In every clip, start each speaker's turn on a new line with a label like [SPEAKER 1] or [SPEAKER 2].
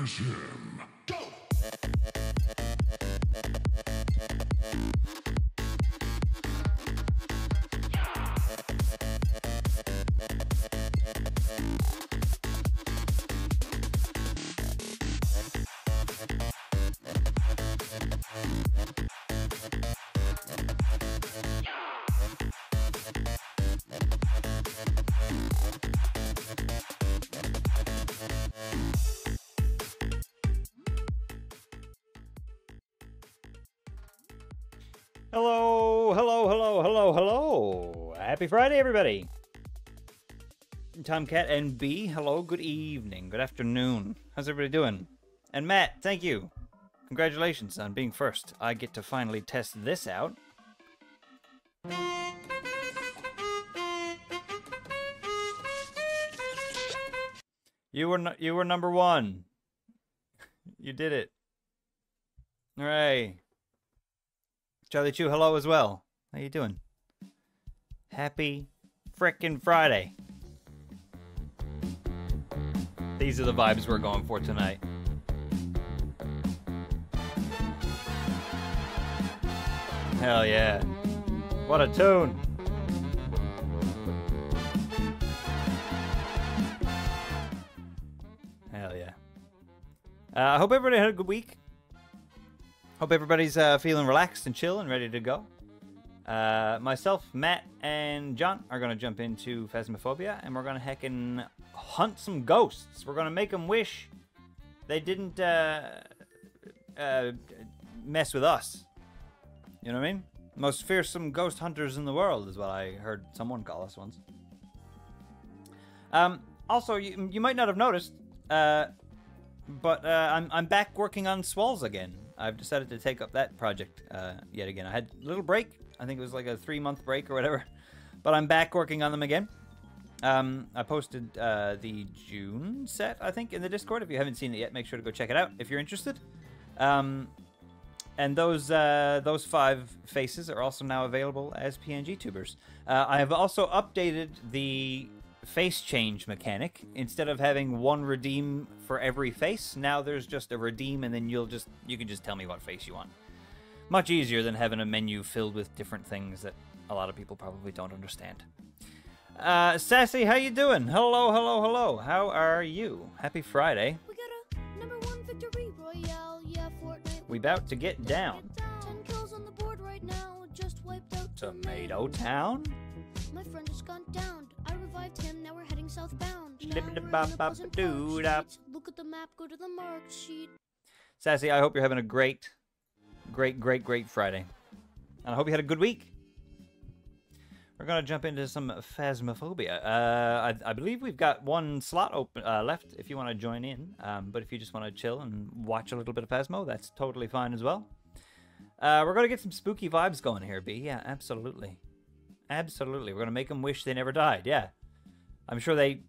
[SPEAKER 1] Finish him.
[SPEAKER 2] Hello, hello, hello, hello, hello. Happy Friday, everybody. Tomcat and B, hello, good evening, good afternoon. How's everybody doing? And Matt, thank you. Congratulations on being first. I get to finally test this out. You were nu- you were number one. You did it. Hooray. Charlie Chu, hello as well. How you doing? Happy frickin' Friday. These are the vibes we're going for tonight. Hell yeah. What a tune. Hell yeah. Uh, I hope everybody had a good week. Hope everybody's uh, feeling relaxed and chill and ready to go. Uh, myself, Matt, and John are going to jump into Phasmophobia and we're going to heckin' hunt some ghosts. We're going to make them wish they didn't uh, uh, mess with us. You know what I mean? Most fearsome ghost hunters in the world is what I heard someone call us once. Um, also, you, you might not have noticed, uh, but uh, I'm, I'm back working on Swells again. I've decided to take up that project uh, yet again. I had a little break. I think it was like a three month break or whatever. But I'm back working on them again. Um, I posted uh, the June set, I think, in the Discord. If you haven't seen it yet, make sure to go check it out if you're interested. Um, and those uh, those five faces are also now available as PNG tubers. Uh, I have also updated the face change mechanic. Instead of having one redeem for every face, now there's just a redeem, and then you'll just you can just tell me what face you want. Much easier than having a menu filled with different things that a lot of people probably don't understand. Uh, Sassy, how you doing? Hello, hello, hello. How are you? Happy Friday.
[SPEAKER 3] We got a number one victory royale, yeah, Fortnite.
[SPEAKER 2] We about to get down.
[SPEAKER 3] Ten kills on the board right now, just wiped out
[SPEAKER 2] Tomato Town.
[SPEAKER 3] My friend just gone down. I revived him, now we're heading southbound. Now we're in the
[SPEAKER 2] Slippity-bop-bop
[SPEAKER 3] Pleasant Park
[SPEAKER 2] doo-dop.
[SPEAKER 3] streets. Look at the map, go to the mark sheet.
[SPEAKER 2] Sassy, I hope you're having a great, great, great, great Friday. And I hope you had a good week. We're going to jump into some Phasmophobia. Uh, I, I believe we've got one slot open uh, left if you want to join in. Um, but if you just want to chill and watch a little bit of Phasmo, that's totally fine as well. Uh, we're going to get some spooky vibes going here, B. Yeah, absolutely. Absolutely. We're going to make them wish they never died. Yeah. I'm sure they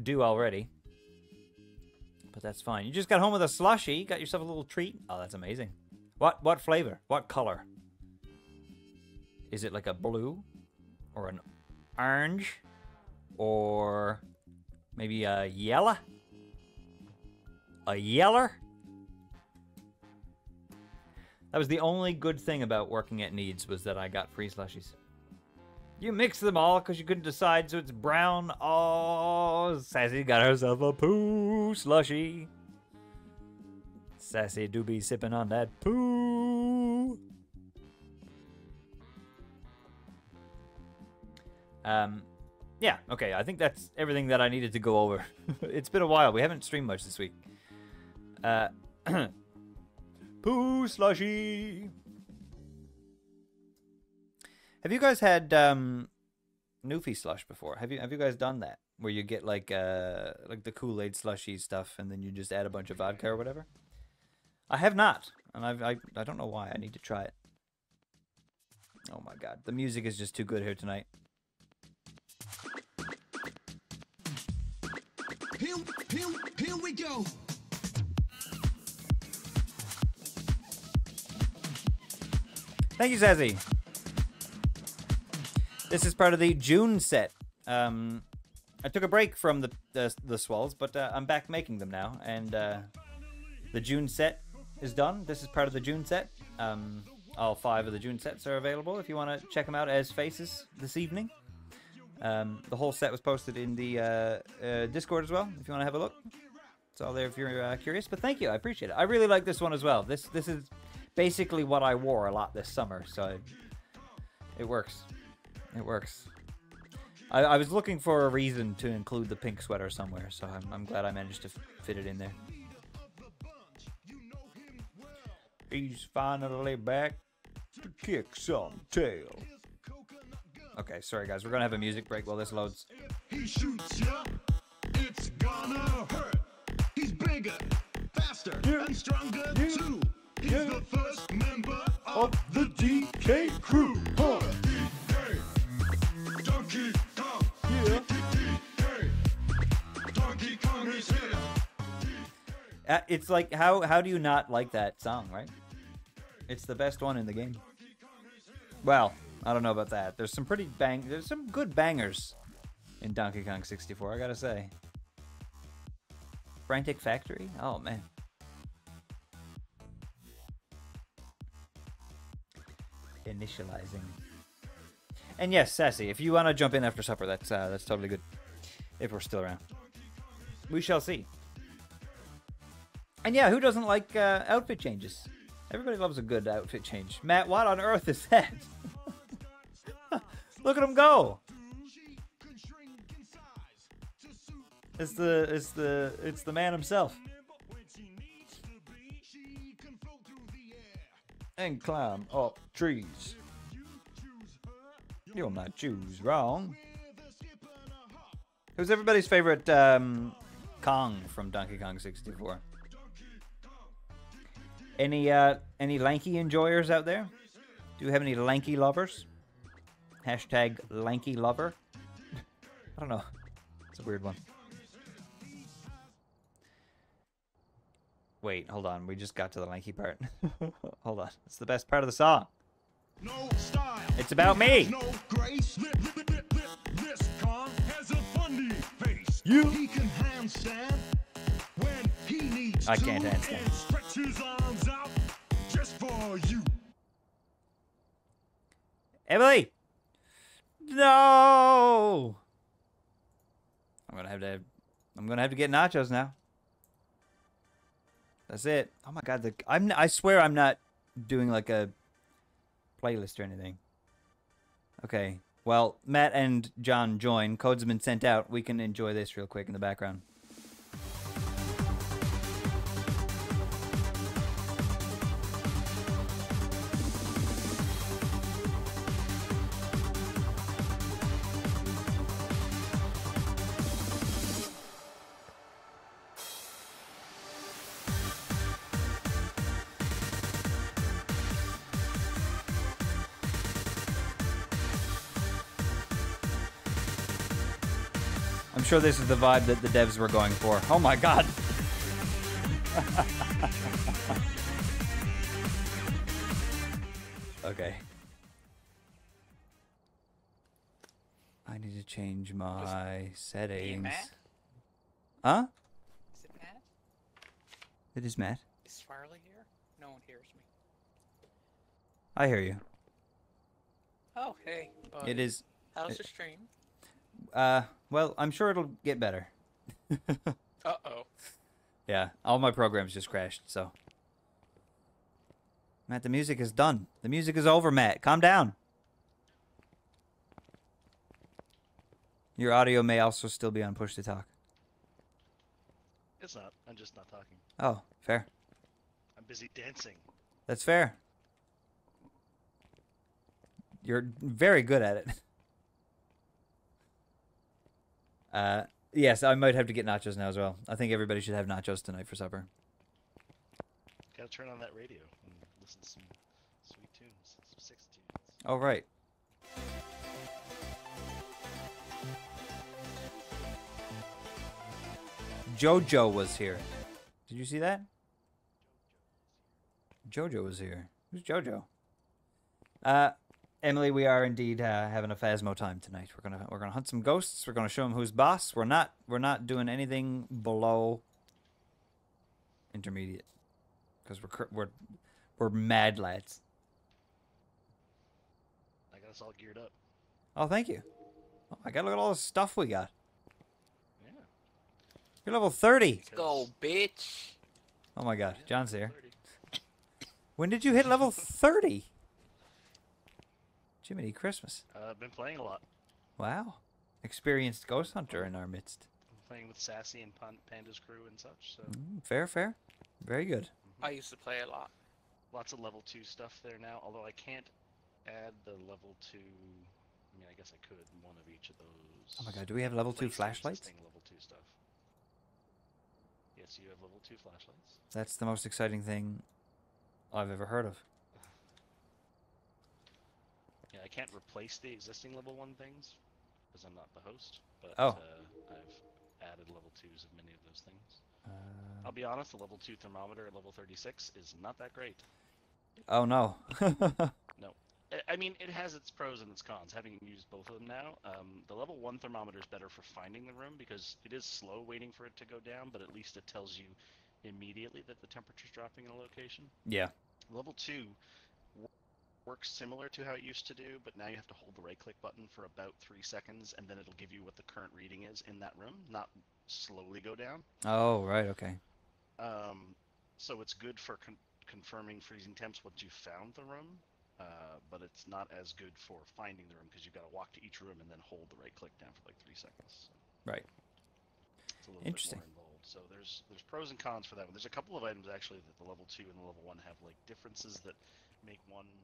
[SPEAKER 2] do already. But that's fine. You just got home with a slushy. Got yourself a little treat. Oh, that's amazing. What what flavor? What color? Is it like a blue or an orange or maybe a yellow? A yeller? That was the only good thing about working at Needs was that I got free slushies. You mix them all because you couldn't decide, so it's brown. Oh, Sassy got herself a poo slushy. Sassy do be sipping on that poo. Um, yeah, okay. I think that's everything that I needed to go over. it's been a while. We haven't streamed much this week. Uh, poo slushy. Have you guys had um, Newfie slush before? Have you have you guys done that? Where you get like uh like the Kool Aid slushy stuff, and then you just add a bunch of vodka or whatever. I have not, and I've, I I don't know why. I need to try it. Oh my god, the music is just too good here tonight.
[SPEAKER 4] Here, here, here we go.
[SPEAKER 2] Thank you, Zazzy. This is part of the June set. Um, I took a break from the the, the swells, but uh, I'm back making them now, and uh, The June set is done. This is part of the June set. Um, all five of the June sets are available if you want to check them out as faces this evening. Um, the whole set was posted in the uh, uh, Discord as well. If you want to have a look, it's all there if you're uh, curious. But thank you, I appreciate it. I really like this one as well. This this is basically what I wore a lot this summer, so it works. It works. I, I was looking for a reason to include the pink sweater somewhere, so I'm, I'm glad I managed to fit it in there. He's finally back to kick some tail. Okay, sorry guys, we're gonna have a music break while this loads.
[SPEAKER 4] He shoots ya, it's gonna hurt. He's bigger, faster,
[SPEAKER 2] Yeah.
[SPEAKER 4] and stronger
[SPEAKER 2] Yeah.
[SPEAKER 4] too. He's
[SPEAKER 2] Yeah.
[SPEAKER 4] the first member
[SPEAKER 2] Of
[SPEAKER 4] of
[SPEAKER 2] the DK crew, huh? Uh, it's like how how do you not like that song, right? It's the best one in the game. Well, I don't know about that. There's some pretty bang. There's some good bangers in Donkey Kong 64. I gotta say. Frantic Factory. Oh man. Initializing. And yes, Sassy, if you want to jump in after supper, that's uh, that's totally good. If we're still around, we shall see. And yeah, who doesn't like uh, outfit changes? Everybody loves a good outfit change. Matt, what on earth is that? Look at him go! It's the it's the it's the man himself. And climb up trees. You'll not choose wrong. Who's everybody's favorite um, Kong from Donkey Kong 64? Any uh any lanky enjoyers out there? Do you have any lanky lovers? Hashtag lanky lover. I don't know. It's a weird one. Wait, hold on. We just got to the lanky part. hold on. It's the best part of the song.
[SPEAKER 4] No style.
[SPEAKER 2] It's about me.
[SPEAKER 4] No grace. This Kong has a funny face.
[SPEAKER 2] You-
[SPEAKER 4] He can handstand when he needs
[SPEAKER 2] I can't handstand.
[SPEAKER 4] and stretch his arms out just for you.
[SPEAKER 2] Emily! No! I'm gonna have to I'm gonna have to get nachos now. That's it. Oh my god, the I'm I swear I'm not doing like a playlist or anything. Okay. Well, Matt and John join. Code's been sent out. We can enjoy this real quick in the background. I'm sure this is the vibe that the devs were going for. Oh my god. okay. I need to change my settings.
[SPEAKER 1] Matt?
[SPEAKER 2] Huh?
[SPEAKER 1] Is it Matt?
[SPEAKER 2] It is Matt.
[SPEAKER 1] Is Swarley here? No one hears me.
[SPEAKER 2] I hear you.
[SPEAKER 1] Oh, hey. Bud.
[SPEAKER 2] It is
[SPEAKER 1] How's
[SPEAKER 2] it-
[SPEAKER 1] the stream?
[SPEAKER 2] uh well, I'm sure it'll get better.
[SPEAKER 1] Uh oh.
[SPEAKER 2] Yeah, all my programs just crashed, so. Matt, the music is done. The music is over, Matt. Calm down. Your audio may also still be on push to talk.
[SPEAKER 5] It's not. I'm just not talking.
[SPEAKER 2] Oh, fair.
[SPEAKER 5] I'm busy dancing.
[SPEAKER 2] That's fair. You're very good at it. Uh, yes, I might have to get nachos now as well. I think everybody should have nachos tonight for supper.
[SPEAKER 5] Gotta turn on that radio and listen to some sweet tunes, some six tunes.
[SPEAKER 2] Oh, right. Jojo was here. Did you see that? Jojo was here. Who's Jojo? Uh, Emily, we are indeed uh, having a Phasmo time tonight. We're gonna we're gonna hunt some ghosts. We're gonna show them who's boss. We're not we're not doing anything below intermediate. because we're we're we're mad lads.
[SPEAKER 5] I got us all geared up.
[SPEAKER 2] Oh, thank you. Oh my god, look at all the stuff we got.
[SPEAKER 5] Yeah.
[SPEAKER 2] You're level 30.
[SPEAKER 5] because-
[SPEAKER 1] Go, bitch.
[SPEAKER 2] Oh my god, John's here. When did you hit level 30? Jiminy Christmas.
[SPEAKER 5] Uh, I've been playing a lot.
[SPEAKER 2] Wow. Experienced ghost hunter in our midst.
[SPEAKER 5] I'm playing with Sassy and Panda's crew and such. So
[SPEAKER 2] Mm, fair, fair. Very good.
[SPEAKER 1] I used to play a lot.
[SPEAKER 5] lots of level two stuff there now. Although I can't add the level two. I mean, I guess I could one of each of those.
[SPEAKER 2] Oh my god, do we have level 2 flashlights?
[SPEAKER 5] Level two stuff. Yes, you have level two flashlights.
[SPEAKER 2] That's the most exciting thing I've ever heard of.
[SPEAKER 5] Yeah, I can't replace the existing level one things because I'm not the host. But
[SPEAKER 2] Oh.
[SPEAKER 5] uh, I've added level twos of many of those things.
[SPEAKER 2] Uh,
[SPEAKER 5] I'll be honest, the level two thermometer at level 36 is not that great.
[SPEAKER 2] oh no.
[SPEAKER 5] no. I mean, it has its pros and its cons. Having used both of them now, um, the level one thermometer is better for finding the room because it is slow waiting for it to go down, but at least it tells you immediately that the temperature's dropping in a location.
[SPEAKER 2] yeah.
[SPEAKER 5] Level two works similar to how it used to do, but now you have to hold the right-click button for about three seconds, and then it'll give you what the current reading is in that room, not slowly go down.
[SPEAKER 2] Oh, right, okay.
[SPEAKER 5] Um, so it's good for con- confirming freezing temps once you've found the room, uh, but it's not as good for finding the room because you've got to walk to each room and then hold the right click down for like three seconds. So
[SPEAKER 2] Right.
[SPEAKER 5] it's a little
[SPEAKER 2] Interesting.
[SPEAKER 5] bit more involved. So there's there's pros and cons for that one. There's a couple of items actually that the level two and the level one have like differences that make one you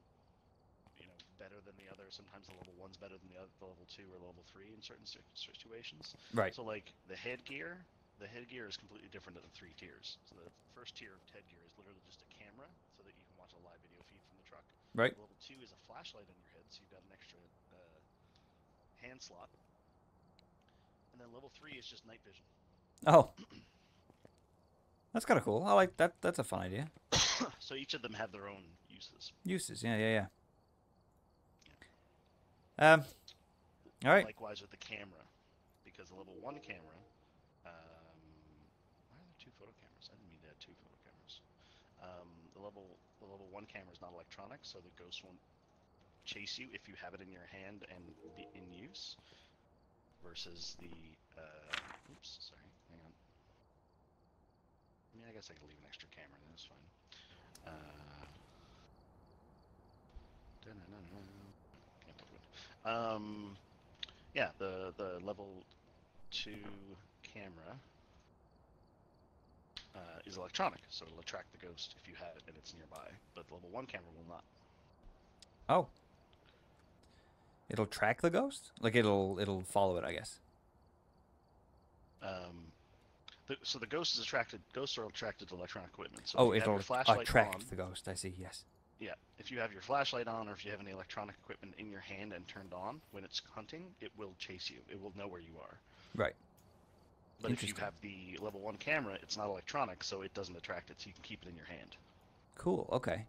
[SPEAKER 5] better than the other. Sometimes the level one's better than the other, the level two or level three in certain situations.
[SPEAKER 2] Right.
[SPEAKER 5] So like the headgear, the headgear is completely different than the three tiers. So the first tier of headgear is literally just a camera, so that you can watch a live video feed from the truck.
[SPEAKER 2] Right.
[SPEAKER 5] Level two is a flashlight on your head, so you've got an extra uh, hand slot. And then level three is just night vision.
[SPEAKER 2] Oh. That's kind of cool. I like that. That's a fun idea.
[SPEAKER 5] so each of them have their own uses.
[SPEAKER 2] Uses. Yeah, yeah, yeah. Um. All right.
[SPEAKER 5] Likewise with the camera, because the level one camera. Um, why are there two photo cameras? I didn't mean to add two photo cameras. Um, the level the level one camera is not electronic, so the ghost won't chase you if you have it in your hand and be in use. Versus the uh, oops, sorry, hang on. I mean, I guess I could leave an extra camera. That's fine. Uh. Um, yeah, the the level two camera uh, is electronic, so it'll attract the ghost if you have it and it's nearby. But the level one camera will not.
[SPEAKER 2] Oh. It'll track the ghost. Like it'll it'll follow it, I guess.
[SPEAKER 5] Um, the, so the ghost is attracted. Ghosts are attracted to electronic equipment. So
[SPEAKER 2] oh,
[SPEAKER 5] if you have
[SPEAKER 2] it'll
[SPEAKER 5] flashlight
[SPEAKER 2] attract
[SPEAKER 5] on,
[SPEAKER 2] the ghost. I see. Yes.
[SPEAKER 5] Yeah, if you have your flashlight on or if you have any electronic equipment in your hand and turned on when it's hunting, it will chase you. It will know where you are.
[SPEAKER 2] Right.
[SPEAKER 5] But if you have the level one camera, it's not electronic, so it doesn't attract it, so you can keep it in your hand.
[SPEAKER 2] Cool. Okay.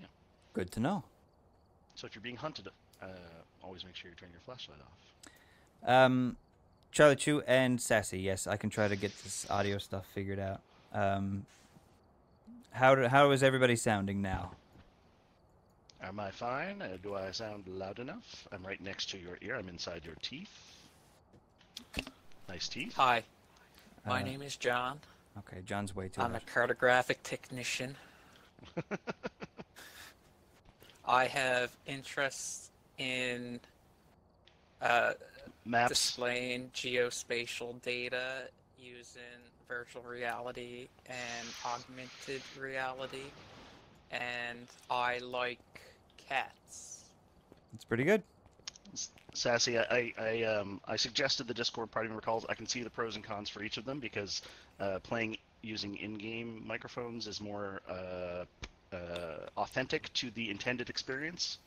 [SPEAKER 5] Yeah.
[SPEAKER 2] Good to know.
[SPEAKER 5] So if you're being hunted, uh, always make sure you turn your flashlight off.
[SPEAKER 2] Um, Charlie Chu and Sassy. Yes, I can try to get this audio stuff figured out. Um, how do, how is everybody sounding now?
[SPEAKER 5] Am I fine? Uh, do I sound loud enough? I'm right next to your ear. I'm inside your teeth. Nice teeth.
[SPEAKER 1] Hi, my
[SPEAKER 2] Uh,
[SPEAKER 1] name is John.
[SPEAKER 2] Okay, John's way too
[SPEAKER 1] I'm a cartographic technician. I have interests in uh,
[SPEAKER 5] Maps.
[SPEAKER 1] displaying geospatial data using virtual reality and augmented reality, and I like cats.
[SPEAKER 2] It's pretty good.
[SPEAKER 5] Sassy, I, I, I, um, I suggested the Discord party member calls. I can see the pros and cons for each of them because uh, playing using in-game microphones is more uh, uh, authentic to the intended experience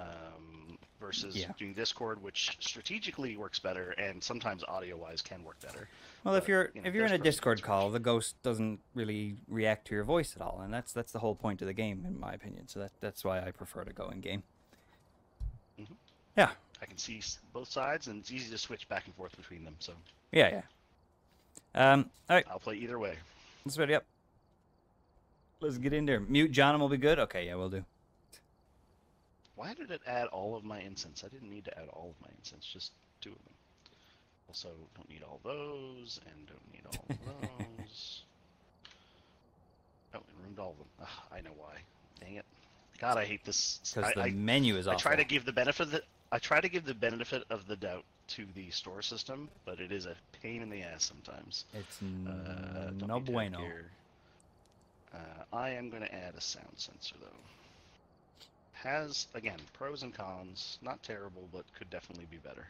[SPEAKER 5] um, versus
[SPEAKER 2] Yeah.
[SPEAKER 5] doing Discord, which strategically works better and sometimes audio-wise can work better.
[SPEAKER 2] Well, if you're
[SPEAKER 5] you know,
[SPEAKER 2] if you're in a
[SPEAKER 5] there's pros and
[SPEAKER 2] Discord call, the ghost doesn't really react to your voice at all, and that's that's the whole point of the game, in my opinion. So that that's why I prefer to go in game.
[SPEAKER 5] Mhm.
[SPEAKER 2] Yeah,
[SPEAKER 5] I can see both sides, and it's easy to switch back and forth between them. So
[SPEAKER 2] yeah, yeah. Um, all right,
[SPEAKER 5] I'll play either way.
[SPEAKER 2] let's ready up. Let's get in there. Mute John will be good. Okay, yeah, we'll do.
[SPEAKER 5] Why did it add all of my incense? I didn't need to add all of my incense, just two of them. Also, don't need all those, and don't need all of those. Oh, and ruined all of them. Ugh, I know why. Dang it. God, I hate this.
[SPEAKER 2] Because
[SPEAKER 5] I,
[SPEAKER 2] the
[SPEAKER 5] I,
[SPEAKER 2] menu is
[SPEAKER 5] I
[SPEAKER 2] awful.
[SPEAKER 5] try to give the benefit of the, I try to give the benefit of the doubt to the store system, but it is a pain in the ass sometimes.
[SPEAKER 2] It's
[SPEAKER 5] Uh,
[SPEAKER 2] no bueno.
[SPEAKER 5] Uh, I am going to add a sound sensor though. Has again pros and cons. Not terrible, but could definitely be better.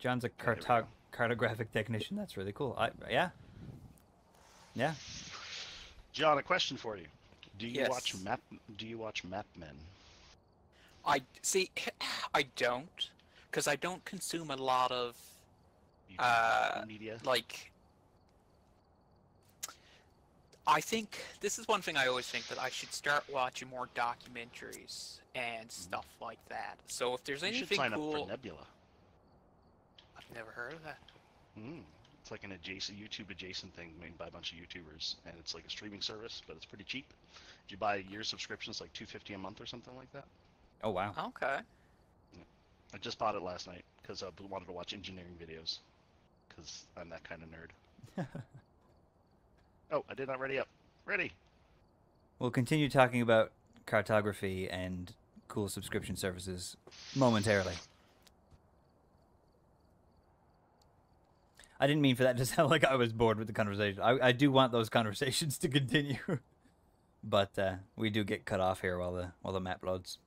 [SPEAKER 2] John's a
[SPEAKER 5] there we
[SPEAKER 2] cartog- cartographic technician. That's really cool. I yeah. Yeah.
[SPEAKER 5] John, a question for you. Do you watch map? Do you watch Map Men?
[SPEAKER 1] I see. I don't, because I don't consume a lot of Uh,
[SPEAKER 5] media.
[SPEAKER 1] like. I think this is one thing I always think that I should start watching more documentaries and stuff like that. So if there's
[SPEAKER 5] Mm-hmm. You should
[SPEAKER 1] anything
[SPEAKER 5] sign
[SPEAKER 1] cool,
[SPEAKER 5] up for Nebula.
[SPEAKER 1] I've never heard of that.
[SPEAKER 5] Mm. It's like an adjacent YouTube adjacent thing made by a bunch of YouTubers, and it's like a streaming service, but it's pretty cheap. If you buy a year subscription, it's like two fifty a month or something like that.
[SPEAKER 2] Oh wow.
[SPEAKER 1] Okay.
[SPEAKER 5] I just bought it last night because I wanted to watch engineering videos, because I'm that kind of nerd. Oh, I did not ready up. Ready.
[SPEAKER 2] We'll continue talking about cartography and cool subscription services momentarily. I didn't mean for that to sound like I was bored with the conversation. I, I do want those conversations to continue, but uh, we do get cut off here while the while the map loads.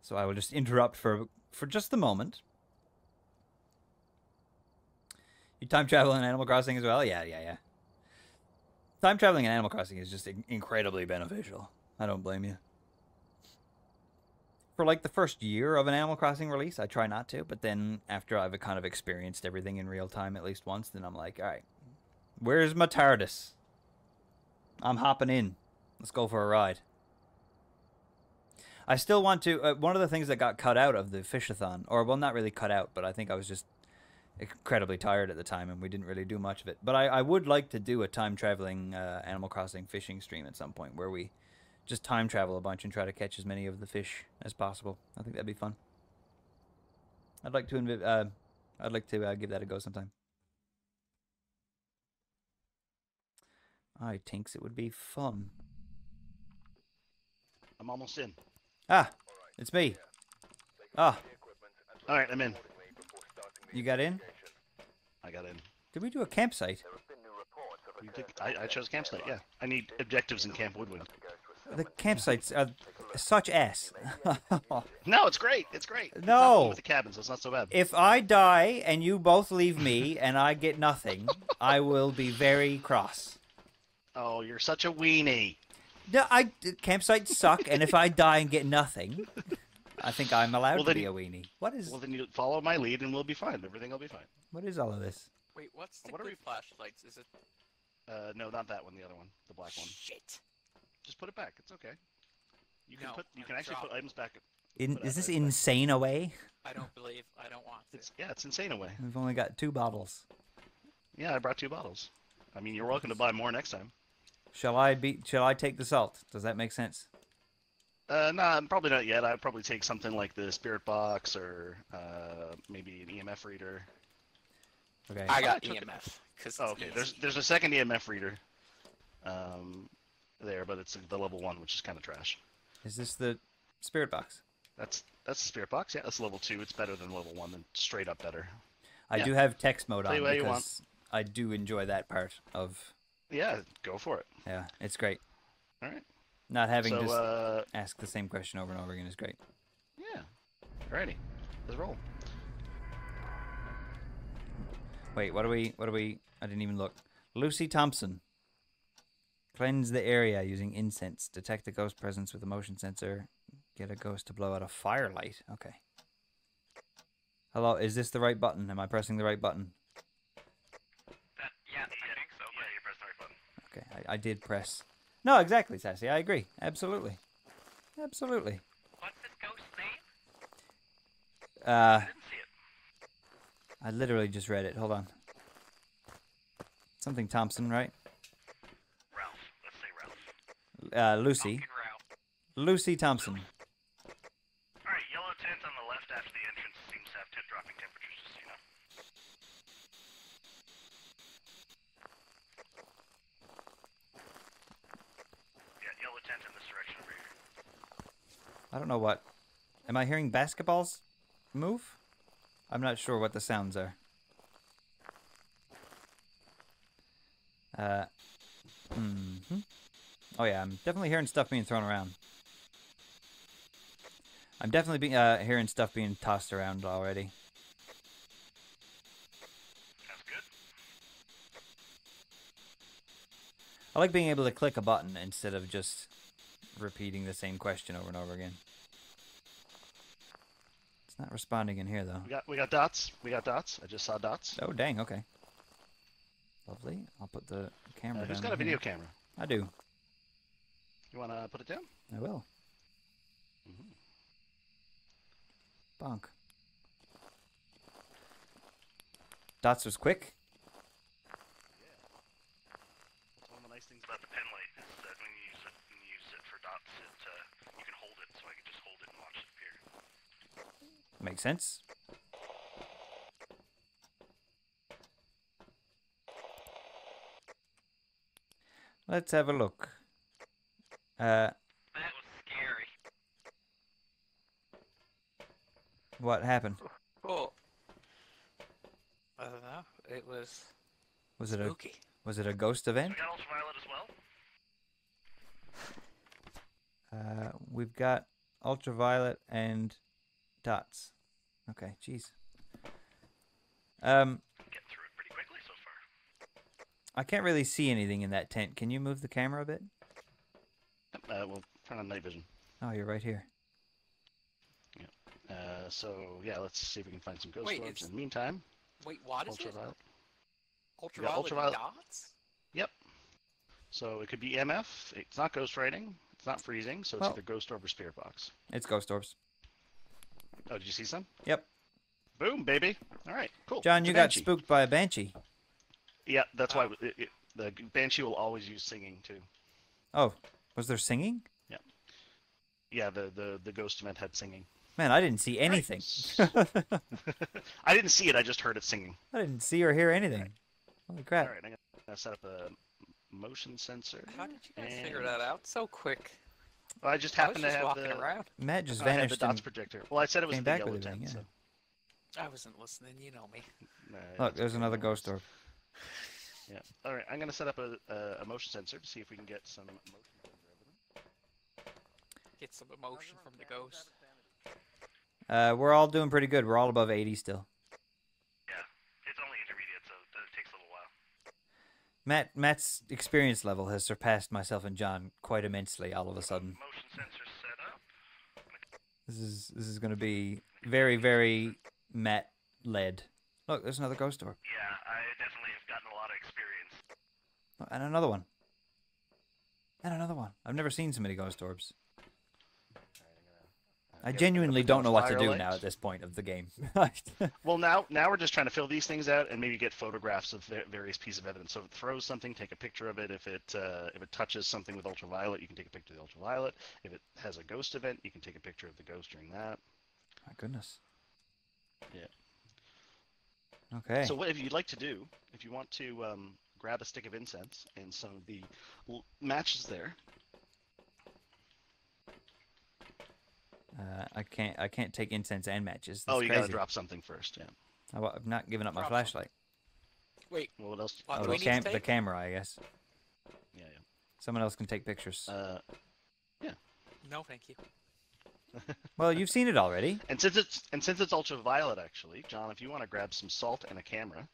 [SPEAKER 2] So I will just interrupt for for just a moment. You time travel in Animal Crossing as well? Yeah, yeah, yeah. Time traveling in Animal Crossing is just incredibly beneficial. I don't blame you. For like the first year of an Animal Crossing release, I try not to, but then after I've kind of experienced everything in real time at least once, then I'm like, all right, where's my TARDIS? I'm hopping in. Let's go for a ride. I still want to. Uh, one of the things that got cut out of the fishathon, or well, not really cut out, but I think I was just incredibly tired at the time and we didn't really do much of it. But I, I would like to do a time traveling uh, Animal Crossing fishing stream at some point where we just time travel a bunch and try to catch as many of the fish as possible. I think that'd be fun. I'd like to uh, I'd like to uh, give that a go sometime. I thinks it would be fun.
[SPEAKER 5] I'm almost in.
[SPEAKER 2] Ah, it's me. Ah,
[SPEAKER 5] All right, I'm in.
[SPEAKER 2] You got in?
[SPEAKER 5] I got in.
[SPEAKER 2] Did we do a campsite?
[SPEAKER 5] Did, I, I chose campsite. Yeah, I need objectives in Camp Woodwind.
[SPEAKER 2] The campsites are such ass.
[SPEAKER 5] No, it's great. It's great.
[SPEAKER 2] No.
[SPEAKER 5] with the cabins. It's not so bad.
[SPEAKER 2] If I die and you both leave me and I get nothing, I will be very cross.
[SPEAKER 5] Oh, you're such a weenie.
[SPEAKER 2] No, I campsites suck, and if I die and get nothing, I think I'm allowed
[SPEAKER 5] Well,
[SPEAKER 2] to
[SPEAKER 5] then
[SPEAKER 2] be a weenie. What is
[SPEAKER 5] Well, then you follow my lead, and we'll be fine. Everything will be fine.
[SPEAKER 2] what is all of this?
[SPEAKER 1] Wait, what's the
[SPEAKER 5] What are we-
[SPEAKER 1] flashlights? Is it
[SPEAKER 5] Uh, no, not that one. The other one, the black one.
[SPEAKER 1] shit?
[SPEAKER 5] Just put it back. It's okay. You can
[SPEAKER 1] No,
[SPEAKER 5] put. You
[SPEAKER 1] I'm
[SPEAKER 5] can actually put items back.
[SPEAKER 2] In,
[SPEAKER 5] Put
[SPEAKER 2] is this
[SPEAKER 5] items back.
[SPEAKER 2] insane away?
[SPEAKER 1] I don't believe. I don't want to.
[SPEAKER 5] It's yeah, it's insane away.
[SPEAKER 2] We've only got two bottles.
[SPEAKER 5] Yeah, I brought two bottles. I mean, you're welcome to buy more next time.
[SPEAKER 2] Shall I be? Shall I take the salt? Does that make sense?
[SPEAKER 5] Uh, nah, probably not yet. I'd probably take something like the spirit box or uh, maybe an EMF reader.
[SPEAKER 2] Okay.
[SPEAKER 1] I
[SPEAKER 5] I
[SPEAKER 1] got
[SPEAKER 5] took it.
[SPEAKER 1] EMF. Cause
[SPEAKER 5] Oh, okay.
[SPEAKER 1] easy.
[SPEAKER 5] There's there's a second EMF reader, um, there, but it's the level one, which is kind of trash.
[SPEAKER 2] Is this the spirit box?
[SPEAKER 5] That's that's the spirit box. Yeah, that's level two. It's better than level one, and straight up better.
[SPEAKER 2] I
[SPEAKER 5] Yeah.
[SPEAKER 2] do have text mode
[SPEAKER 5] Tell you
[SPEAKER 2] on
[SPEAKER 5] what you want.
[SPEAKER 2] because I do enjoy that part of.
[SPEAKER 5] Yeah, go for it.
[SPEAKER 2] Yeah, it's great.
[SPEAKER 5] All right.
[SPEAKER 2] Not having
[SPEAKER 5] so
[SPEAKER 2] to s-
[SPEAKER 5] uh,
[SPEAKER 2] ask the same question over and over again is great.
[SPEAKER 5] yeah, alrighty, let's roll.
[SPEAKER 2] Wait, what do we? What do we? I didn't even look. Lucy Thompson. Cleanse the area using incense. Detect the ghost presence with a motion sensor. Get a ghost to blow out a firelight. Okay. Hello, is this the right button? Am I pressing the right button?
[SPEAKER 5] yeah, I think so. Yeah, you pressed the right button.
[SPEAKER 2] Okay, I, I did press. No, exactly, Sassy. I agree. Absolutely. Absolutely.
[SPEAKER 5] What's this ghost name?
[SPEAKER 2] Uh,
[SPEAKER 5] Didn't see it.
[SPEAKER 2] I literally just read it. Hold on. Something Thompson, right?
[SPEAKER 5] Ralph. Let's say
[SPEAKER 2] uh, Lucy.
[SPEAKER 1] Route.
[SPEAKER 2] Lucy Thompson.
[SPEAKER 5] Alright, yellow tent on the left after the entrance seems to have tip dropping temperatures, just so you know. Yeah, yellow tent in this direction over here.
[SPEAKER 2] I don't know what. Am I hearing basketballs move? I'm not sure what the sounds are. Uh. hmm Oh yeah, I'm definitely hearing stuff being thrown around. I'm definitely be, uh, hearing stuff being tossed around already.
[SPEAKER 5] Sounds good.
[SPEAKER 2] I like being able to click a button instead of just repeating the same question over and over again. It's not responding in here though.
[SPEAKER 5] We got we got dots. We got dots. I just saw dots.
[SPEAKER 2] Oh dang, okay. Lovely. I'll put the camera
[SPEAKER 5] Uh, who's got a video
[SPEAKER 2] here.
[SPEAKER 5] camera?
[SPEAKER 2] I do.
[SPEAKER 5] You wanna put it down?
[SPEAKER 2] I will. Bonk. Dots was quick.
[SPEAKER 5] That's one of the nice things about the pen light is that when you use it, when you use it for dots, it uh, you can hold it, so I can just hold it and watch it appear.
[SPEAKER 2] Makes sense. Let's have a look. Uh,
[SPEAKER 1] That was scary.
[SPEAKER 2] what happened?
[SPEAKER 1] Oh. I don't know. It was
[SPEAKER 2] Was it a was it a ghost event?
[SPEAKER 5] We got ultraviolet as well.
[SPEAKER 2] Uh, we've got ultraviolet and dots. Okay, jeez. Um,
[SPEAKER 5] Get through it pretty quickly so far.
[SPEAKER 2] I can't really see anything in that tent. Can you move the camera a bit?
[SPEAKER 5] Uh, we'll turn on night vision.
[SPEAKER 2] Oh, you're right here. Yeah.
[SPEAKER 5] Uh, so yeah, let's see if we can find some ghost
[SPEAKER 1] Wait,
[SPEAKER 5] orbs.
[SPEAKER 1] it's-
[SPEAKER 5] In the meantime,
[SPEAKER 1] Wait, what is
[SPEAKER 5] ultraviolet.
[SPEAKER 1] it? Ultraviolet,
[SPEAKER 5] ultraviolet-
[SPEAKER 1] dots?
[SPEAKER 5] Yep. So it could be EMF. It's not ghost writing. It's not freezing. So it's
[SPEAKER 2] Well-
[SPEAKER 5] either ghost orb or spirit box.
[SPEAKER 2] It's ghost orbs.
[SPEAKER 5] Oh, did you see some?
[SPEAKER 2] Yep.
[SPEAKER 5] Boom, baby. All right, cool.
[SPEAKER 2] John,
[SPEAKER 5] It's
[SPEAKER 2] you got spooked by a banshee.
[SPEAKER 5] Yeah, that's why
[SPEAKER 1] Oh.
[SPEAKER 5] it, it, the banshee will always use singing too.
[SPEAKER 2] Oh, was there singing?
[SPEAKER 5] Yeah, Yeah, the the the ghost event had singing.
[SPEAKER 2] Man, I didn't see
[SPEAKER 5] Right.
[SPEAKER 2] anything.
[SPEAKER 5] I didn't see it. I just heard it singing.
[SPEAKER 2] I didn't see or hear anything. Holy crap.
[SPEAKER 5] All right, I'm gonna set up a motion sensor.
[SPEAKER 1] How did you guys figure that out so quick?
[SPEAKER 5] Well, I just
[SPEAKER 1] I was
[SPEAKER 5] happened
[SPEAKER 1] just
[SPEAKER 5] to have the,
[SPEAKER 1] around.
[SPEAKER 2] Matt just
[SPEAKER 5] I had the
[SPEAKER 2] vanished.
[SPEAKER 5] dots
[SPEAKER 2] and-
[SPEAKER 5] projector. Well, I said it was
[SPEAKER 2] came
[SPEAKER 5] the
[SPEAKER 2] back
[SPEAKER 5] yellow
[SPEAKER 2] with
[SPEAKER 5] tent.
[SPEAKER 2] everything,
[SPEAKER 5] So,
[SPEAKER 1] I wasn't listening. You know me.
[SPEAKER 5] nah,
[SPEAKER 2] Look,
[SPEAKER 5] that's
[SPEAKER 2] there's
[SPEAKER 5] okay,
[SPEAKER 2] another ghost
[SPEAKER 5] worries.
[SPEAKER 2] orb.
[SPEAKER 5] Yeah. All right, I'm gonna set up a, a, a motion sensor to see if we can get some motion evidence.
[SPEAKER 1] Get some emotion from the ghost.
[SPEAKER 2] Uh, we're all doing pretty good. We're all above 80 still.
[SPEAKER 5] Yeah, it's only intermediate, so it takes a little while.
[SPEAKER 2] Matt Matt's experience level has surpassed myself and John quite immensely all of a sudden.
[SPEAKER 5] Motion sensor set up.
[SPEAKER 2] This is this is going to be very very Matt led. Look, there's another ghost orb.
[SPEAKER 5] Yeah, I definitely have gotten a lot of experience.
[SPEAKER 2] And another one. And another one. I've never seen so many ghost orbs. I genuinely don't know what to do now at this point of the game.
[SPEAKER 5] Well, now now we're just trying to fill these things out and maybe get photographs of various pieces of evidence. So if it throws something, take a picture of it. If it uh, if it touches something with ultraviolet, you can take a picture of the ultraviolet. If it has a ghost event, you can take a picture of the ghost during that.
[SPEAKER 2] My goodness.
[SPEAKER 5] Yeah.
[SPEAKER 2] Okay.
[SPEAKER 5] So what if you'd like to do, if you want to um, grab a stick of incense and some of the matches there,
[SPEAKER 2] uh, I can't I can't take incense and matches.
[SPEAKER 5] oh, you
[SPEAKER 2] crazy.
[SPEAKER 5] gotta drop something first. Yeah.
[SPEAKER 2] I, have not given up my
[SPEAKER 1] Drop
[SPEAKER 2] flashlight.
[SPEAKER 1] Wait,
[SPEAKER 5] Well, what else?
[SPEAKER 1] What
[SPEAKER 2] Oh,
[SPEAKER 1] do
[SPEAKER 2] the,
[SPEAKER 1] we need to
[SPEAKER 2] cam- the camera, I guess.
[SPEAKER 5] Yeah,
[SPEAKER 2] Someone else can take pictures.
[SPEAKER 5] yeah. Uh,
[SPEAKER 1] no, thank you.
[SPEAKER 2] well, you've seen it already.
[SPEAKER 5] and since it's and since it's ultraviolet, actually, John, if you want to grab some salt and a camera,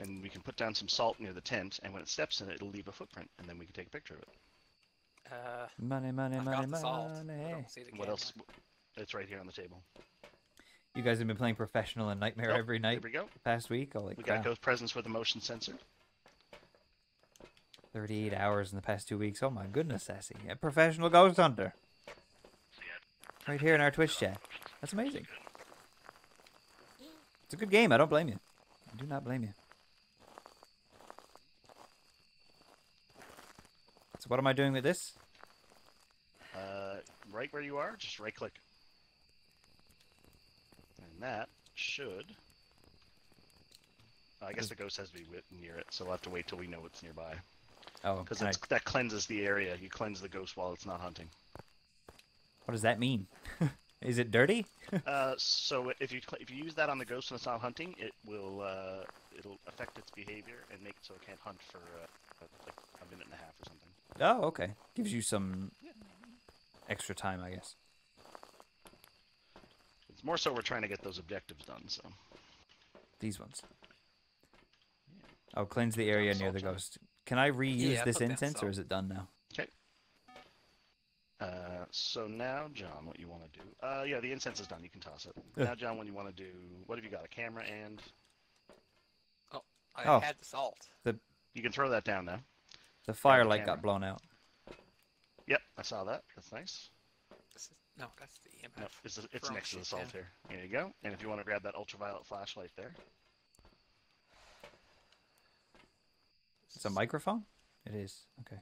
[SPEAKER 5] and we can put down some salt near the tent, and when it steps in it, it'll leave a footprint, and then we can take a picture of it.
[SPEAKER 1] Uh,
[SPEAKER 2] Money, money,
[SPEAKER 1] I've
[SPEAKER 2] money,
[SPEAKER 1] got the salt. I
[SPEAKER 2] money.
[SPEAKER 1] don't see the
[SPEAKER 5] What else? It's right here on the table.
[SPEAKER 2] You guys have been playing professional and nightmare
[SPEAKER 5] Oh,
[SPEAKER 2] every night
[SPEAKER 5] Here we go.
[SPEAKER 2] the past week. Holy
[SPEAKER 5] We
[SPEAKER 2] crap!
[SPEAKER 5] got ghost presence with a motion sensor.
[SPEAKER 2] 38 hours in the past two weeks. Oh my goodness, Sassy. A professional ghost hunter. Right here in our Twitch chat. That's amazing. It's a good game. I don't blame you. I do not blame you. So what am I doing with this?
[SPEAKER 5] Uh, right where you are, just right click. And that should. I guess the ghost has to be near it, so we'll have to wait till we know it's nearby.
[SPEAKER 2] Oh,
[SPEAKER 5] Because
[SPEAKER 2] I-
[SPEAKER 5] that cleanses the area. You cleanse the ghost while it's not hunting.
[SPEAKER 2] what does that mean? Is it dirty?
[SPEAKER 5] uh, so if you if you use that on the ghost when it's not hunting, it will uh, it'll affect its behavior and make it so it can't hunt for uh, like a minute and a half or something.
[SPEAKER 2] Oh, okay. Gives you some extra time, I guess.
[SPEAKER 5] It's more so we're trying to get those objectives done. So
[SPEAKER 2] These ones. Oh, cleanse the area near the ghost. Can I reuse
[SPEAKER 1] Yeah,
[SPEAKER 2] this
[SPEAKER 1] put that
[SPEAKER 2] incense, or is it done now? Okay.
[SPEAKER 5] uh, so now, John, what you want to do? Uh, yeah, the incense is done. You can toss it.
[SPEAKER 2] Yeah.
[SPEAKER 5] Now, John, what you want to do? What have you got? A camera and Oh,
[SPEAKER 1] I
[SPEAKER 2] Oh.
[SPEAKER 1] had the salt. The...
[SPEAKER 5] you can throw that down now.
[SPEAKER 2] The firelight
[SPEAKER 5] camera.
[SPEAKER 2] got blown out.
[SPEAKER 5] Yep, I saw that. That's nice.
[SPEAKER 1] This is, no, that's the EMF.
[SPEAKER 5] No, it's, it's next to the
[SPEAKER 1] shit
[SPEAKER 5] salt
[SPEAKER 1] down.
[SPEAKER 5] here. Here you go. And if you want to grab that ultraviolet flashlight there,
[SPEAKER 2] It's a microphone? It is. Okay.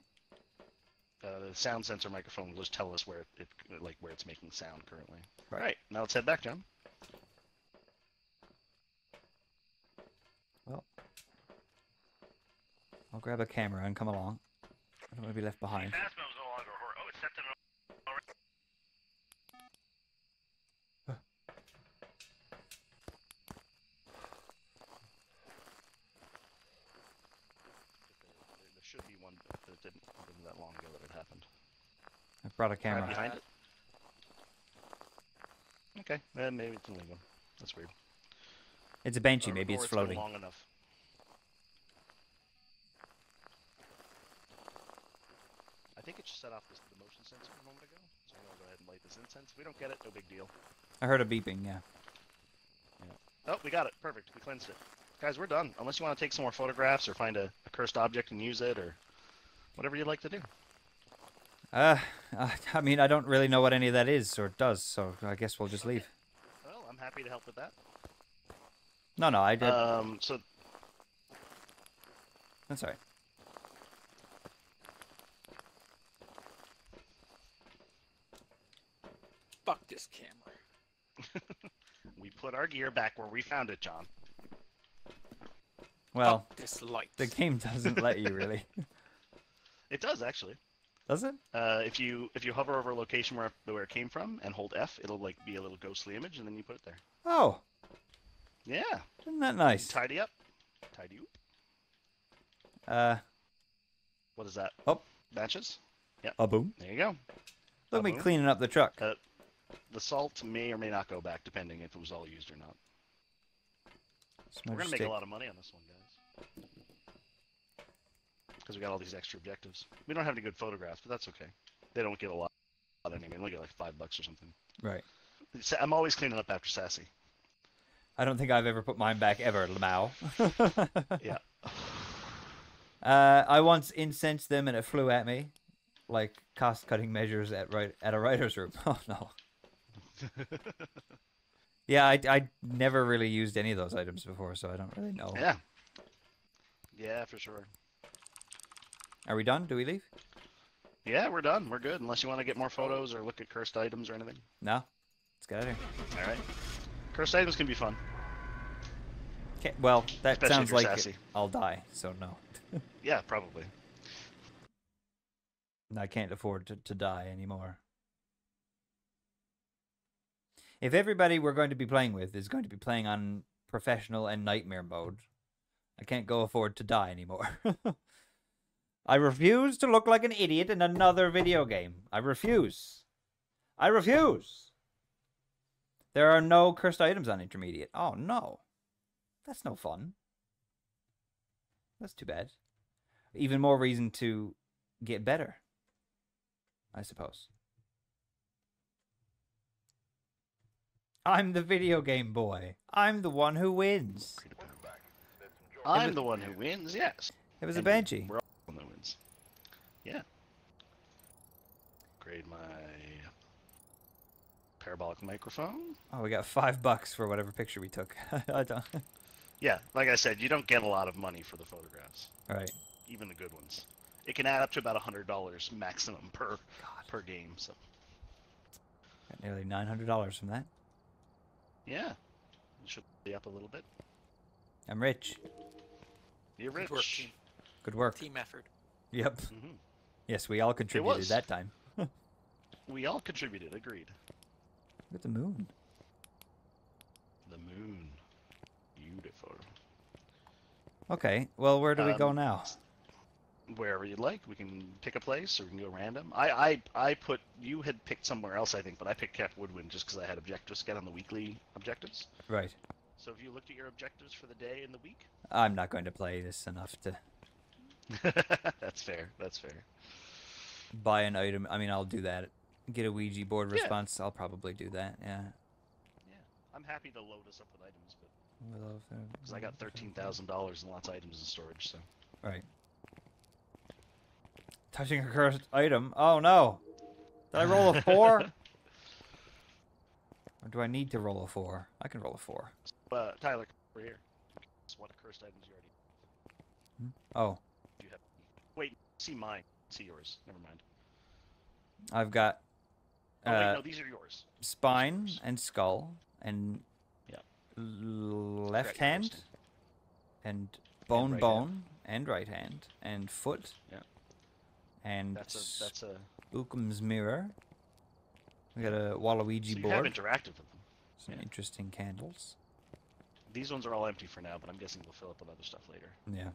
[SPEAKER 5] uh, the sound sensor microphone will just tell us where it, it like where it's making sound currently.
[SPEAKER 2] Right.
[SPEAKER 5] All right, now let's head back, John.
[SPEAKER 2] I'll grab a camera and come along. I don't want to be left behind.
[SPEAKER 5] There, there should be one that didn't wasn't that long ago that it happened.
[SPEAKER 2] I brought a
[SPEAKER 5] Right
[SPEAKER 2] camera.
[SPEAKER 5] behind it. Okay, eh, maybe it's a legal. That's weird.
[SPEAKER 2] It's a banshee.
[SPEAKER 5] Or-
[SPEAKER 2] Maybe
[SPEAKER 5] or
[SPEAKER 2] it's floating.
[SPEAKER 5] long enough. I think it just set off this, the motion sensor a moment ago, so I'm gonna go ahead and light this incense. If we don't get it, no big deal.
[SPEAKER 2] I heard a beeping. Yeah.
[SPEAKER 5] Oh, we got it. Perfect. We cleansed it. Guys, we're done. Unless you want to take some more photographs or find a, a cursed object and use it or whatever you'd like to do.
[SPEAKER 2] Uh, I- I mean, I don't really know what any of that is or does, so I guess we'll just leave.
[SPEAKER 5] Well, I'm happy to help with that.
[SPEAKER 2] No, no, I did.
[SPEAKER 5] Um, so
[SPEAKER 2] That's all right.
[SPEAKER 1] Fuck this camera.
[SPEAKER 5] we put our gear back where we found it, John.
[SPEAKER 2] Well,
[SPEAKER 1] Fuck this light.
[SPEAKER 2] the game doesn't let you really,
[SPEAKER 5] It does actually.
[SPEAKER 2] does it?
[SPEAKER 5] Uh, if you if you hover over a location where where it came from and hold F, it'll like be a little ghostly image, and then you put it there.
[SPEAKER 2] Oh,
[SPEAKER 5] Yeah,
[SPEAKER 2] isn't that nice?
[SPEAKER 5] tidy up, tidy up.
[SPEAKER 2] Uh,
[SPEAKER 5] What is that?
[SPEAKER 2] Oh.
[SPEAKER 5] matches. Yeah.
[SPEAKER 2] A boom.
[SPEAKER 5] There you go.
[SPEAKER 2] Look at me cleaning up the truck.
[SPEAKER 5] Uh, the salt may or may not go back depending if it was all used or not. We're gonna make a lot of money on this one, guys. Because we got all these extra objectives. We don't have any good photographs, but that's okay. They don't get a lot. Anyway, they only get like five bucks or something.
[SPEAKER 2] Right.
[SPEAKER 5] I'm always cleaning up after Sassy.
[SPEAKER 2] I don't think I've ever put mine back ever, Lamau.
[SPEAKER 5] Yeah.
[SPEAKER 2] Uh, I once incensed them and it flew at me, like cost-cutting measures at right at a writer's room. Oh no. yeah, I I never really used any of those items before, so I don't really know.
[SPEAKER 5] Yeah. Yeah, for sure.
[SPEAKER 2] Are we done? Do we leave?
[SPEAKER 5] Yeah, we're done. We're good. Unless you want to get more photos or look at cursed items or anything.
[SPEAKER 2] No. Let's get out of here.
[SPEAKER 5] All right. Cursed items can be fun.
[SPEAKER 2] Okay, well, that
[SPEAKER 5] Especially
[SPEAKER 2] sounds like
[SPEAKER 5] sassy.
[SPEAKER 2] I'll die, so no.
[SPEAKER 5] Yeah, probably.
[SPEAKER 2] I can't afford to, to die anymore. If everybody we're going to be playing with is going to be playing on professional and nightmare mode, I can't go afford to die anymore. I refuse to look like an idiot in another video game. I refuse. I refuse. There are no cursed items on intermediate. Oh no. That's no fun. That's too bad. Even more reason to get better. I suppose. I'm the video game boy. I'm the one who wins.
[SPEAKER 5] I'm
[SPEAKER 2] was-
[SPEAKER 5] the one who wins, yes.
[SPEAKER 2] It was a
[SPEAKER 5] And
[SPEAKER 2] banshee.
[SPEAKER 5] We're all the one that wins. Yeah. Grade my parabolic microphone.
[SPEAKER 2] Oh, we got five bucks for whatever picture we took. I don't.
[SPEAKER 5] Yeah, like I said, you don't get a lot of money for the photographs,
[SPEAKER 2] right.
[SPEAKER 5] even the good ones. It can add up to about a hundred dollars maximum per per game. So
[SPEAKER 2] Got nearly nine hundred dollars from that.
[SPEAKER 5] Yeah. It should be up a little bit.
[SPEAKER 2] I'm rich.
[SPEAKER 5] You're
[SPEAKER 1] Good
[SPEAKER 5] rich.
[SPEAKER 1] work, team.
[SPEAKER 2] Good work.
[SPEAKER 1] Team effort.
[SPEAKER 2] Yep.
[SPEAKER 5] hmm
[SPEAKER 2] Yes, we all contributed
[SPEAKER 5] was.
[SPEAKER 2] that time.
[SPEAKER 5] We all contributed. Agreed.
[SPEAKER 2] Look at the moon.
[SPEAKER 5] The moon. Beautiful.
[SPEAKER 2] Okay. Well, where do we go
[SPEAKER 5] Um,
[SPEAKER 2] now?
[SPEAKER 5] Wherever you'd like, we can pick a place or we can go random. I I, I put you had picked somewhere else, I think, but I picked Camp Woodwind just because I had objectives to get on the weekly objectives.
[SPEAKER 2] Right.
[SPEAKER 5] So have you looked at your objectives for the day and the week?
[SPEAKER 2] I'm not going to play this enough to
[SPEAKER 5] That's fair. That's fair.
[SPEAKER 2] buy an item. I mean, I'll do that. Get a Ouija board
[SPEAKER 5] Yeah.
[SPEAKER 2] response. I'll probably do that. Yeah.
[SPEAKER 5] Yeah, I'm happy to load us up with items, but
[SPEAKER 2] of, uh,
[SPEAKER 5] because I got thirteen thousand dollars and lots of items in storage, so
[SPEAKER 2] Right. Touching a cursed item. Oh no! Did I roll a four? or do I need to roll a four? I can roll a four.
[SPEAKER 5] uh, Tyler, over here. It's what cursed items you already
[SPEAKER 2] Oh,
[SPEAKER 5] you have. Wait, see mine. See yours. Never mind.
[SPEAKER 2] I've got
[SPEAKER 5] Oh wait,
[SPEAKER 2] uh,
[SPEAKER 5] no, these are yours.
[SPEAKER 2] spine
[SPEAKER 5] yours.
[SPEAKER 2] and skull and
[SPEAKER 5] Yeah.
[SPEAKER 2] left hand and bone
[SPEAKER 5] right hand.
[SPEAKER 2] bone and right hand and foot.
[SPEAKER 5] Yeah.
[SPEAKER 2] And
[SPEAKER 5] That's a that's a.
[SPEAKER 2] Mirror. We got a Ouija
[SPEAKER 5] So you have
[SPEAKER 2] board.
[SPEAKER 5] interacted with them.
[SPEAKER 2] Some
[SPEAKER 5] yeah.
[SPEAKER 2] interesting candles.
[SPEAKER 5] These ones are all empty for now, but I'm guessing we'll fill up with other stuff later.
[SPEAKER 2] Yeah.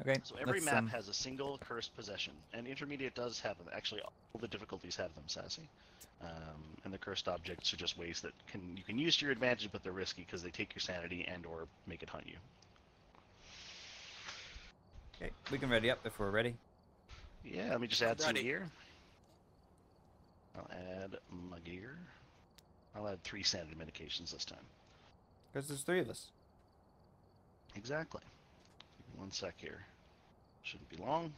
[SPEAKER 2] Okay.
[SPEAKER 5] So every map
[SPEAKER 2] um,
[SPEAKER 5] has a single cursed possession, and intermediate does have them. Actually, all the difficulties have them, Sassy. Um, and the cursed objects are just ways that can you can use to your advantage, but they're risky because they take your sanity and or make it hunt you.
[SPEAKER 2] Okay, we can ready up if we're ready.
[SPEAKER 5] Yeah, let me just add some
[SPEAKER 1] Ready.
[SPEAKER 5] gear. I'll add my gear. I'll add three sanity medications this time.
[SPEAKER 2] Because there's three of us.
[SPEAKER 5] Exactly. One sec here. Shouldn't be long.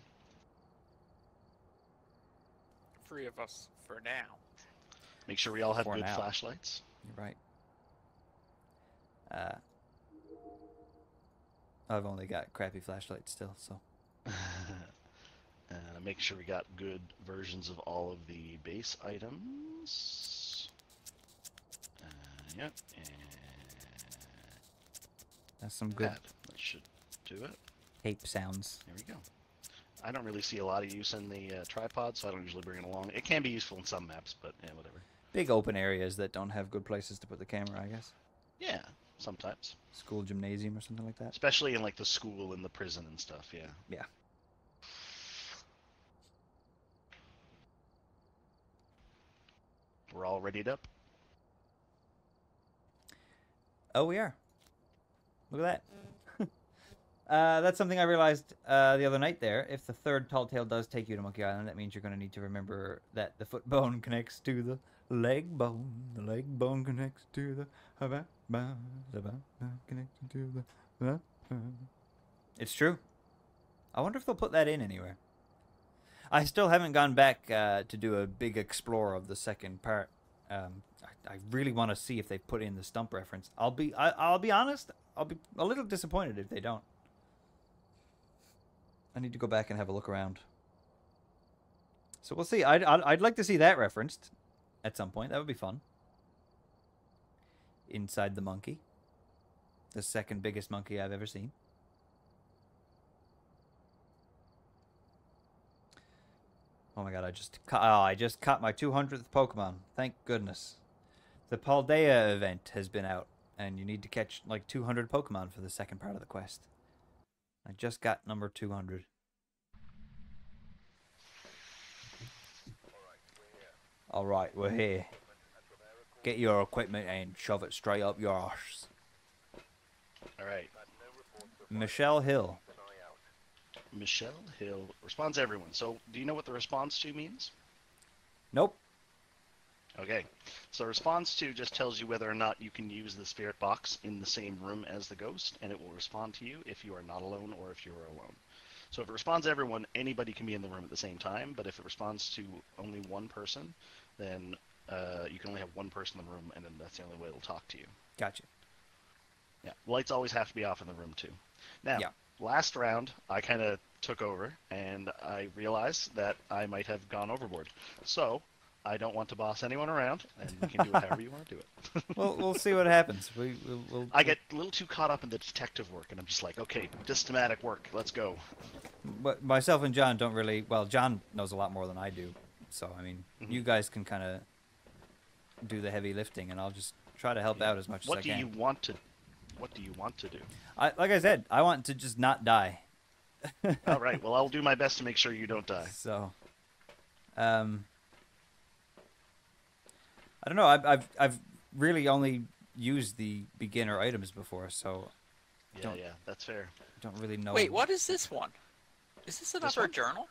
[SPEAKER 1] Three of us for now.
[SPEAKER 5] Make sure we all have
[SPEAKER 2] For
[SPEAKER 5] good
[SPEAKER 2] now.
[SPEAKER 5] flashlights.
[SPEAKER 2] You're right. Uh, I've only got crappy flashlights still, so.
[SPEAKER 5] and make sure we got good versions of all of the base items. Uh, yep, and
[SPEAKER 2] That's some good
[SPEAKER 5] that. That should do it.
[SPEAKER 2] tape sounds.
[SPEAKER 5] There we go. I don't really see a lot of use in the uh, tripod, so I don't usually bring it along. It can be useful in some maps, but yeah, whatever.
[SPEAKER 2] Big open areas that don't have good places to put the camera, I guess.
[SPEAKER 5] Yeah, sometimes.
[SPEAKER 2] School gymnasium or something like that.
[SPEAKER 5] Especially in like the school and the prison and stuff, yeah.
[SPEAKER 2] Yeah.
[SPEAKER 5] We're all readied up.
[SPEAKER 2] Oh, we are. Look at that. uh, that's something I realized uh, the other night there. If the third tall tale does take you to Monkey Island, that means you're going to need to remember that the foot bone connects to the leg bone. The leg bone connects to the It's true. I wonder if they'll put that in anywhere. I still haven't gone back uh, to do a big explore of the second part. Um, I, I really want to see if they put in the stump reference. I'll be I, I'll be honest. I'll be a little disappointed if they don't. I need to go back and have a look around. So we'll see. I'd I'd, I'd like to see that referenced at some point. That would be fun. Inside the monkey, the second biggest monkey I've ever seen. Oh my god, I just oh, I just caught my 200th Pokemon. Thank goodness. The Paldea event has been out, and you need to catch like 200 Pokemon for the second part of the quest. I just got number 200. All right, we're here. Get your equipment and shove it straight up your arse.
[SPEAKER 5] All right.
[SPEAKER 2] Michelle Hill.
[SPEAKER 5] Michelle Hill responds everyone. So, do you know what the response to means?
[SPEAKER 2] Nope.
[SPEAKER 5] Okay. So, response to just tells you whether or not you can use the spirit box in the same room as the ghost, and it will respond to you if you are not alone or if you are alone. So, if it responds to everyone, anybody can be in the room at the same time, but if it responds to only one person, then uh, you can only have one person in the room, and then that's the only way it'll talk to you.
[SPEAKER 2] Gotcha.
[SPEAKER 5] Yeah, lights always have to be off in the room too. Now,
[SPEAKER 2] Yeah.
[SPEAKER 5] last round I kind of took over and I realized that I might have gone overboard. So I don't want to boss anyone around, and you can do it however you want to do it.
[SPEAKER 2] we'll we'll see what happens. We we'll, we'll
[SPEAKER 5] I get a little too caught up in the detective work, and I'm just like, okay, systematic work, let's go.
[SPEAKER 2] but myself and John don't really. Well, John knows a lot more than I do, so I mean,
[SPEAKER 5] Mhm.
[SPEAKER 2] you guys can kind of do the heavy lifting, and I'll just try to help out as much
[SPEAKER 5] What
[SPEAKER 2] as
[SPEAKER 5] do
[SPEAKER 2] I
[SPEAKER 5] you want to? What do you want to do?
[SPEAKER 2] I, like I said, I want to just not die.
[SPEAKER 5] All right. Well, I'll do my best to make sure you don't die.
[SPEAKER 2] So, um, I don't know. I've I've I've really only used the beginner items before, so
[SPEAKER 5] Yeah,
[SPEAKER 2] Don't-
[SPEAKER 5] yeah, that's fair.
[SPEAKER 2] I don't really know.
[SPEAKER 1] Wait, what is this one? Is this another
[SPEAKER 5] one?
[SPEAKER 1] journal?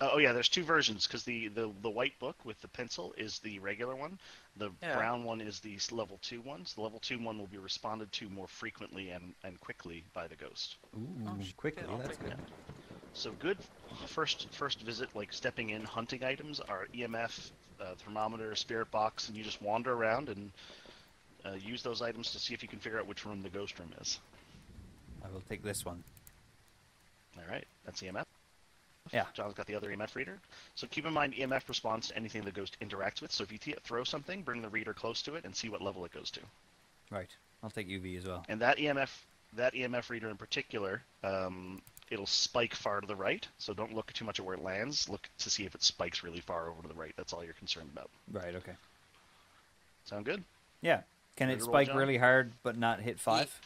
[SPEAKER 5] Uh, oh yeah, there's two versions because the, the the white book with the pencil is the regular one. The
[SPEAKER 1] Yeah.
[SPEAKER 5] brown one is the level two one. So the level two one will be responded to more frequently and, and quickly by the ghost.
[SPEAKER 2] Ooh,
[SPEAKER 1] Oh,
[SPEAKER 2] quickly.
[SPEAKER 1] I'll
[SPEAKER 2] That's
[SPEAKER 1] take
[SPEAKER 2] good.
[SPEAKER 5] So good first first visit, like stepping in hunting items are EMF, uh, thermometer, spirit box, and you just wander around and uh, use those items to see if you can figure out which room the ghost room is.
[SPEAKER 2] I will take this one.
[SPEAKER 5] All right, that's EMF.
[SPEAKER 2] Yeah.
[SPEAKER 5] John's got the other EMF reader. So keep in mind EMF responds to anything the ghost interacts with. So if you t- throw something, bring the reader close to it and see what level it goes to.
[SPEAKER 2] Right. I'll take UV as well.
[SPEAKER 5] And that EMF that EMF reader in particular, um, it'll spike far to the right. So don't look too much at where it lands. Look to see if it spikes really far over to the right. That's all you're concerned about.
[SPEAKER 2] Right. Okay.
[SPEAKER 5] Sound good?
[SPEAKER 2] Yeah. Can
[SPEAKER 5] Ready
[SPEAKER 2] it spike really hard but not hit five?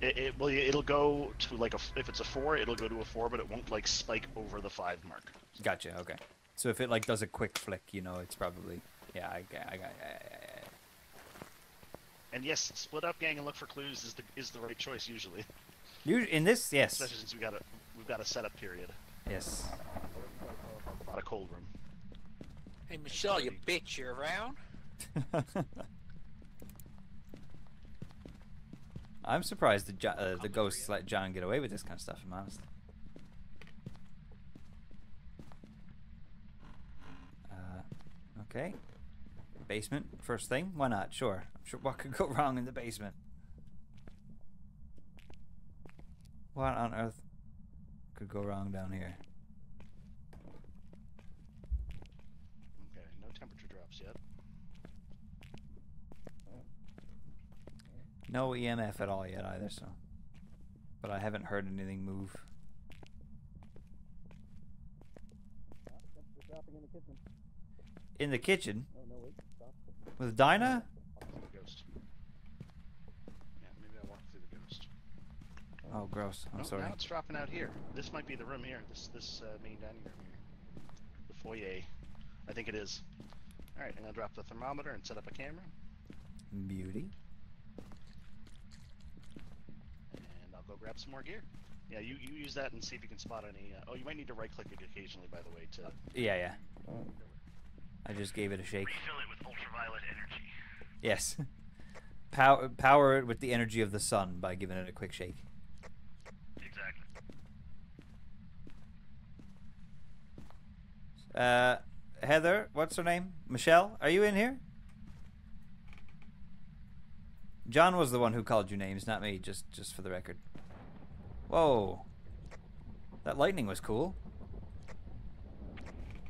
[SPEAKER 5] It, it well, it'll go to like a f- if it's a four, it'll go to a four, but it won't like spike over the five mark.
[SPEAKER 2] Gotcha. Okay. So if it like does a quick flick, you know, it's probably yeah. I got. I got. I, I,
[SPEAKER 5] And yes, split up, gang, and look for clues is the is the right choice usually.
[SPEAKER 2] You in this? Yes.
[SPEAKER 5] Especially since we got a we've got a setup period,
[SPEAKER 2] Yes.
[SPEAKER 5] not a cold room.
[SPEAKER 1] Hey, Michelle, you bitch, you're around?
[SPEAKER 2] I'm surprised the uh, the ghosts let John get away with this kind of stuff. I'm honest. Uh, okay. Basement first thing. Why not? Sure. I'm sure. What could go wrong in the basement? What on earth could go wrong down here?
[SPEAKER 5] Okay, no temperature drops yet.
[SPEAKER 2] No EMF at all yet either. So, but I haven't heard anything move. In the kitchen. With Dinah?
[SPEAKER 5] Walk through the ghost. Yeah, maybe I walked through the.
[SPEAKER 2] Oh, gross. I'm
[SPEAKER 5] no,
[SPEAKER 2] sorry.
[SPEAKER 5] Now it's dropping out here. This might be the room here. This this uh, main dining room here. The foyer. I think it is. All right, I'm gonna drop the thermometer and set up a camera,
[SPEAKER 2] Beauty.
[SPEAKER 5] and I'll go grab some more gear. Yeah, you, you use that and see if you can spot any. Uh, oh, you might need to right click it occasionally, by the way, to
[SPEAKER 2] Yeah, yeah. I just gave it a shake.
[SPEAKER 5] refill it with ultraviolet energy.
[SPEAKER 2] Yes. Power, power it with the energy of the sun by giving it a quick shake.
[SPEAKER 5] Exactly.
[SPEAKER 2] Uh, Heather, what's her name? Michelle, are you in here? John was the one who called you names, not me. Just, just for the record. Whoa, that lightning was cool.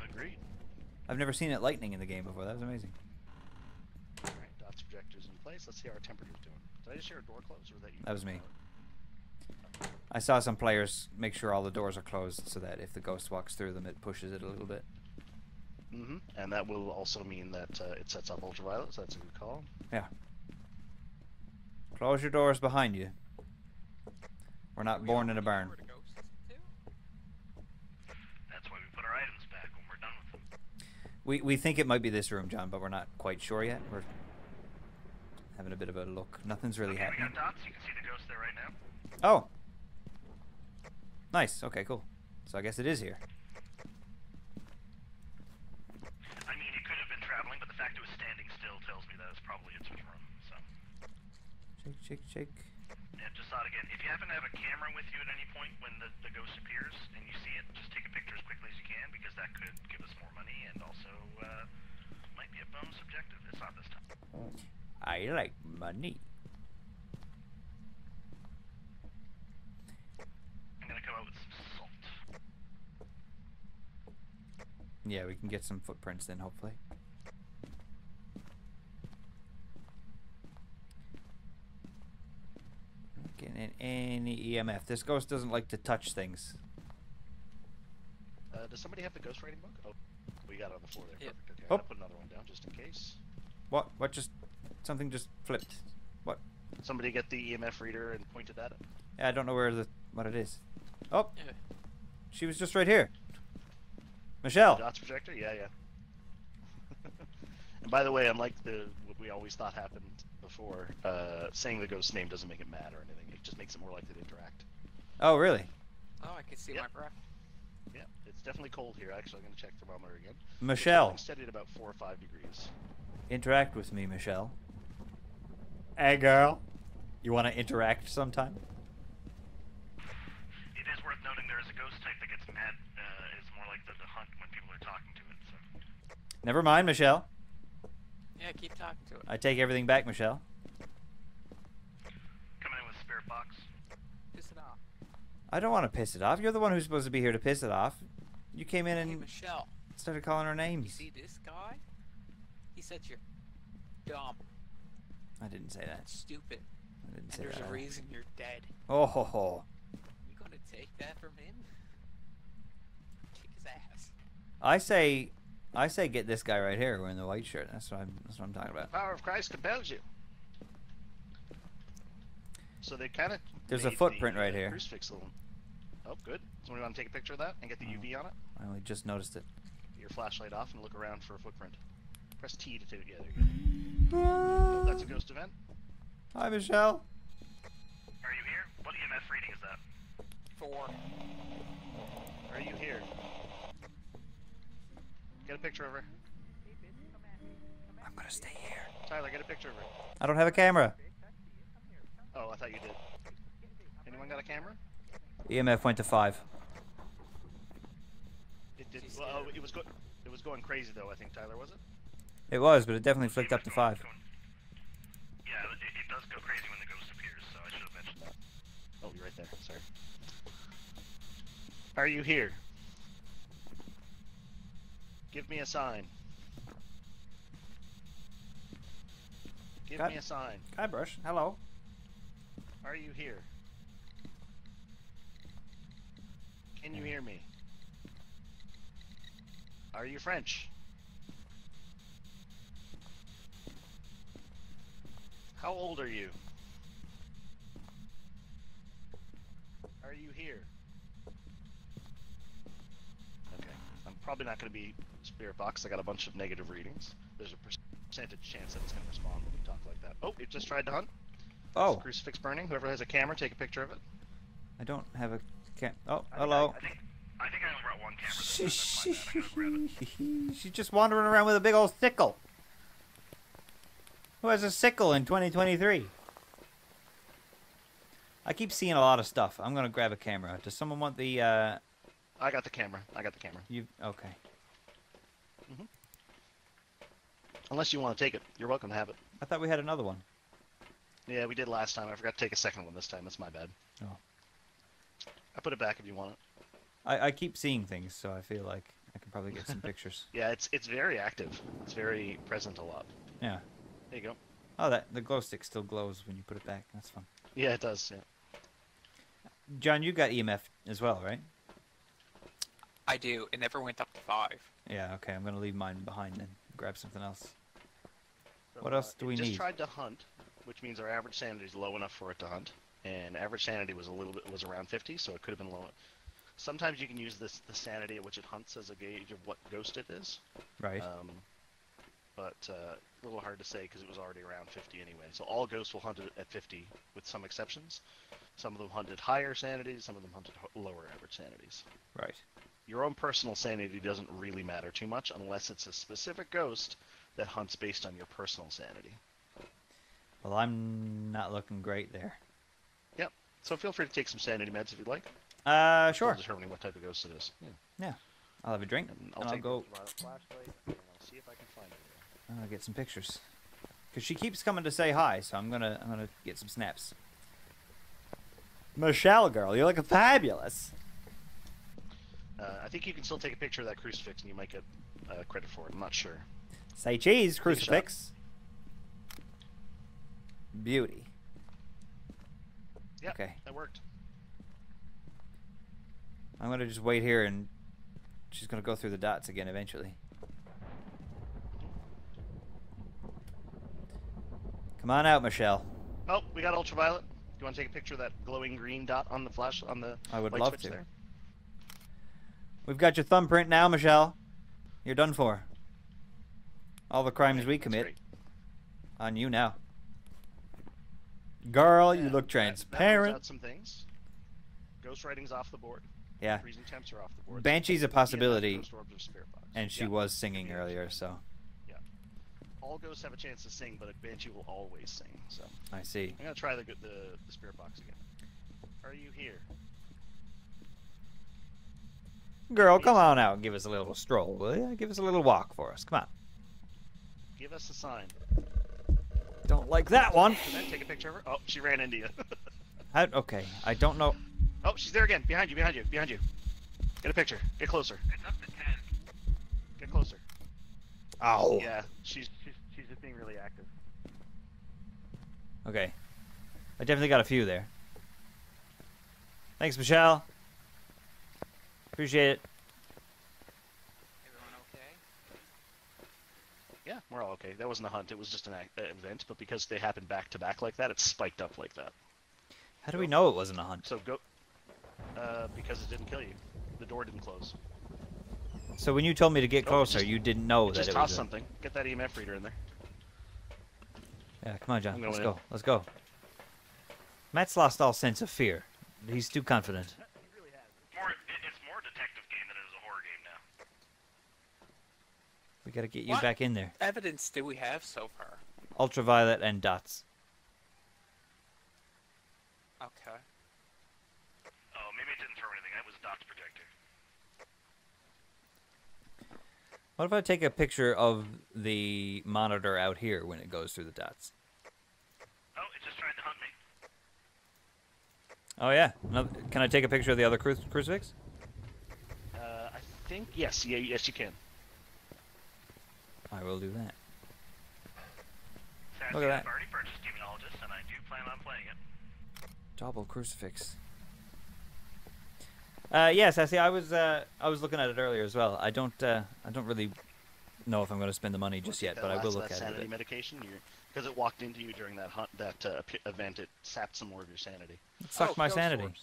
[SPEAKER 5] Agreed.
[SPEAKER 2] I've never seen it lightning in the game before. That was amazing.
[SPEAKER 5] All right, dots projectors in place. Let's see how our temperature's doing. Did I just hear a door close, or was that you?
[SPEAKER 2] That was me. I saw some players make sure all the doors are closed so that if the ghost walks through them, it pushes it a little bit.
[SPEAKER 5] Mm-hmm. And that will also mean that uh, it sets up ultraviolet, so that's a good call.
[SPEAKER 2] Yeah. Close your doors behind you. We're not
[SPEAKER 1] We
[SPEAKER 2] born in a barn.
[SPEAKER 1] where the ghost is, too?
[SPEAKER 5] That's why we put our items back when we're done with them.
[SPEAKER 2] We we think it might be this room, John, but we're not quite sure yet. We're having a bit of a look. Nothing's really
[SPEAKER 5] okay,
[SPEAKER 2] happening.
[SPEAKER 5] got dots. You can see the ghost there right now.
[SPEAKER 2] Oh. Nice. Okay, cool. So I guess it is here.
[SPEAKER 5] I mean, it could have been traveling, but the fact it was standing still tells me that it's probably its room. So,
[SPEAKER 2] Shake, shake, shake.
[SPEAKER 5] Thought again. If you happen to have a camera with you at any point when the, the ghost appears and you see it, just take a picture as quickly as you can because that could give us more money and also uh, might be a bonus objective. It's not this time.
[SPEAKER 2] I like money.
[SPEAKER 5] I'm gonna come out with some salt.
[SPEAKER 2] Yeah, we can get some footprints then, hopefully. Not Getting in any EMF. This ghost doesn't like to touch things.
[SPEAKER 5] Uh, does somebody have the ghost writing book? Oh, we got it on the floor there.
[SPEAKER 1] Yep.
[SPEAKER 5] Perfect. Okay,
[SPEAKER 2] Oh.
[SPEAKER 5] I'll put another one down just in case.
[SPEAKER 2] What? What just? Something just flipped. What?
[SPEAKER 5] Somebody get the EMF reader and pointed at it.
[SPEAKER 2] Yeah, I don't know where the what it is. Oh,
[SPEAKER 1] Yeah.
[SPEAKER 2] she was just right here. Michelle.
[SPEAKER 5] Dots projector? Yeah, yeah. and by the way, unlike the what we always thought happened before, uh, saying the ghost's name doesn't make it mad or anything. It just makes it more likely to interact.
[SPEAKER 2] Oh, really?
[SPEAKER 1] Oh, I can see
[SPEAKER 5] Yep.
[SPEAKER 1] my breath.
[SPEAKER 5] Yeah, it's definitely cold here. Actually, I'm going to check the thermometer again. It's
[SPEAKER 2] Michelle,
[SPEAKER 5] holding steady at about four or five degrees.
[SPEAKER 2] interact with me, Michelle. Hey, girl. You want to interact sometime?
[SPEAKER 6] It is worth noting there is a ghost type that gets mad. Uh, is more likely to hunt when people are talking to it. So
[SPEAKER 2] Never mind, Michelle.
[SPEAKER 1] Yeah, keep talking to it.
[SPEAKER 2] I take everything back, Michelle.
[SPEAKER 6] coming in with spirit box.
[SPEAKER 1] Piss it off.
[SPEAKER 2] I don't want to piss it off. You're the one who's supposed to be here to piss it off. You came in
[SPEAKER 1] Hey,
[SPEAKER 2] and
[SPEAKER 1] Michelle,
[SPEAKER 2] started calling her
[SPEAKER 1] you
[SPEAKER 2] names.
[SPEAKER 1] see this guy? He said you're dumb,
[SPEAKER 2] I didn't say that.
[SPEAKER 1] stupid,
[SPEAKER 2] I didn't
[SPEAKER 1] and
[SPEAKER 2] say
[SPEAKER 1] there's
[SPEAKER 2] that.
[SPEAKER 1] a reason you're dead.
[SPEAKER 2] Oh ho ho.
[SPEAKER 1] You gonna take that from him? Kick his ass.
[SPEAKER 2] I say, I say, get this guy right here wearing the white shirt. That's what I'm. That's what I'm talking about.
[SPEAKER 5] The Power of Christ compels you. So they kind of.
[SPEAKER 2] There's a footprint right here.
[SPEAKER 5] Crucifix little. Oh, good. Somebody want to take a picture of that and get the
[SPEAKER 2] Oh.
[SPEAKER 5] UV on it?
[SPEAKER 2] I only just noticed it.
[SPEAKER 5] Get your flashlight off and look around for a footprint. Press T to take it. Yeah, there. Oh, ah. that's a ghost event.
[SPEAKER 2] Hi, Michelle.
[SPEAKER 6] Are you here? What EMF reading is that?
[SPEAKER 1] Four.
[SPEAKER 5] Are you here? Get a picture of her.
[SPEAKER 2] I'm gonna stay here.
[SPEAKER 5] Tyler, get a picture of her.
[SPEAKER 2] I don't have a camera.
[SPEAKER 5] Oh, I thought you did. Anyone got a camera?
[SPEAKER 2] EMF went to five.
[SPEAKER 5] It did.
[SPEAKER 1] She's
[SPEAKER 5] Well, oh, it was go- It was going crazy though. I think Tyler was it.
[SPEAKER 2] It was, but it definitely flicked up to five.
[SPEAKER 6] going- Yeah, it, it does go crazy when the ghost appears. So I should have mentioned that.
[SPEAKER 5] Oh, you're right there. Sorry. Are you here? Give me a sign. Give
[SPEAKER 2] Got-
[SPEAKER 5] me a sign.
[SPEAKER 2] Guybrush, hello.
[SPEAKER 5] Are you here? Can you hear me? Are you French? How old are you? Are you here? Okay. I'm probably not going to be spirit box. I got a bunch of negative readings. There's a percentage chance that it's going to respond when we talk like that. Oh, it just tried to hunt.
[SPEAKER 2] Oh,
[SPEAKER 5] Crucifix burning. Whoever has a camera, take a picture of it.
[SPEAKER 2] I don't have a cam. Oh,
[SPEAKER 6] I
[SPEAKER 2] hello.
[SPEAKER 6] I, I think I think I only brought one camera. So that's my bad. I gotta grab it.
[SPEAKER 2] She's just wandering around with a big old sickle. Who has a sickle in 2023? I keep seeing a lot of stuff. I'm gonna grab a camera. Does someone want the? uh
[SPEAKER 5] I got the camera. I got the camera.
[SPEAKER 2] You okay?
[SPEAKER 5] Unless you want to take it, you're welcome to have it.
[SPEAKER 2] I thought we had another one.
[SPEAKER 5] Yeah, we did last time. I forgot to take a second one this time. That's my bad.
[SPEAKER 2] Oh.
[SPEAKER 5] I put it back if you want it.
[SPEAKER 2] I, I keep seeing things, so I feel like I can probably get some pictures.
[SPEAKER 5] Yeah, it's it's very active. It's very present a lot.
[SPEAKER 2] Yeah.
[SPEAKER 5] There you go.
[SPEAKER 2] Oh, that the glow stick still glows when you put it back. That's fun.
[SPEAKER 5] Yeah, it does. Yeah.
[SPEAKER 2] John, you got EMF as well, right?
[SPEAKER 1] I do. It never went up to five.
[SPEAKER 2] Yeah. Okay, I'm gonna leave mine behind and Grab something else. What else do we
[SPEAKER 5] just
[SPEAKER 2] need?
[SPEAKER 5] tried to hunt, which means our average sanity is low enough for it to hunt, and average sanity was a little bit was around 50, so it could have been low. Sometimes you can use this the sanity at which it hunts as a gauge of what ghost it is.
[SPEAKER 2] Right.
[SPEAKER 5] Um, but uh, a little hard to say because it was already around 50 anyway. So all ghosts will hunt at 50, with some exceptions. Some of them hunted higher sanities, some of them hunted lower average sanities.
[SPEAKER 2] right.
[SPEAKER 5] Your own personal sanity doesn't really matter too much unless it's a specific ghost that hunts based on your personal sanity.
[SPEAKER 2] Well, I'm not looking great there.
[SPEAKER 5] Yep. So feel free to take some sanity meds if you'd like.
[SPEAKER 2] Uh,
[SPEAKER 5] Still
[SPEAKER 2] sure.
[SPEAKER 5] Determining what type of ghost it is. Yeah.
[SPEAKER 2] Yeah. I'll have a drink,
[SPEAKER 5] And
[SPEAKER 2] and
[SPEAKER 5] I'll
[SPEAKER 2] I'll,
[SPEAKER 5] take
[SPEAKER 2] go.
[SPEAKER 5] my flashlight and I'll see if I can find it.
[SPEAKER 2] I'll get some pictures. Cause she keeps coming to say hi, so I'm gonna I'm gonna get some snaps. Michelle, girl, you're looking fabulous.
[SPEAKER 5] Uh, I think you can still take a picture of that crucifix and you might get uh, credit for it. I'm not sure.
[SPEAKER 2] Say cheese, crucifix. Beauty.
[SPEAKER 5] Yeah,
[SPEAKER 2] Okay.
[SPEAKER 5] that worked.
[SPEAKER 2] I'm gonna just wait here and she's gonna go through the dots again eventually. Come on out, Michelle.
[SPEAKER 5] Oh, we got ultraviolet. Do you want to take a picture of that glowing green dot on the flash on the
[SPEAKER 2] I would love to.
[SPEAKER 5] there?
[SPEAKER 2] We've got your thumbprint now, Michelle. You're done for. All the crimes
[SPEAKER 5] Okay,
[SPEAKER 2] we commit on you now. Girl, you
[SPEAKER 5] Yeah,
[SPEAKER 2] look
[SPEAKER 5] that- that
[SPEAKER 2] transparent.
[SPEAKER 5] out some things. Ghost writing's off the board.
[SPEAKER 2] Yeah.
[SPEAKER 5] Freezing temps are off the board.
[SPEAKER 2] Banshee's a possibility,
[SPEAKER 5] Ghost Orbs of Spirit Box.
[SPEAKER 2] and she
[SPEAKER 5] Yeah.
[SPEAKER 2] was singing
[SPEAKER 5] Yeah.
[SPEAKER 2] earlier, so Yeah.
[SPEAKER 5] All ghosts have a chance to sing, but a banshee will always sing. So
[SPEAKER 2] I see.
[SPEAKER 5] I'm gonna try the the, the spirit box again. Are you here?
[SPEAKER 2] Girl, come on out and give us a little stroll, will you? Give us a little walk for us. Come on.
[SPEAKER 5] Give us a sign.
[SPEAKER 2] Don't like that one.
[SPEAKER 5] And then take a picture of her. Oh, she ran into you.
[SPEAKER 2] How, okay, I don't know.
[SPEAKER 5] oh, she's there again. Behind you. Behind you. Behind you. Get a picture. Get closer.
[SPEAKER 6] It's up to ten.
[SPEAKER 5] Get closer.
[SPEAKER 2] Ow.
[SPEAKER 5] Yeah, she's
[SPEAKER 6] She's she's just being really active.
[SPEAKER 2] Okay. I definitely got a few there. Thanks, Michelle. Appreciate it.
[SPEAKER 1] Everyone okay?
[SPEAKER 5] Yeah. We're all okay. That wasn't a hunt. It was just an ac- event, but because they happened back to back like that, it spiked up like that.
[SPEAKER 2] How do we know it wasn't a hunt?
[SPEAKER 5] So go. Uh, because it didn't kill you. The door didn't close.
[SPEAKER 2] So when you told me to get
[SPEAKER 5] Oh,
[SPEAKER 2] closer,
[SPEAKER 5] just-
[SPEAKER 2] you didn't know
[SPEAKER 5] It
[SPEAKER 2] that
[SPEAKER 5] just
[SPEAKER 2] it
[SPEAKER 5] tossed
[SPEAKER 2] was. A...
[SPEAKER 5] something. Get that EMF reader in there.
[SPEAKER 2] Yeah, come on, John. Let's
[SPEAKER 5] going
[SPEAKER 2] go. Let's go. Matt's lost all sense of fear. He's too confident.
[SPEAKER 6] More, it, it's more a detective game than it is a horror game now.
[SPEAKER 2] We gotta get you
[SPEAKER 1] What?
[SPEAKER 2] back in there.
[SPEAKER 1] What evidence do we have so far?
[SPEAKER 2] Ultraviolet and dots.
[SPEAKER 1] Okay.
[SPEAKER 6] Oh, maybe it didn't throw anything. That was dots projector.
[SPEAKER 2] What if I take a picture of the monitor out here when it goes through the dots?
[SPEAKER 6] Oh, it just tried to hunt me.
[SPEAKER 2] Oh yeah. Another, can I take a picture of the other cru- crucifix?
[SPEAKER 5] Uh, I think yes. Yeah. Yes, you can.
[SPEAKER 2] I will do that.
[SPEAKER 6] Sadly,
[SPEAKER 2] Look at
[SPEAKER 6] I've
[SPEAKER 2] that.
[SPEAKER 6] already purchased Demonologist, and I do plan on playing it.
[SPEAKER 2] Double crucifix. Uh, yes, I see. I was uh, I was looking at it earlier as well. I don't uh, I don't really know if I'm going to spend the money just yet, but I will
[SPEAKER 5] last-
[SPEAKER 2] look
[SPEAKER 5] that
[SPEAKER 2] at
[SPEAKER 5] sanity medication. Because it walked into you during that hunt, that uh, event. It sapped some more of your sanity.
[SPEAKER 2] It sucked
[SPEAKER 1] Oh,
[SPEAKER 2] my sanity.
[SPEAKER 1] orbs.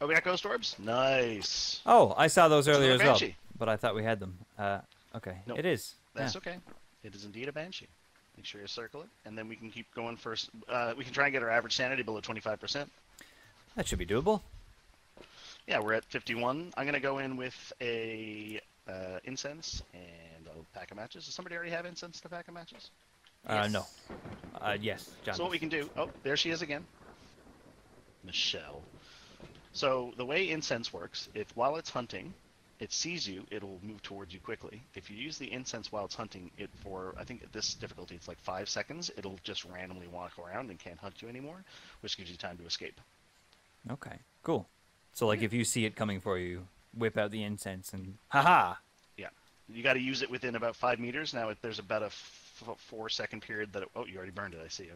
[SPEAKER 5] Oh, we got ghost orbs. Nice.
[SPEAKER 2] Oh, I saw those earlier as well, but I thought we had them. Uh, okay,
[SPEAKER 5] No,
[SPEAKER 2] it is.
[SPEAKER 5] That's
[SPEAKER 2] yeah.
[SPEAKER 5] okay. It is indeed a banshee. Make sure you circle it, and then we can keep going first. Uh, we can try and get our average sanity below 25%.
[SPEAKER 2] That should be doable.
[SPEAKER 5] Yeah, we're at 51. I'm gonna go in with a uh, incense and a pack of matches. Does somebody already have incense and a pack of matches?
[SPEAKER 2] Uh, no.
[SPEAKER 1] Yes.
[SPEAKER 2] Uh, yes, John.
[SPEAKER 5] So what we can do? Oh, there she is again. Michelle. So the way incense works, if while it's hunting, it sees you, it'll move towards you quickly. If you use the incense while it's hunting, it for I think at this difficulty it's like five seconds. It'll just randomly walk around and can't hunt you anymore, which gives you time to escape.
[SPEAKER 2] Okay, cool. So like, if you see it coming for you, whip out the incense and haha.
[SPEAKER 5] Yeah, you got to use it within about five meters. Now it, there's about a f- four second period that. It, oh, you already burned it. I see.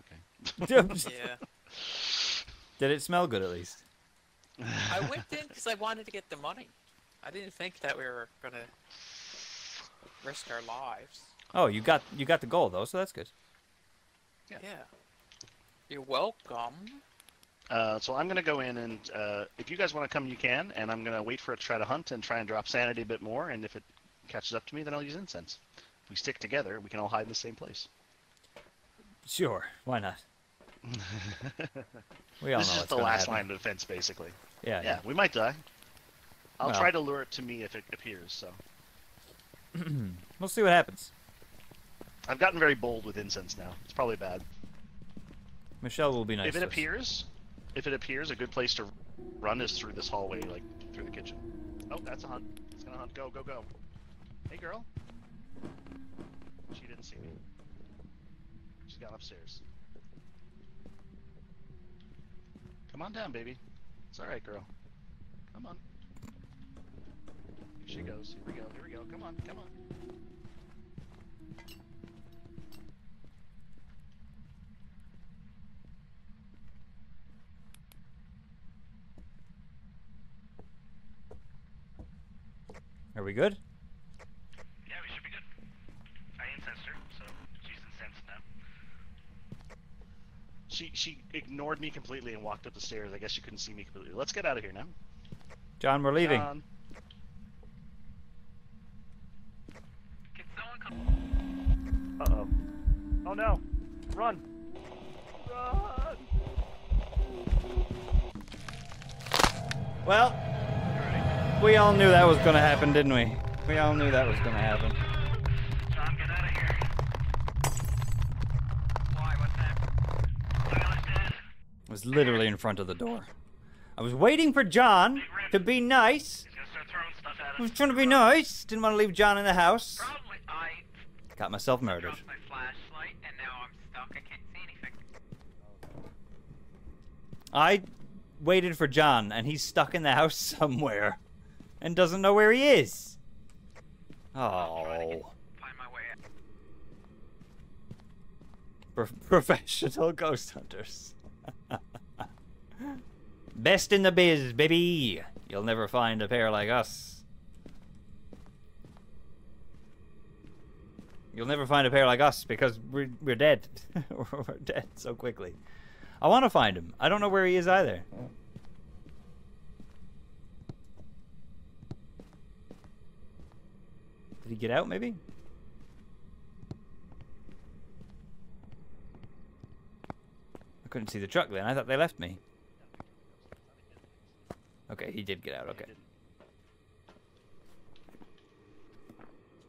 [SPEAKER 5] Okay.
[SPEAKER 1] Yeah.
[SPEAKER 2] Did it smell good at least?
[SPEAKER 1] I went in because I wanted to get the money. I didn't think that we were gonna risk our lives.
[SPEAKER 2] Oh, you got you got the goal though, so that's good.
[SPEAKER 5] Yeah.
[SPEAKER 1] Yeah. You're welcome.
[SPEAKER 5] Uh, so I'm gonna go in and uh, if you guys want to come, you can, and I'm gonna wait for it to try to hunt and try and drop sanity a bit more. And if it catches up to me, then I'll use incense. If we stick together, we can all hide in the same place.
[SPEAKER 2] Sure, why not? We all
[SPEAKER 5] this
[SPEAKER 2] know
[SPEAKER 5] is
[SPEAKER 2] what's
[SPEAKER 5] the last
[SPEAKER 2] happen.
[SPEAKER 5] line of defense, basically.
[SPEAKER 2] Yeah,
[SPEAKER 5] Yeah, we might die. I'll
[SPEAKER 2] Well.
[SPEAKER 5] try to lure it to me if it appears. So
[SPEAKER 2] We'll see what happens.
[SPEAKER 5] I've gotten very bold with incense now. It's probably bad.
[SPEAKER 2] Michelle will be nice.
[SPEAKER 5] if it appears, if it appears, a good place to run is through this hallway, like through the kitchen. Oh, that's a hunt. It's gonna hunt. Go, go, go. Hey, girl. She didn't see me. She's gone upstairs. Come on down, baby. It's all right, girl. Come on. She goes. Here we go. Here we go. Come on. Come on.
[SPEAKER 2] Are we good?
[SPEAKER 6] Yeah, we should be good. I incensed her, so she's incensed now.
[SPEAKER 5] She she ignored me completely and walked up the stairs. I guess she couldn't see me completely. Let's get out of here now.
[SPEAKER 2] John, we're leaving.
[SPEAKER 5] John.
[SPEAKER 6] Can someone come?
[SPEAKER 5] Uh oh. Oh no! Run! Run!
[SPEAKER 2] Well, we all knew that was gonna happen, didn't we? We all knew that was gonna happen.
[SPEAKER 6] John, get out of here. Why? What's happened? Tyler's dead.
[SPEAKER 2] I was literally in front of the door. I was waiting for John to be nice.
[SPEAKER 6] He's gonna start throwing stuff at
[SPEAKER 2] I was trying to be nice. Didn't want to leave John in the house.
[SPEAKER 7] Probably I
[SPEAKER 2] Got myself murdered.
[SPEAKER 7] my flashlight and now I'm stuck. I can't see anything.
[SPEAKER 2] I waited for John, and he's stuck in the house somewhere, and doesn't know where he is. Oh,
[SPEAKER 7] Find my way out.
[SPEAKER 2] Pro- professional ghost hunters. Best in the biz, baby. You'll never find a pair like us. You'll never find a pair like us because we're we're dead. we're dead so quickly. I want to find him. I don't know where he is either. Did he get out? Maybe. I couldn't see the truck then. I thought they left me. Okay, he did get out. Okay.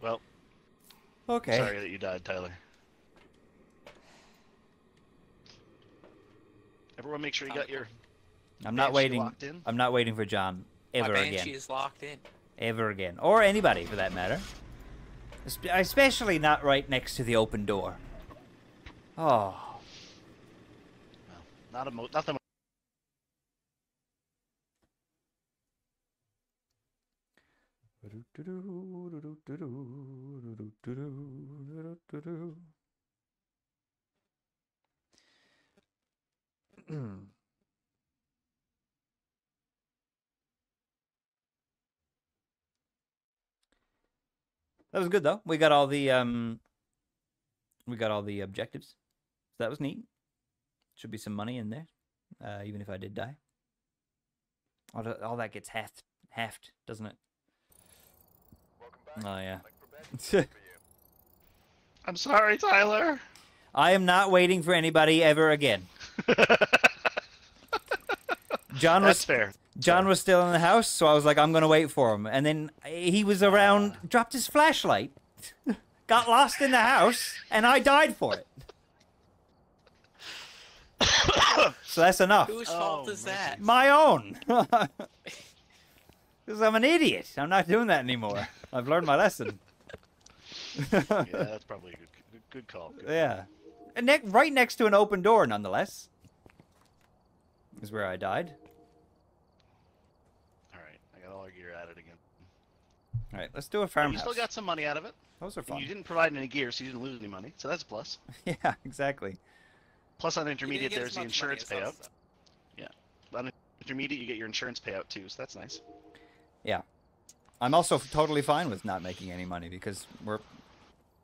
[SPEAKER 5] Well,
[SPEAKER 2] Okay.
[SPEAKER 5] sorry that you died, Tyler. Everyone, make sure you got your.
[SPEAKER 2] I'm not waiting.
[SPEAKER 5] locked in?
[SPEAKER 2] I'm not waiting for John ever
[SPEAKER 1] My
[SPEAKER 2] again.
[SPEAKER 1] banshee is locked in.
[SPEAKER 2] Ever again, or anybody for that matter. Especially not right next to the open door. Oh,
[SPEAKER 5] Not a mo- not the.
[SPEAKER 2] that was good though. We got all the um, we got all the objectives. So that was neat. Should be some money in there, uh, even if I did die. All, all that gets halved, halved, doesn't it? Oh yeah.
[SPEAKER 5] I'm sorry, Tyler.
[SPEAKER 2] I am not waiting for anybody ever again. John was
[SPEAKER 5] That's fair.
[SPEAKER 2] John was still in the house, so I was like, I'm gonna wait for him. And then he was ah. around, dropped his flashlight, got lost in the house, and I died for it. so that's enough.
[SPEAKER 1] Whose
[SPEAKER 5] Oh,
[SPEAKER 1] fault is that?
[SPEAKER 2] My own. Because I'm an idiot. I'm not doing that anymore. I've learned my lesson.
[SPEAKER 5] Yeah, that's probably a good, good, good call. Good
[SPEAKER 2] Yeah. And ne- right next to an open door, nonetheless. Is where I died.
[SPEAKER 5] All right, I got all our gear added again.
[SPEAKER 2] All right, let's do a
[SPEAKER 5] But
[SPEAKER 2] farmhouse.
[SPEAKER 5] you still got some money out of it.
[SPEAKER 2] Those are
[SPEAKER 5] And
[SPEAKER 2] fun.
[SPEAKER 5] you didn't provide any gear, so you didn't lose any money. So that's a plus.
[SPEAKER 2] yeah, exactly.
[SPEAKER 5] Plus, on intermediate, there's the
[SPEAKER 1] much money
[SPEAKER 5] insurance payout.
[SPEAKER 1] Yeah.
[SPEAKER 5] On intermediate, you get your insurance payout too, so that's nice.
[SPEAKER 2] Yeah. I'm also totally fine with not making any money because we're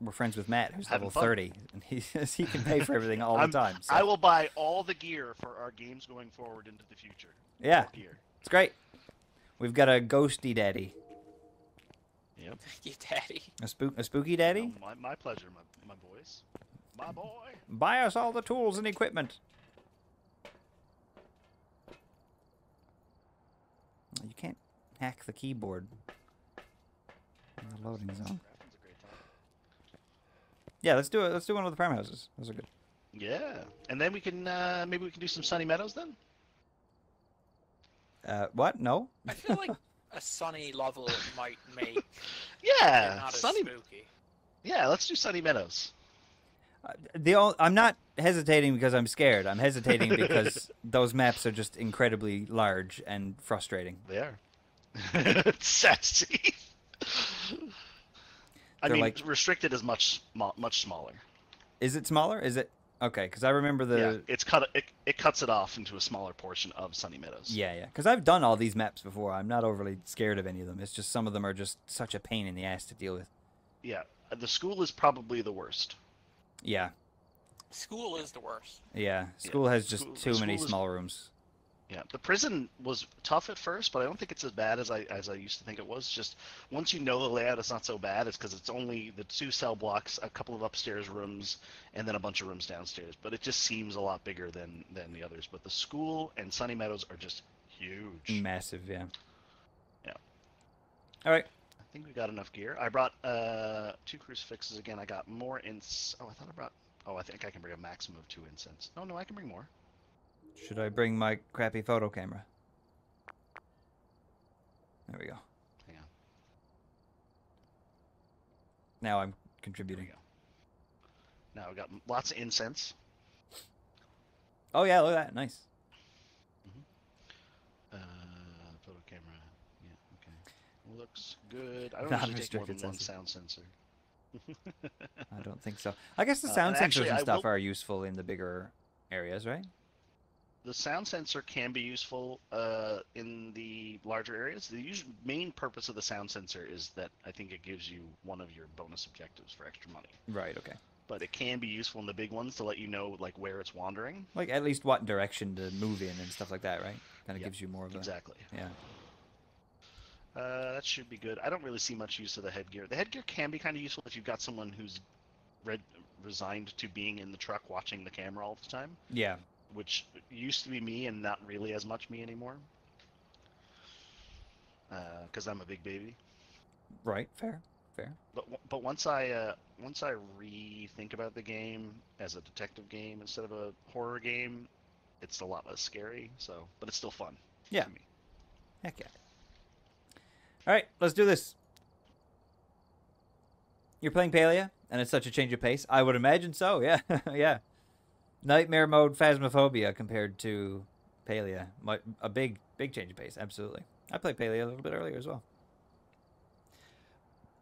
[SPEAKER 2] we're friends with Matt, who's
[SPEAKER 5] Having
[SPEAKER 2] level
[SPEAKER 5] fun.
[SPEAKER 2] 30, and he says he can pay for everything all the time. So.
[SPEAKER 5] I will buy all the gear for our games going forward into the future.
[SPEAKER 2] Yeah,
[SPEAKER 5] gear.
[SPEAKER 2] it's great. We've got a ghosty daddy,
[SPEAKER 5] Yep.
[SPEAKER 1] You daddy.
[SPEAKER 2] a spook, a spooky daddy.
[SPEAKER 5] No, my, my pleasure, my, my boys. My boy.
[SPEAKER 2] Buy us all the tools and equipment. You can't hack the keyboard. in the loading zone.
[SPEAKER 5] Grafton's a great time.
[SPEAKER 2] Yeah, let's do it. Let's do one of the farmhouses. Those are good.
[SPEAKER 5] Yeah, and then we can uh, maybe we can do some Sunny Meadows then.
[SPEAKER 2] Uh, what? No.
[SPEAKER 1] I feel like a sunny level might make
[SPEAKER 5] Yeah,
[SPEAKER 1] not as
[SPEAKER 5] Sunny.
[SPEAKER 1] spooky.
[SPEAKER 5] Yeah, let's do Sunny Meadows.
[SPEAKER 2] Uh, the ol- I'm not hesitating because I'm scared. I'm hesitating because those maps are just incredibly large and frustrating.
[SPEAKER 5] They are. Sassy. I
[SPEAKER 2] They're
[SPEAKER 5] mean,
[SPEAKER 2] like-
[SPEAKER 5] restricted is much much smaller.
[SPEAKER 2] Is it smaller? Is it okay? Because I remember the
[SPEAKER 5] yeah, it's cut. It, it cuts it off into a smaller portion of Sunny Meadows.
[SPEAKER 2] Yeah, yeah. Because I've done all these maps before. I'm not overly scared of any of them. It's just some of them are just such a pain in the ass to deal with.
[SPEAKER 5] Yeah. Uh, the school is probably the worst.
[SPEAKER 2] Yeah,
[SPEAKER 1] School is the worst.
[SPEAKER 2] yeah. School has just
[SPEAKER 5] school-
[SPEAKER 2] too many
[SPEAKER 5] school is-
[SPEAKER 2] small rooms.
[SPEAKER 5] Yeah, the prison was tough at first, but I don't think it's as bad as I as I used to think it was. Just once you know the layout, it's not so bad. It's because it's only the two cell blocks, a couple of upstairs rooms, and then a bunch of rooms downstairs. But it just seems a lot bigger than than the others. But the school and Sunny Meadows are just huge.
[SPEAKER 2] Massive, yeah.
[SPEAKER 5] Yeah.
[SPEAKER 2] All right.
[SPEAKER 5] I think we got enough gear. I brought uh two crucifixes again. I got more ins. Oh, I thought I brought. Oh, I think I can bring a maximum of two incense. No, no, I can bring more.
[SPEAKER 2] Should I bring my crappy photo camera? There we go.
[SPEAKER 5] Hang on.
[SPEAKER 2] Now I'm contributing.
[SPEAKER 5] Now we got lots of incense.
[SPEAKER 2] Oh yeah, look at that. Nice.
[SPEAKER 5] Uh, photo camera. Yeah, okay. Looks good. I don't
[SPEAKER 2] Not
[SPEAKER 5] usually take more than one sound sensor.
[SPEAKER 2] I don't think so. I guess the
[SPEAKER 5] Uh,
[SPEAKER 2] sound
[SPEAKER 5] and
[SPEAKER 2] sensors
[SPEAKER 5] actually,
[SPEAKER 2] and stuff
[SPEAKER 5] will-
[SPEAKER 2] are useful in the bigger areas, right?
[SPEAKER 5] The sound sensor can be useful uh, in the larger areas. The usual main purpose of the sound sensor is that I think it gives you one of your bonus objectives for extra money.
[SPEAKER 2] Right. Okay.
[SPEAKER 5] But it can be useful in the big ones to let you know like where it's wandering.
[SPEAKER 2] Like at least what direction to move in and stuff like that, right? Kind of
[SPEAKER 5] Yeah,
[SPEAKER 2] gives you more of a
[SPEAKER 5] Exactly.
[SPEAKER 2] yeah.
[SPEAKER 5] Uh, that should be good. I don't really see much use of the headgear. The headgear can be kind of useful if you've got someone who's red, resigned to being in the truck watching the camera all the time,
[SPEAKER 2] Yeah.
[SPEAKER 5] Which used to be me and not really as much me anymore. Because I'm a big baby.
[SPEAKER 2] Right. Fair. Fair.
[SPEAKER 5] But but once I uh, once I rethink about the game as a detective game instead of a horror game, it's a lot less scary. So, but it's still fun.
[SPEAKER 2] Yeah.
[SPEAKER 5] me.
[SPEAKER 2] Heck yeah. All right, let's do this. You're playing Palia, and it's such a change of pace. I would imagine so. Yeah, yeah. Nightmare mode Phasmophobia compared to Mi- a big, big change of pace. Absolutely. I played Palia a little bit earlier as well.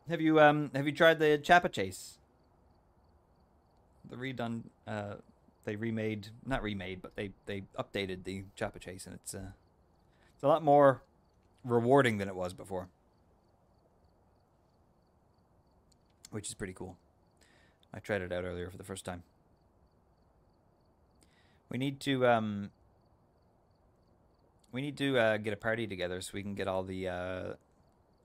[SPEAKER 2] Have you um have you tried the Chapaa Chase? The redone uh they remade not remade but they they updated the Chapaa Chase and it's uh it's a lot more rewarding than it was before. Which is pretty cool. I tried it out earlier for the first time. We need to um we need to uh, get a party together so we can get all the uh,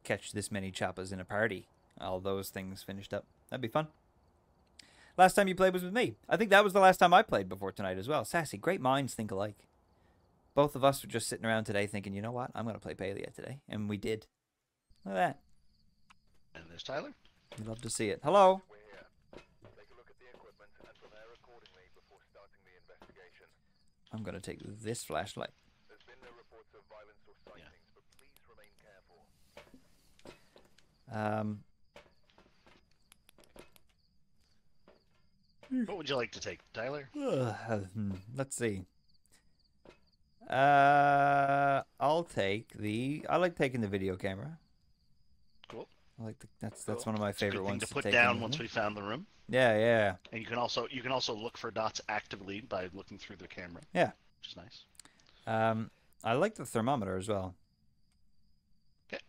[SPEAKER 2] catch this many chapaas in a party. All those things finished up. That'd be fun. Last time you played was with me. I think that was the last time I played before tonight as well. Sassy, great minds think alike. Both of us were just sitting around today thinking, you know what? I'm going to play Palia today. And we did. Look at that.
[SPEAKER 5] And there's Tyler.
[SPEAKER 2] We love to see it. Hello. I'm going to take this flashlight. Um,
[SPEAKER 5] What would you like to take, Tyler?
[SPEAKER 2] Hmm, let's see. Uh, I'll take the. I like taking the video camera.
[SPEAKER 5] Cool.
[SPEAKER 2] I like the, that's that's
[SPEAKER 5] Cool.
[SPEAKER 2] one of my
[SPEAKER 5] It's a good
[SPEAKER 2] favorite ones
[SPEAKER 5] to put
[SPEAKER 2] take
[SPEAKER 5] down
[SPEAKER 2] in,
[SPEAKER 5] once we found the room.
[SPEAKER 2] Yeah, yeah,
[SPEAKER 5] And you can also you can also look for dots actively by looking through the camera.
[SPEAKER 2] Yeah.
[SPEAKER 5] Which is nice.
[SPEAKER 2] Um, I like the thermometer as well.
[SPEAKER 5] 'Kay.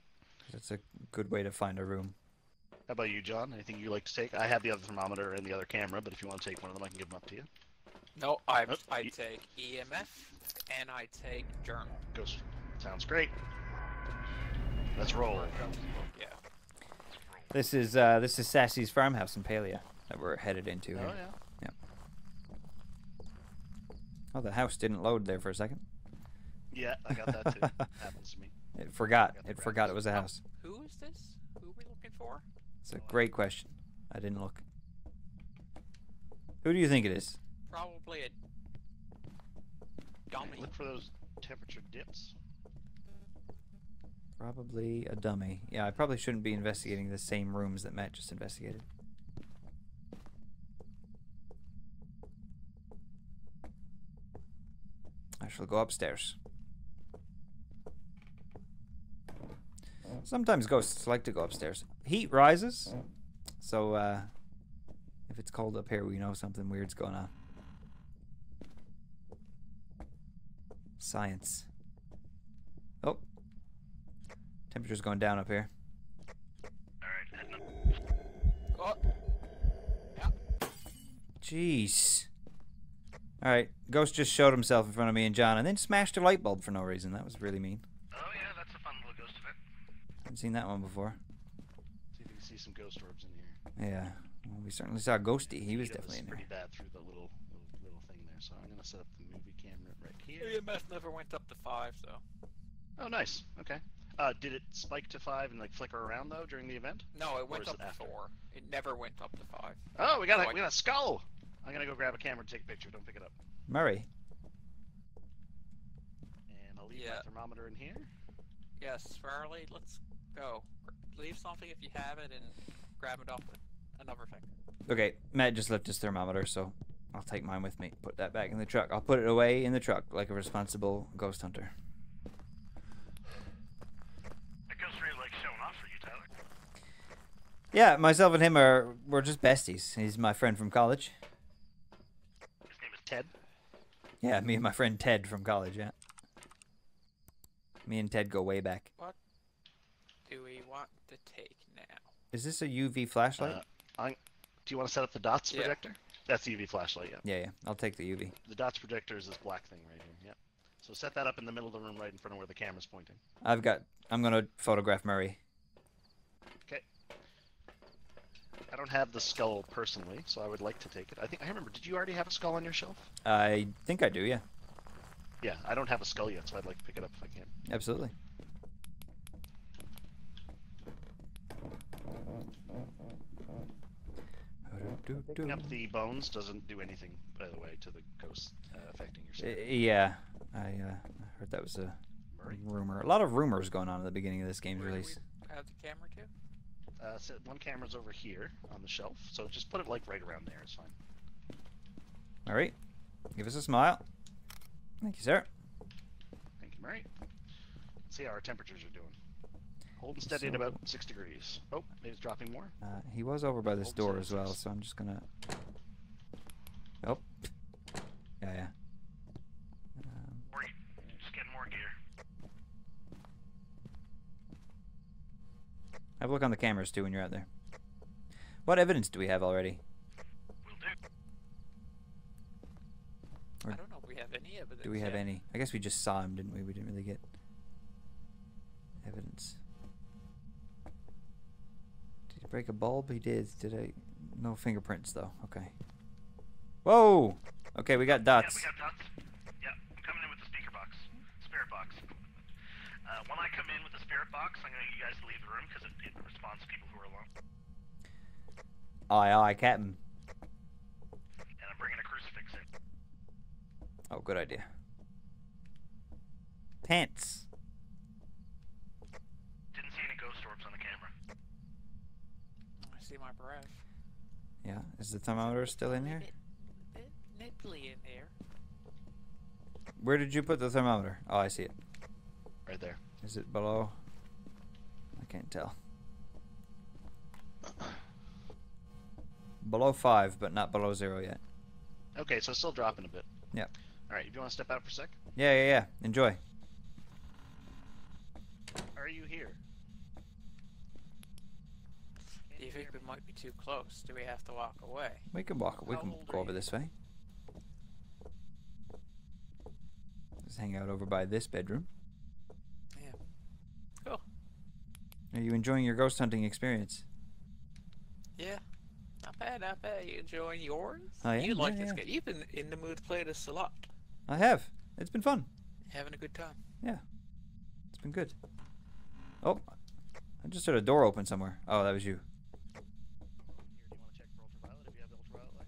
[SPEAKER 2] It's a good way to find a room.
[SPEAKER 5] How about you, John? Anything you like to take? I have the other thermometer and the other camera, but if you want to take one of them, I can give them up to you.
[SPEAKER 1] No, I
[SPEAKER 5] Oh,
[SPEAKER 1] I
[SPEAKER 5] you-
[SPEAKER 1] take EMF and I take journal.
[SPEAKER 5] Goes. Sounds great. Let's roll.
[SPEAKER 1] Yeah.
[SPEAKER 2] This is uh, this is Sassy's farmhouse in Palia that we're headed into.
[SPEAKER 5] Oh
[SPEAKER 2] here.
[SPEAKER 5] yeah.
[SPEAKER 2] Oh, the house didn't load there for a second.
[SPEAKER 5] Yeah, I got that too. Happens to me.
[SPEAKER 2] It forgot.
[SPEAKER 5] Got the
[SPEAKER 2] It forgot it was a house.
[SPEAKER 1] Who is this? Who are we looking for?
[SPEAKER 2] It's a great question. I didn't look. Who do you think it is?
[SPEAKER 1] Probably a dummy.
[SPEAKER 5] Look for those temperature dips.
[SPEAKER 2] Probably a dummy. Yeah, I probably shouldn't be investigating the same rooms that Matt just investigated. I shall go upstairs. Sometimes ghosts like to go upstairs. Heat rises, so uh, if it's cold up here, we know something weird's going on. Science. Oh, temperature's going down up here.
[SPEAKER 6] Alright, heading up.
[SPEAKER 1] Oh,
[SPEAKER 2] Jeez. All right, ghost just showed himself in front of me and John, and then smashed a light bulb for no reason. That was really mean.
[SPEAKER 6] Oh yeah, that's a fun little ghost event.
[SPEAKER 2] Haven't seen that one before.
[SPEAKER 5] See if you can see some ghost orbs in here.
[SPEAKER 2] Yeah, well, we certainly saw Ghosty. He was
[SPEAKER 5] It
[SPEAKER 2] definitely in there.
[SPEAKER 5] pretty bad through the little, little little thing there. So I'm gonna set up the movie camera right here.
[SPEAKER 1] EMF never went up to five, so.
[SPEAKER 5] Oh, nice. Okay. Uh, did it spike to five and like flicker around though during the event?
[SPEAKER 1] No, it went up
[SPEAKER 5] it
[SPEAKER 1] to
[SPEAKER 5] after?
[SPEAKER 1] four. It never went up to five.
[SPEAKER 5] Oh, we got
[SPEAKER 1] Oh,
[SPEAKER 5] we got a skull. I'm gonna go grab a camera and take a picture. Don't pick it up.
[SPEAKER 2] Murray.
[SPEAKER 5] And I'll leave
[SPEAKER 1] Yeah.
[SPEAKER 5] my thermometer in here.
[SPEAKER 1] Yes, Farley, let's go. Leave something if you have it and grab it up with another thing.
[SPEAKER 2] Okay, Matt just left his thermometer, so I'll take mine with me. Put that back in the truck. I'll put it away in the truck like a responsible ghost hunter.
[SPEAKER 6] That ghost really likes showing off for you, Tyler.
[SPEAKER 2] Yeah, myself and him are we're just besties. He's my friend from college.
[SPEAKER 5] His name is Ted.
[SPEAKER 2] Yeah, me and my friend Ted from college. Yeah. Me and Ted go way back.
[SPEAKER 1] What do we want to take now?
[SPEAKER 2] Is this a UV flashlight?
[SPEAKER 5] Uh, I'm, do you want to set up the dots
[SPEAKER 1] Yeah.
[SPEAKER 5] projector? That's the UV flashlight. Yeah.
[SPEAKER 2] yeah, yeah. I'll take the UV.
[SPEAKER 5] The dots projector is this black thing right here. Yep. So set that up in the middle of the room, right in front of where the camera's pointing.
[SPEAKER 2] I've got. I'm gonna photograph Murray.
[SPEAKER 5] Okay. I don't have the skull personally, so I would like to take it. I think I remember. Did you already have a skull on your shelf?
[SPEAKER 2] I think I do. Yeah,
[SPEAKER 5] Yeah, I don't have a skull yet, so I'd like to pick it up if I can.
[SPEAKER 2] absolutely.
[SPEAKER 5] Picking up the bones doesn't do anything, by the way, to the ghost uh, affecting your
[SPEAKER 2] Uh. Yeah, I uh, heard that was a
[SPEAKER 5] Murray.
[SPEAKER 2] rumor. A lot of rumors going on at the beginning of this game's
[SPEAKER 1] Where do
[SPEAKER 2] release.
[SPEAKER 1] we have the camera to?
[SPEAKER 5] Uh, so one camera's over here on the shelf, so just put it like right around there. It's fine.
[SPEAKER 2] All right, give us a smile. Thank you, sir.
[SPEAKER 5] Thank you, Murray. Let's see how our temperatures are doing. Holding steady at about six degrees. Oh, maybe it's dropping more.
[SPEAKER 2] Uh, he was over by this
[SPEAKER 5] Hold
[SPEAKER 2] door as well,
[SPEAKER 5] Celsius.
[SPEAKER 2] so I'm just gonna. Oh, yeah, yeah. Um,
[SPEAKER 6] Or you just getting more gear.
[SPEAKER 2] Have a look on the cameras too when you're out there. What evidence do we have already?
[SPEAKER 6] Will do.
[SPEAKER 2] Or
[SPEAKER 1] I don't know if we have any evidence.
[SPEAKER 2] Do we have
[SPEAKER 1] yet.
[SPEAKER 2] any? I guess we just saw him, didn't we? We didn't really get evidence. Did he break a bulb? He did. Did I? No fingerprints though. Okay. Whoa. Okay, we got dots.
[SPEAKER 6] Yeah, we got dots. Yeah, I'm coming in with the speaker box, spirit box. Uh, when I come in with the spirit box, I'm gonna get you guys to leave the room because it, it responds to people who are alone.
[SPEAKER 2] Aye, aye, Captain.
[SPEAKER 6] And I'm bringing a crucifix in.
[SPEAKER 2] Oh, good idea. Pants.
[SPEAKER 6] Didn't see any ghost orbs on the camera.
[SPEAKER 1] I see my breath.
[SPEAKER 2] Yeah. Is the thermometer still in here?
[SPEAKER 1] Bit, bit nipply in there.
[SPEAKER 2] Where did you put the thermometer? Oh, I see it.
[SPEAKER 5] Right there.
[SPEAKER 2] Is it below? I can't tell. Below five, but not below zero yet.
[SPEAKER 5] Okay, so still dropping a bit.
[SPEAKER 2] Yep.
[SPEAKER 5] All right, if you want to step out for a sec.
[SPEAKER 2] Yeah, yeah, yeah. Enjoy.
[SPEAKER 5] Are you here?
[SPEAKER 1] Do you think we might be too close? Do we have to walk away?
[SPEAKER 2] We can walk. We
[SPEAKER 1] How
[SPEAKER 2] can go over
[SPEAKER 1] you?
[SPEAKER 2] this way. Just hang out over by this bedroom.
[SPEAKER 1] Yeah. Cool.
[SPEAKER 2] Are you enjoying your ghost hunting experience?
[SPEAKER 1] Yeah. Not bad, not bad. You enjoying yours?
[SPEAKER 2] I
[SPEAKER 1] You
[SPEAKER 2] am,
[SPEAKER 1] like
[SPEAKER 2] yeah,
[SPEAKER 1] this
[SPEAKER 2] yeah.
[SPEAKER 1] game. You've been in the mood to play this a lot.
[SPEAKER 2] I have. It's been fun.
[SPEAKER 1] Having a good time. Yeah.
[SPEAKER 2] It's been good. Oh, I just heard a door open somewhere. Oh, that was you.
[SPEAKER 5] Here, do you want to check for ultraviolet if you have the ultraviolet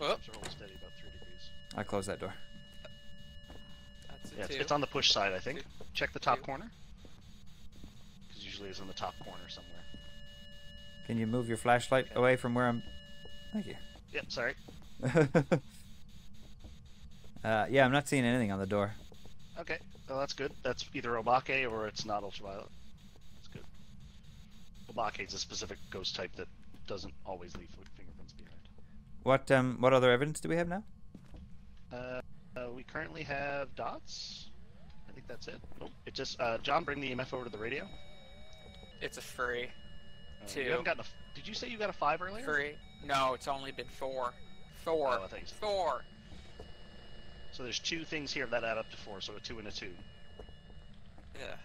[SPEAKER 5] light?
[SPEAKER 1] Oh.
[SPEAKER 5] Temps are steady about three degrees.
[SPEAKER 2] I closed that door.
[SPEAKER 1] That's
[SPEAKER 5] Yeah, it's, it's on the push side, I think.
[SPEAKER 1] Two.
[SPEAKER 5] Check the top
[SPEAKER 1] Two.
[SPEAKER 5] corner. Because usually it's in the top corner somewhere.
[SPEAKER 2] Can you move your flashlight
[SPEAKER 5] Okay.
[SPEAKER 2] away from where I'm? Thank you.
[SPEAKER 5] Yep, sorry.
[SPEAKER 2] uh, yeah, I'm not seeing anything on the door.
[SPEAKER 5] Okay, well that's good. That's either Obake or it's not ultraviolet. That's good. Obake is a specific ghost type that doesn't always leave fingerprints behind.
[SPEAKER 2] What um what other evidence do we have now?
[SPEAKER 5] Uh, uh, we currently have dots. I think that's it. Oh, it just uh, John, bring the EMF over to the radio.
[SPEAKER 1] It's a free.
[SPEAKER 5] Uh,
[SPEAKER 1] Two.
[SPEAKER 5] You haven't gotten a. f- Did you say you got a five earlier?
[SPEAKER 1] Free. No, it's only been four. Four.
[SPEAKER 5] Oh, I thought you said-
[SPEAKER 1] Four.
[SPEAKER 5] So there's two things here that add up to four. So a two and a two.
[SPEAKER 1] Yeah.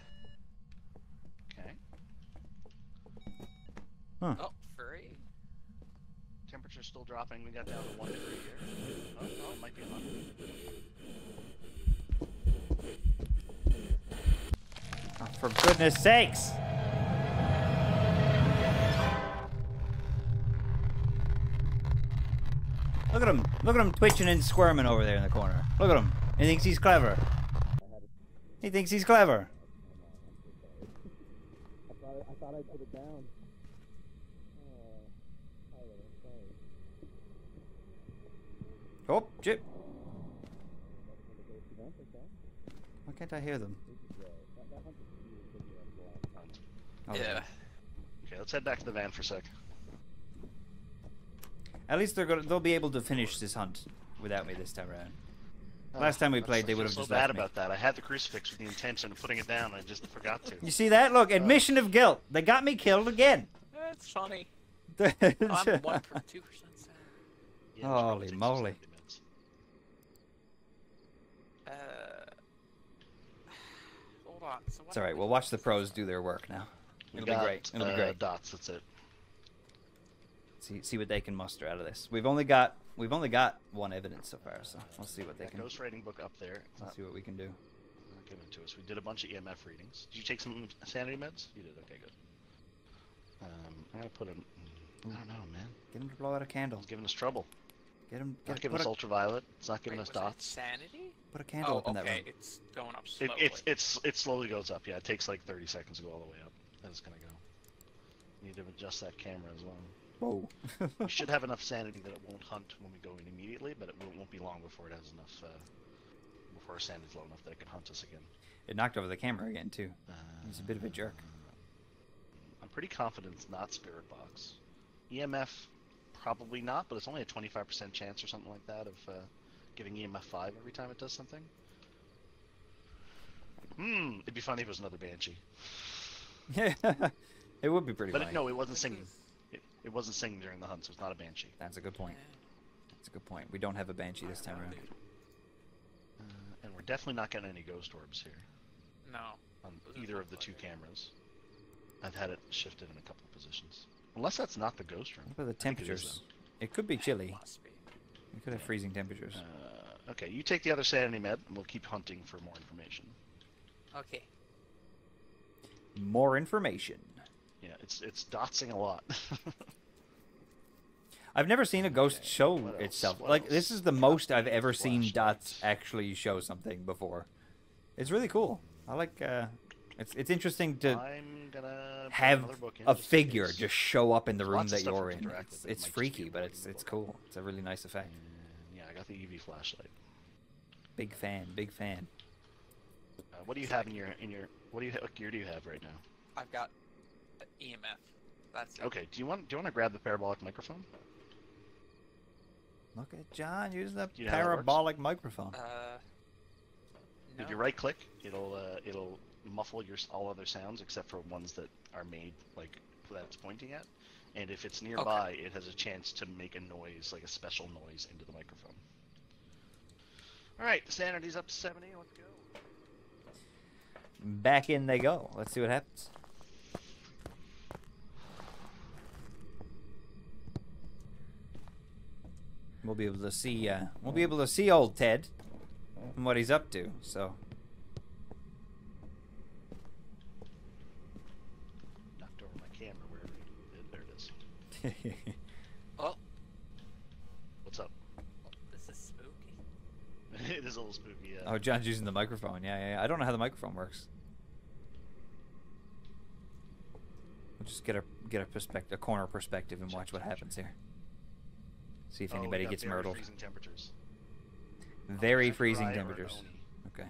[SPEAKER 5] Okay.
[SPEAKER 1] Oh, free.
[SPEAKER 5] Temperature's still dropping. We got down to one degree here. Oh, oh it might be hot.
[SPEAKER 2] Oh, for goodness sakes! Look at him! Look at him twitching and squirming over there in the corner. Look at him. He thinks he's clever. He thinks he's clever. Oh, chip. Why can't I hear them? Oh, there.
[SPEAKER 1] Yeah.
[SPEAKER 5] Okay, let's head back to the van for a sec.
[SPEAKER 2] At least they're gonna they'll be able to finish this hunt without me this time around. Last time we
[SPEAKER 5] Oh,
[SPEAKER 2] played, they would have
[SPEAKER 5] so
[SPEAKER 2] just
[SPEAKER 5] bad
[SPEAKER 2] left me.
[SPEAKER 5] about that. I had the crucifix with the intention of putting it down. I just forgot to.
[SPEAKER 2] You see that? Look, admission of guilt. They got me killed again.
[SPEAKER 1] That's funny. I'm one per two percent sad.
[SPEAKER 5] Yeah,
[SPEAKER 2] Holy moly.
[SPEAKER 1] Uh. Hold on. So what
[SPEAKER 2] It's all right. We'll watch the pros do their work now.
[SPEAKER 5] We
[SPEAKER 2] It'll
[SPEAKER 5] got,
[SPEAKER 2] be great. It'll
[SPEAKER 5] uh,
[SPEAKER 2] be great.
[SPEAKER 5] Dots. That's it.
[SPEAKER 2] See see what they can muster out of this. We've only got we've only got one evidence so far, so we'll see what they
[SPEAKER 5] That
[SPEAKER 2] can.
[SPEAKER 5] ghost writing book up there.
[SPEAKER 2] Let's
[SPEAKER 5] not,
[SPEAKER 2] see what we can do.
[SPEAKER 5] not given to us. We did a bunch of EMF readings. Did you take some sanity meds? You did. Okay, good. Um, I'm gonna put him. I don't know, man.
[SPEAKER 2] Get him to blow out a candle.
[SPEAKER 5] It's giving us trouble.
[SPEAKER 2] Get him.
[SPEAKER 5] Not
[SPEAKER 2] Get,
[SPEAKER 5] giving us
[SPEAKER 2] a,
[SPEAKER 5] ultraviolet. It's not giving
[SPEAKER 1] Wait,
[SPEAKER 5] us dots.
[SPEAKER 1] Sanity?
[SPEAKER 2] put a candle
[SPEAKER 1] Oh,
[SPEAKER 2] up in that
[SPEAKER 1] okay.
[SPEAKER 2] room.
[SPEAKER 1] It's going up
[SPEAKER 5] It,
[SPEAKER 1] slowly.
[SPEAKER 5] it's it's it slowly goes up. Yeah, it takes like 30 seconds to go all the way up. It's gonna go. Need to adjust that camera as well.
[SPEAKER 2] Whoa.
[SPEAKER 5] we should have enough sanity that it won't hunt when we go in immediately, but it won't, won't be long before it has enough. Uh, before our sanity's low enough that it can hunt us again.
[SPEAKER 2] it knocked over the camera again too.
[SPEAKER 5] Uh,
[SPEAKER 2] He's a bit of a jerk.
[SPEAKER 5] I'm pretty confident it's not Spirit Box. EMF, probably not, but it's only a 25% chance or something like that of uh, giving EMF 5 every time it does something. Hmm, it'd be funny if it was another Banshee.
[SPEAKER 2] Yeah. it would be pretty
[SPEAKER 5] But it, no, it wasn't singing. It, it wasn't singing during the hunt, so it's not a Banshee.
[SPEAKER 2] That's a good point. That's a good point. We don't have a banshee this time around.
[SPEAKER 5] Uh, and we're definitely not getting any ghost orbs here
[SPEAKER 1] No.
[SPEAKER 5] on either of the two cameras. I've had it shifted in a couple of positions. Unless that's not the ghost room.
[SPEAKER 2] What about the
[SPEAKER 5] I think it is,
[SPEAKER 2] temperatures? It could be chilly.
[SPEAKER 1] Must be.
[SPEAKER 2] We could have freezing temperatures.
[SPEAKER 5] Uh, okay, you take the other sanity med, and we'll keep hunting for more information.
[SPEAKER 1] Okay.
[SPEAKER 2] More information.
[SPEAKER 5] Yeah, it's it's dotsing a lot.
[SPEAKER 2] I've never seen a ghost
[SPEAKER 5] Okay,
[SPEAKER 2] show itself.
[SPEAKER 5] What
[SPEAKER 2] like this is the most I've ever seen dots actually show something before. It's really cool. I like. uh It's it's interesting to
[SPEAKER 5] I'm gonna
[SPEAKER 2] have a figure just show up in the room that you're in. It's,
[SPEAKER 5] it
[SPEAKER 2] it's
[SPEAKER 5] might just be
[SPEAKER 2] freaky, but it's it's cool. It's a really nice effect.
[SPEAKER 5] And, yeah, I got the UV flashlight.
[SPEAKER 2] Big fan. Big fan.
[SPEAKER 5] Uh, what do you have in your in your what do you ha- what gear do you have right now?
[SPEAKER 1] I've got uh, EMF. That's it.
[SPEAKER 5] Okay, do you want do you want to grab the parabolic microphone?
[SPEAKER 2] Look at John using the
[SPEAKER 5] you know how that works?
[SPEAKER 2] parabolic microphone.
[SPEAKER 1] Uh. No.
[SPEAKER 5] If you right click, it'll uh, it'll muffle your all other sounds except for ones that are made like that it's pointing at. And if it's nearby, it has a chance to make a noise, like a special noise, into the microphone. All right, the sanity's up to 70. Let's go.
[SPEAKER 2] Back in they go. Let's see what happens. We'll be able to see. Uh, we'll be able to see old Ted and what he's up to. So
[SPEAKER 5] Knocked over my camera. Where it did. There it is. it is a little spooky. Yeah.
[SPEAKER 2] oh, John's using the microphone. Yeah, yeah, yeah. I don't know how the microphone works. We'll just get a get a perspective, a corner perspective, and watch what happens here. See if
[SPEAKER 5] Oh,
[SPEAKER 2] anybody gets
[SPEAKER 5] very
[SPEAKER 2] murdered.
[SPEAKER 5] Freezing temperatures.
[SPEAKER 2] Very oh,
[SPEAKER 5] Zachariah
[SPEAKER 2] freezing temperatures. Okay.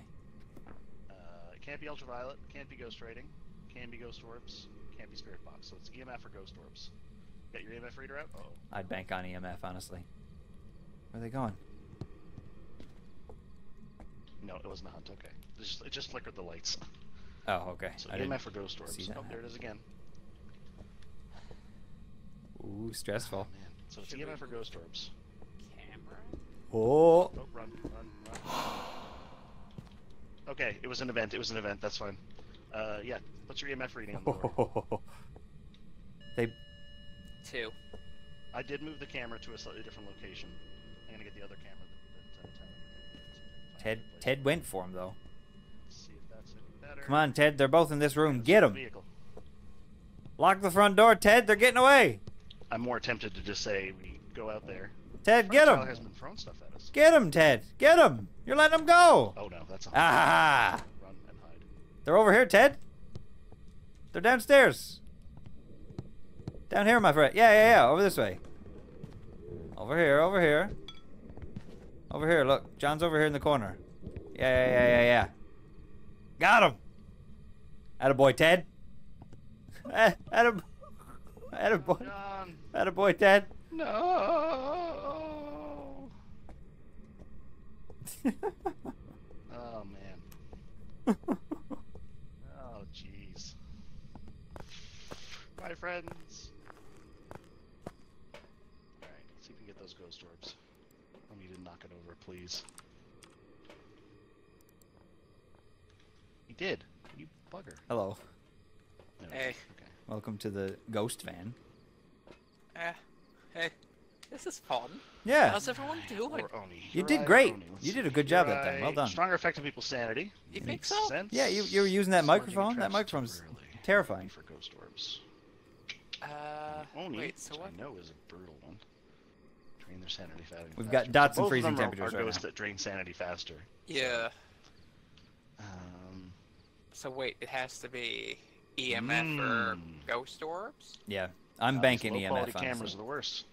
[SPEAKER 5] Uh, can't be ultraviolet. Can't be ghost writing. Can't be ghost orbs. Can't be spirit box. So it's EMF or ghost orbs. Got your EMF reader out? Oh.
[SPEAKER 2] I'd bank on EMF, honestly. Where are they going?
[SPEAKER 5] No, it wasn't a hunt. Okay. It just, it just flickered the lights.
[SPEAKER 2] Oh, okay.
[SPEAKER 5] So
[SPEAKER 2] I didn't
[SPEAKER 5] EMF or ghost orbs. Oh, there it
[SPEAKER 2] happen.
[SPEAKER 5] is again.
[SPEAKER 2] Ooh, stressful.
[SPEAKER 5] Oh, man. So it's EMF or ghost orbs.
[SPEAKER 1] Camera.
[SPEAKER 2] Oh.
[SPEAKER 5] Oh, run, run, run. Okay, it was an event. It was an event. That's fine. Uh, yeah. What's your EMF reading on the board?
[SPEAKER 2] they
[SPEAKER 1] Two.
[SPEAKER 5] I did move the camera to a slightly different location. I'm gonna get the other camera that, that uh, Tyler
[SPEAKER 2] Ted. Ted went for him though.
[SPEAKER 5] Let's see if that's any better.
[SPEAKER 2] Come on, Ted. They're both in this room. Get them. Lock the front door, Ted. They're getting away.
[SPEAKER 5] I'm more tempted to just say we go out there.
[SPEAKER 2] Ted, get him.
[SPEAKER 5] has been throwing stuff at us.
[SPEAKER 2] Get him, Ted. Get him. You're letting him go.
[SPEAKER 5] Oh no, that's a
[SPEAKER 2] Ah.
[SPEAKER 5] run and hide.
[SPEAKER 2] They're over here, Ted. They're downstairs. Down here, my friend. Yeah, yeah, yeah. Over this way. Over here, over here. Over here, look. John's over here in the corner. Yeah, yeah, yeah, yeah, yeah. Got him. Attaboy, Ted. Attaboy. Attaboy.
[SPEAKER 5] John,
[SPEAKER 2] Attaboy, Ted.
[SPEAKER 5] no. Oh man. Oh jeez. My friends. Alright, see if we can get those ghost orbs. I need to knock it over, please. He did. You bugger.
[SPEAKER 2] Hello.
[SPEAKER 5] No,
[SPEAKER 1] Hey.
[SPEAKER 5] Okay.
[SPEAKER 2] Welcome to the ghost van.
[SPEAKER 1] Eh. Hey. This is fun.
[SPEAKER 2] Yeah.
[SPEAKER 1] How's everyone doing?
[SPEAKER 5] Oni.
[SPEAKER 2] You did great. You did a good job that time. Well done.
[SPEAKER 5] Stronger effect on people's sanity.
[SPEAKER 1] You think
[SPEAKER 5] Makes
[SPEAKER 1] so?
[SPEAKER 5] Sense.
[SPEAKER 2] Yeah, you- you were using that
[SPEAKER 5] Smudging
[SPEAKER 2] microphone. That microphone's terrifying.
[SPEAKER 5] For ghost orbs.
[SPEAKER 1] Uh.
[SPEAKER 5] Oni,
[SPEAKER 1] Wait. So what?
[SPEAKER 5] I know is a brutal one. Drain their sanity faster.
[SPEAKER 2] We've got
[SPEAKER 5] faster.
[SPEAKER 2] dots
[SPEAKER 5] So
[SPEAKER 2] and
[SPEAKER 5] both of
[SPEAKER 2] freezing
[SPEAKER 5] them are-
[SPEAKER 2] temperatures
[SPEAKER 5] Are
[SPEAKER 2] right
[SPEAKER 5] ghosts
[SPEAKER 2] now.
[SPEAKER 5] that drain sanity faster.
[SPEAKER 1] Yeah.
[SPEAKER 5] Um,
[SPEAKER 1] So wait, it has to be EMF or
[SPEAKER 5] Mm.
[SPEAKER 1] ghost orbs?
[SPEAKER 2] Yeah. I'm
[SPEAKER 5] uh,
[SPEAKER 2] banking
[SPEAKER 5] low quality
[SPEAKER 2] EMF,
[SPEAKER 5] cameras
[SPEAKER 2] honestly.
[SPEAKER 5] are the worst.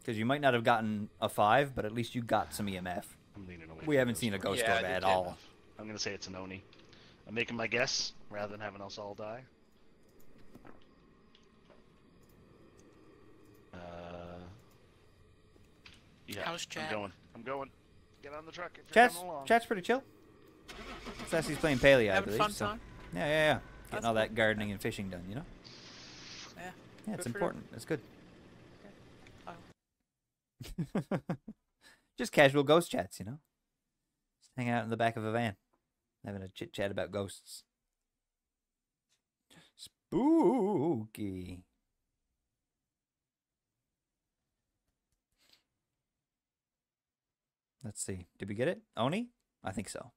[SPEAKER 2] Because you might not have gotten a five, but at least you got some EMF.
[SPEAKER 5] I'm leaning away.
[SPEAKER 2] We haven't seen a
[SPEAKER 5] orbs.
[SPEAKER 2] ghost
[SPEAKER 1] Yeah,
[SPEAKER 2] orb
[SPEAKER 1] did
[SPEAKER 2] at all.
[SPEAKER 5] I'm gonna say it's an Oni. I'm making my guess rather than having us all die. Yeah,
[SPEAKER 1] How's
[SPEAKER 5] I'm
[SPEAKER 1] chat?
[SPEAKER 5] going. I'm going. Get on the truck. If you're
[SPEAKER 2] Chat's,
[SPEAKER 5] coming along.
[SPEAKER 2] chat's pretty chill. Sassy's playing Palia, I believe.
[SPEAKER 1] fun
[SPEAKER 2] so.
[SPEAKER 1] time?
[SPEAKER 2] Yeah, yeah, yeah. Getting
[SPEAKER 1] That's
[SPEAKER 2] all that gardening and fishing done, you know?
[SPEAKER 1] Yeah.
[SPEAKER 2] Yeah, it's
[SPEAKER 1] Good
[SPEAKER 2] important. It's good.
[SPEAKER 1] Oh.
[SPEAKER 2] Just casual ghost chats, you know? Just hanging out in the back of a van, having a chit chat about ghosts. Spooky. Let's see. Did we get it? Oni? I think so.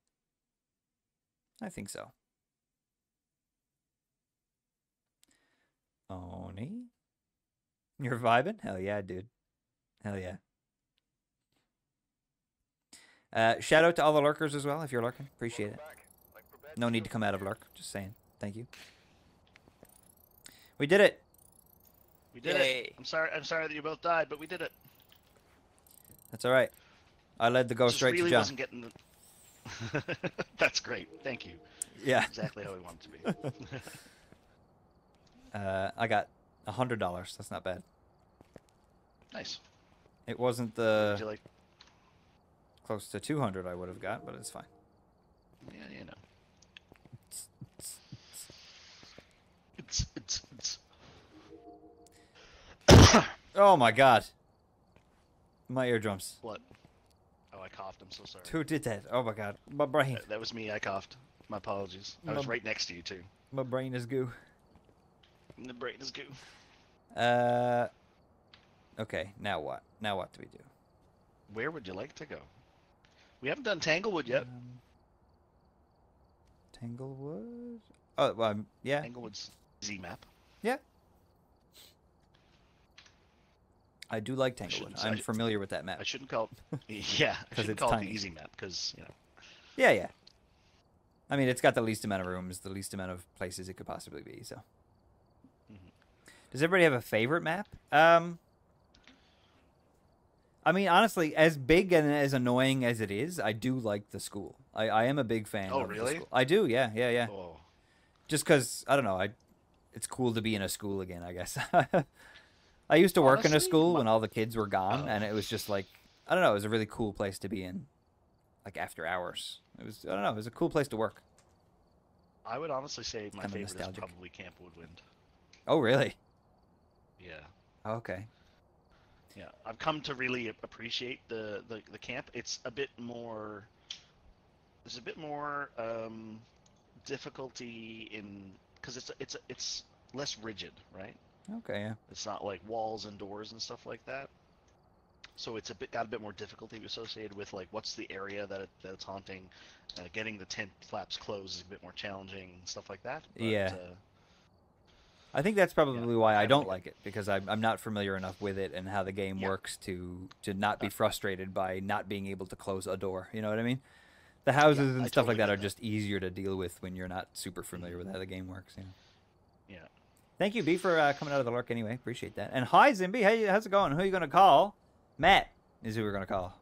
[SPEAKER 2] I think so. Oni? You're vibing? Hell yeah, dude. Hell yeah. Uh, shout out to all the lurkers as well if you're lurking. Appreciate it. No need to come out of lurk. Just saying. Thank you. We did it.
[SPEAKER 5] We did
[SPEAKER 1] Yay.
[SPEAKER 5] it. I'm sorry. I'm sorry that you both died, but we did it.
[SPEAKER 2] That's all right. I led the ghost
[SPEAKER 5] Just
[SPEAKER 2] right
[SPEAKER 5] really
[SPEAKER 2] to John.
[SPEAKER 5] wasn't getting. The... That's great. Thank you.
[SPEAKER 2] Yeah.
[SPEAKER 5] Exactly how we want it to be.
[SPEAKER 2] Uh, I got a hundred dollars. That's not bad.
[SPEAKER 5] nice.
[SPEAKER 2] It wasn't the
[SPEAKER 5] like?
[SPEAKER 2] close to two hundred I would have got, but it's fine.
[SPEAKER 5] Yeah, you know. It's it's it's.
[SPEAKER 2] Oh my god. My eardrums.
[SPEAKER 5] What? I coughed. I'm so sorry.
[SPEAKER 2] Who did that? Oh my god. My brain.
[SPEAKER 5] That, that was me. I coughed. My apologies. I was right next to you too.
[SPEAKER 2] My brain is goo.
[SPEAKER 5] The brain is goo.
[SPEAKER 2] Uh. Okay. Now what? Now what do we do?
[SPEAKER 5] Where would you like to go? We haven't done Tanglewood yet.
[SPEAKER 2] Um, Tanglewood. Oh, well, yeah,
[SPEAKER 5] Tanglewood's Z map.
[SPEAKER 2] yeah. I do like Tanglewood. I'm familiar with that map.
[SPEAKER 5] I shouldn't call it. Yeah, I shouldn't
[SPEAKER 2] it's
[SPEAKER 5] call it the easy map because you know.
[SPEAKER 2] Yeah, yeah. I mean, it's got the least amount of rooms, the least amount of places it could possibly be. So,
[SPEAKER 5] Mhm.
[SPEAKER 2] does everybody have a favorite map? Um, I mean, honestly, as big and as annoying as it is, I do like the school. I, I am a big fan.
[SPEAKER 5] Oh,
[SPEAKER 2] of the
[SPEAKER 5] really?
[SPEAKER 2] school. I do. Yeah, yeah, yeah.
[SPEAKER 5] Oh,
[SPEAKER 2] Just because I don't know. I, it's cool to be in a school again. I guess. I used to work in a school
[SPEAKER 5] my-
[SPEAKER 2] when all the kids were gone,
[SPEAKER 5] Oh.
[SPEAKER 2] and it was just like I don't know. It was a really cool place to be in, like after hours. It was I don't know. It was a cool place to work.
[SPEAKER 5] I would honestly say my favorite is probably Camp Woodwind.
[SPEAKER 2] Oh, really?
[SPEAKER 5] Yeah.
[SPEAKER 2] Okay.
[SPEAKER 5] Yeah, I've come to really appreciate the, the, the camp. It's a bit more. There's a bit more um, difficulty in because it's it's it's less rigid, right?
[SPEAKER 2] Okay. Yeah.
[SPEAKER 5] It's not like walls and doors and stuff like that. So it's a bit got a bit more difficulty associated with like what's the area that it, that it's haunting. Uh, getting the tent flaps closed is a bit more challenging and stuff like that. But,
[SPEAKER 2] Yeah.
[SPEAKER 5] Uh,
[SPEAKER 2] I think that's probably why I don't
[SPEAKER 5] like
[SPEAKER 2] it because I'm, I'm not familiar enough with it and how the game
[SPEAKER 5] Yeah.
[SPEAKER 2] works to to not be frustrated by not being able to close a door. You know what I mean? The houses and
[SPEAKER 5] I
[SPEAKER 2] stuff
[SPEAKER 5] totally
[SPEAKER 2] like that are
[SPEAKER 5] that.
[SPEAKER 2] just easier to deal with when you're not super familiar with how the game works. You know.
[SPEAKER 5] yeah.
[SPEAKER 2] Thank you, B, for uh, coming out of the lurk anyway. Appreciate that. And hi, Zimby. Hey, how's it going? Who are you going to call? Matt is who we're going to call.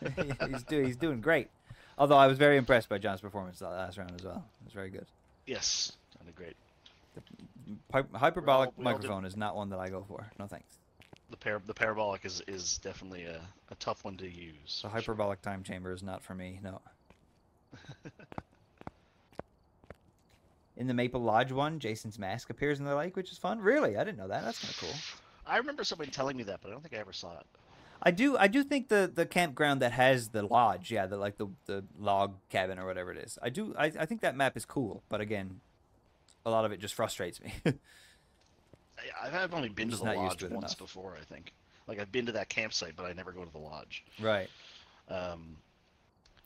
[SPEAKER 2] he's, do, he's doing great. Although I was very impressed by John's performance that last round as well. It was very good.
[SPEAKER 5] Yes. Sounded great.
[SPEAKER 2] Hy- hyperbolic
[SPEAKER 5] all
[SPEAKER 2] microphone is not one that I go for. No thanks.
[SPEAKER 5] The par- the parabolic is, is definitely a, a tough one to use.
[SPEAKER 2] The
[SPEAKER 5] for sure.
[SPEAKER 2] hyperbolic time chamber is not for me. No. in the Maple Lodge one, Jason's mask appears in the lake, which is fun. Really, I didn't know that. That's kind of cool.
[SPEAKER 5] I remember somebody telling me that, but I don't think I ever saw it.
[SPEAKER 2] I do. I do think the the campground that has the lodge, yeah, the like the the log cabin or whatever it is. I do. I I think that map is cool, but again, a lot of it just frustrates me.
[SPEAKER 5] I, I've only been to the lodge
[SPEAKER 2] to
[SPEAKER 5] once
[SPEAKER 2] enough.
[SPEAKER 5] before. I think. Like I've been to that campsite, but I never go to the lodge.
[SPEAKER 2] right.
[SPEAKER 5] Um,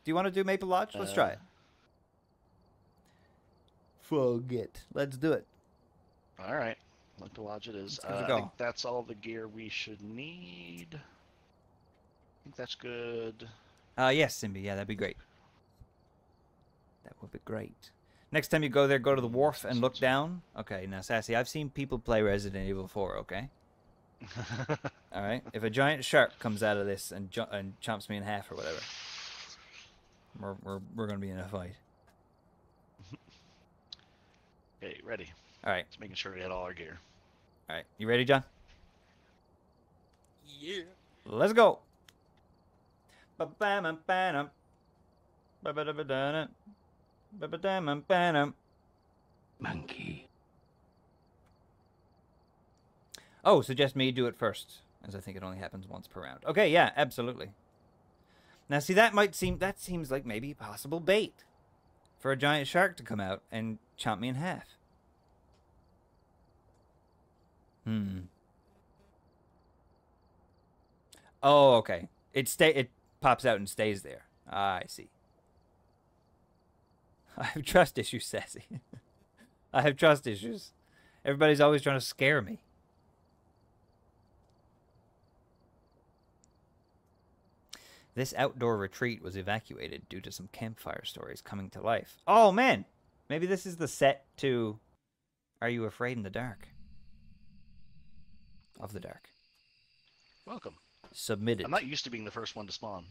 [SPEAKER 2] Do you want to do Maple Lodge? Let's try
[SPEAKER 5] Uh,
[SPEAKER 2] it. Forget. Let's do it.
[SPEAKER 5] all right, like the lodge it is.
[SPEAKER 2] Let's give it
[SPEAKER 5] Uh, I
[SPEAKER 2] go.
[SPEAKER 5] think that's all the gear we should need. I think that's good.
[SPEAKER 2] Uh, yes, Simbi. Yeah, that'd be great. That would be great. Next time you go there, go to the wharf and look down. Okay, now Sassy, I've seen people play Resident Evil 4. Okay. All right. If a giant shark comes out of this and ju- and chomps me in half or whatever, we're we're, we're gonna be in a fight.
[SPEAKER 5] okay, ready.
[SPEAKER 2] All right.
[SPEAKER 5] Just making sure we had all our gear.
[SPEAKER 2] All right. You ready, John?
[SPEAKER 1] Yeah.
[SPEAKER 2] Let's go.
[SPEAKER 4] Monkey.
[SPEAKER 2] Oh, suggest me do it first, as I think it only happens once per round. Okay, yeah, absolutely. Now, see, that might seem that seems like maybe possible bait for a giant shark to come out and chomp me in half. Hmm. Oh, okay. It stay it pops out and stays there. Ah, I see. I have trust issues, Sassy. I have trust issues. Everybody's always trying to scare me. This outdoor retreat was evacuated due to some campfire stories coming to life. Oh man, maybe this is the set to Are You Afraid in the Dark? Of the Dark.
[SPEAKER 5] Welcome.
[SPEAKER 2] Submitted.
[SPEAKER 5] I'm not used to being the first one to spawn.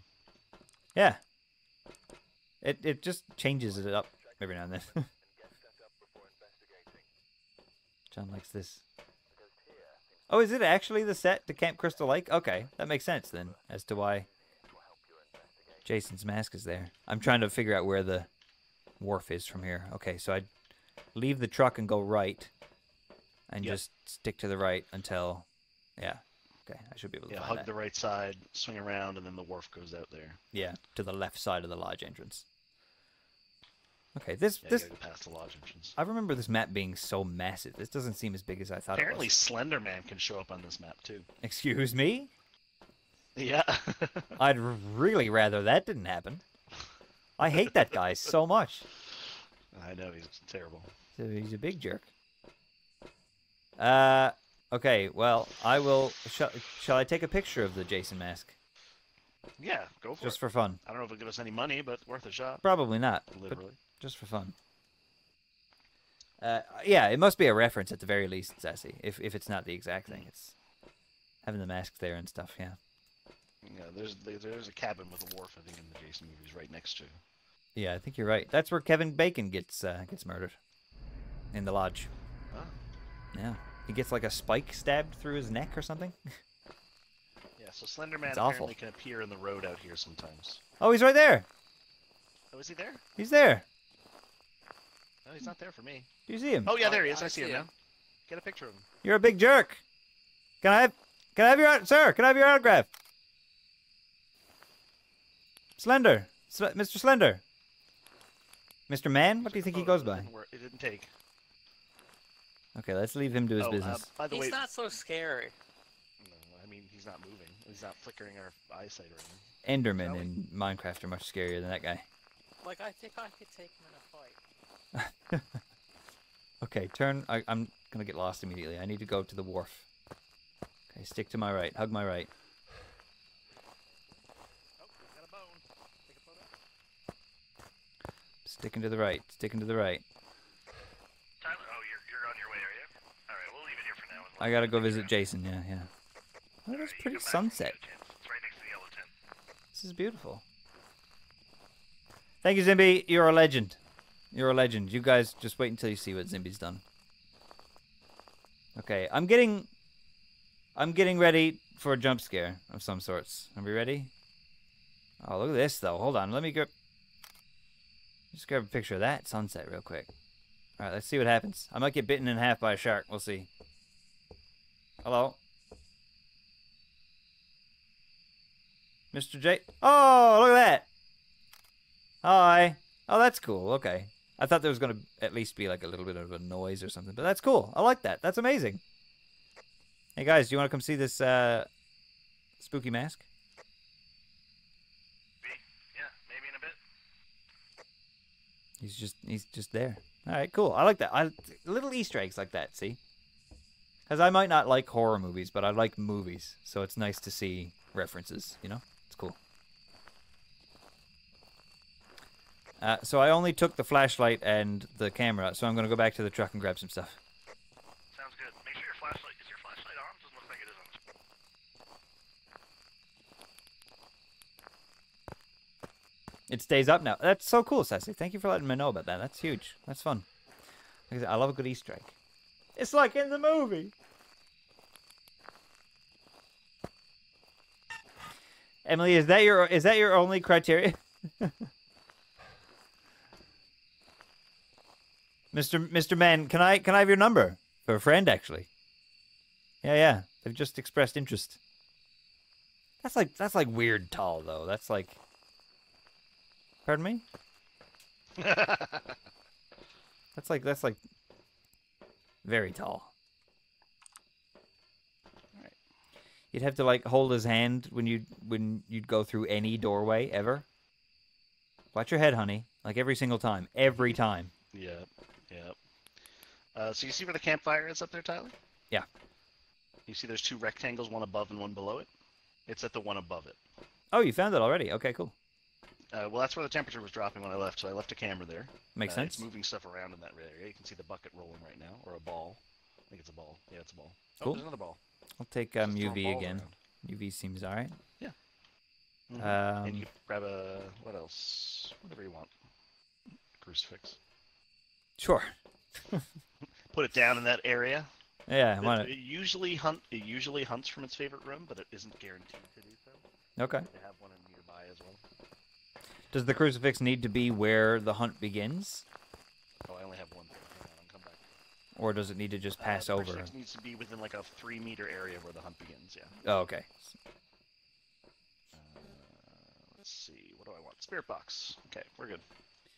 [SPEAKER 2] Yeah. It it just changes it up every now and then. John likes this. Oh, is it actually the set to Camp Crystal Lake? Okay, that makes sense then as to why Jason's mask is there. I'm trying to figure out where the wharf is from here. Okay, so I leave the truck and go right and
[SPEAKER 5] Yep.
[SPEAKER 2] just stick to the right until yeah. Okay, I should be able to
[SPEAKER 5] Yeah, hug
[SPEAKER 2] that.
[SPEAKER 5] the right side, swing around, and then the wharf goes out there.
[SPEAKER 2] Yeah, to the left side of the lodge entrance. Okay, this
[SPEAKER 5] Yeah,
[SPEAKER 2] this
[SPEAKER 5] past the lodge entrance.
[SPEAKER 2] I remember this map being so massive. This doesn't seem as big as I thought
[SPEAKER 5] Apparently,
[SPEAKER 2] it was.
[SPEAKER 5] Slender Man can show up on this map too.
[SPEAKER 2] Excuse me?
[SPEAKER 5] Yeah.
[SPEAKER 2] I'd really rather that didn't happen. I hate that guy so much.
[SPEAKER 5] I know he's terrible.
[SPEAKER 2] So he's a big jerk. Uh, okay. Well, I will. Shall, shall I take a picture of the Jason mask
[SPEAKER 5] Yeah, go for
[SPEAKER 2] just
[SPEAKER 5] it.
[SPEAKER 2] Just for fun?
[SPEAKER 5] I don't know if it'll give us any money, but worth a shot.
[SPEAKER 2] Probably not.
[SPEAKER 5] Literally.
[SPEAKER 2] just for fun. Uh, yeah, it must be a reference at the very least, Sassy. If if it's not the exact thing, it's having the mask there and stuff. Yeah.
[SPEAKER 5] Yeah, there's there's a cabin with a wharf, I think, in the Jason movies, right next to.
[SPEAKER 2] Yeah, I think you're right. That's where Kevin Bacon gets uh, gets murdered. In the lodge.
[SPEAKER 5] Ah.
[SPEAKER 2] Yeah. He gets like a spike stabbed through his neck or something.
[SPEAKER 5] Yeah, so Slender Man
[SPEAKER 2] It's awful.
[SPEAKER 5] apparently can appear in the road out here sometimes.
[SPEAKER 2] Oh, he's right there.
[SPEAKER 5] Oh, is he there?
[SPEAKER 2] He's there.
[SPEAKER 5] No, he's not there for me.
[SPEAKER 2] Do you see him?
[SPEAKER 5] Oh yeah,
[SPEAKER 1] Oh,
[SPEAKER 5] there he is.
[SPEAKER 1] I
[SPEAKER 5] I see him
[SPEAKER 1] see
[SPEAKER 5] now. Get a picture of him.
[SPEAKER 2] You're a big jerk. Can I have can I have your au- sir? Can I have your autograph? Slender, Sl- Mr. Slender, Mr. Man. What do you think he goes by?
[SPEAKER 5] It didn't take.
[SPEAKER 2] Okay, let's leave him to his
[SPEAKER 5] oh, uh,
[SPEAKER 2] business.
[SPEAKER 5] by the
[SPEAKER 1] He's
[SPEAKER 5] way,
[SPEAKER 1] not so scary.
[SPEAKER 5] no, I mean he's not moving. He's not flickering our eyesight or anything.
[SPEAKER 2] Endermen
[SPEAKER 5] Sally.
[SPEAKER 2] in Minecraft are much scarier than that guy.
[SPEAKER 1] Like I think I could take him in a fight.
[SPEAKER 2] Okay, turn. I, I'm gonna get lost immediately. I need to go to the wharf. Okay, stick to my right. Hug my right.
[SPEAKER 5] Oh, got a bone. Take a photo.
[SPEAKER 2] Sticking to the right. Sticking to the right.
[SPEAKER 6] Tyler, oh, you're, you're on your way, are you? Alright, we'll leave it here for now. and
[SPEAKER 2] I gotta go visit. Jason. Yeah, yeah. That's
[SPEAKER 6] Alright, you
[SPEAKER 2] pretty sunset. This is beautiful. Thank you, Zimby. You're a legend. You're a legend. You guys just wait until you see what Zimby's done. Okay, I'm getting I'm getting ready for a jump scare of some sorts. Are we ready? Oh, look at this though. Hold on. Let me grab just grab a picture of that sunset real quick. All right, let's see what happens. I might get bitten in half by a shark. We'll see. Hello. Mr. J. Oh, look at that. Hi. Oh, that's cool. Okay. I thought there was going to at least be like a little bit of a noise or something, but that's cool. I like that. That's amazing. Hey guys, do you want to come see this uh, spooky mask?
[SPEAKER 6] Yeah, maybe in a bit.
[SPEAKER 2] He's just he's just there. All right, cool. I like that. I little Easter eggs like that. See, because I might not like horror movies, but I like movies, so it's nice to see references. You know, it's cool. Uh, so I only took the flashlight and the camera, so I'm gonna go back to the truck and grab some stuff.
[SPEAKER 6] Sounds good. Make sure your flashlight is your flashlight on. Doesn't look like it is on.
[SPEAKER 2] It stays up now. That's so cool, Sassy. Thank you for letting me know about that. That's huge. That's fun. Like I said, I love a good Easter egg. It's like in the movie. Emily, is that your is that your only criteria? Mr. Mr. Man, can I can I have your number for a friend actually? Yeah, yeah. They've just expressed interest. That's like that's like weird tall though. That's like Pardon me? That's like that's like very tall. Alright. You'd have to like hold his hand when you when you'd go through any doorway ever. Watch your head, honey. Like every single time. Every time.
[SPEAKER 5] Yep, yep. Uh, so you see where the campfire is up there, Tyler?
[SPEAKER 2] Yeah.
[SPEAKER 5] You see there's two rectangles, one above and one below it? It's at the one above it.
[SPEAKER 2] Oh, you found it already. Okay, cool.
[SPEAKER 5] Uh, well, that's where the temperature was dropping when I left, so I left a camera there.
[SPEAKER 2] Makes
[SPEAKER 5] Uh, It's
[SPEAKER 2] sense.
[SPEAKER 5] moving stuff around in that area. You can see the bucket rolling right now, or a ball. I think it's a ball. Yeah, it's a ball. Oh, there's another ball.
[SPEAKER 2] I'll take
[SPEAKER 5] Just
[SPEAKER 2] um UV again.
[SPEAKER 5] around.
[SPEAKER 2] UV seems alright.
[SPEAKER 5] Mhm.
[SPEAKER 2] Um,
[SPEAKER 5] and you grab a what else? Whatever you want. Crucifix.
[SPEAKER 2] Sure.
[SPEAKER 5] Put it down in that area.
[SPEAKER 2] Yeah,
[SPEAKER 5] It,
[SPEAKER 2] why not?
[SPEAKER 5] it usually hunt. It usually hunts from its favorite room, but it isn't guaranteed to do so.
[SPEAKER 2] Okay.
[SPEAKER 5] They have one nearby as well.
[SPEAKER 2] Does the crucifix need to be where the hunt begins?
[SPEAKER 5] Oh, I only have one thing. Hang on, I'll come back.
[SPEAKER 2] Or does it need to just
[SPEAKER 5] Uh,
[SPEAKER 2] pass
[SPEAKER 5] the
[SPEAKER 2] over?
[SPEAKER 5] crucifix needs to be within like a three meter area where the hunt begins. Yeah.
[SPEAKER 2] Oh, okay.
[SPEAKER 5] Uh, let's see. What do I want? Spirit box. Okay, we're good.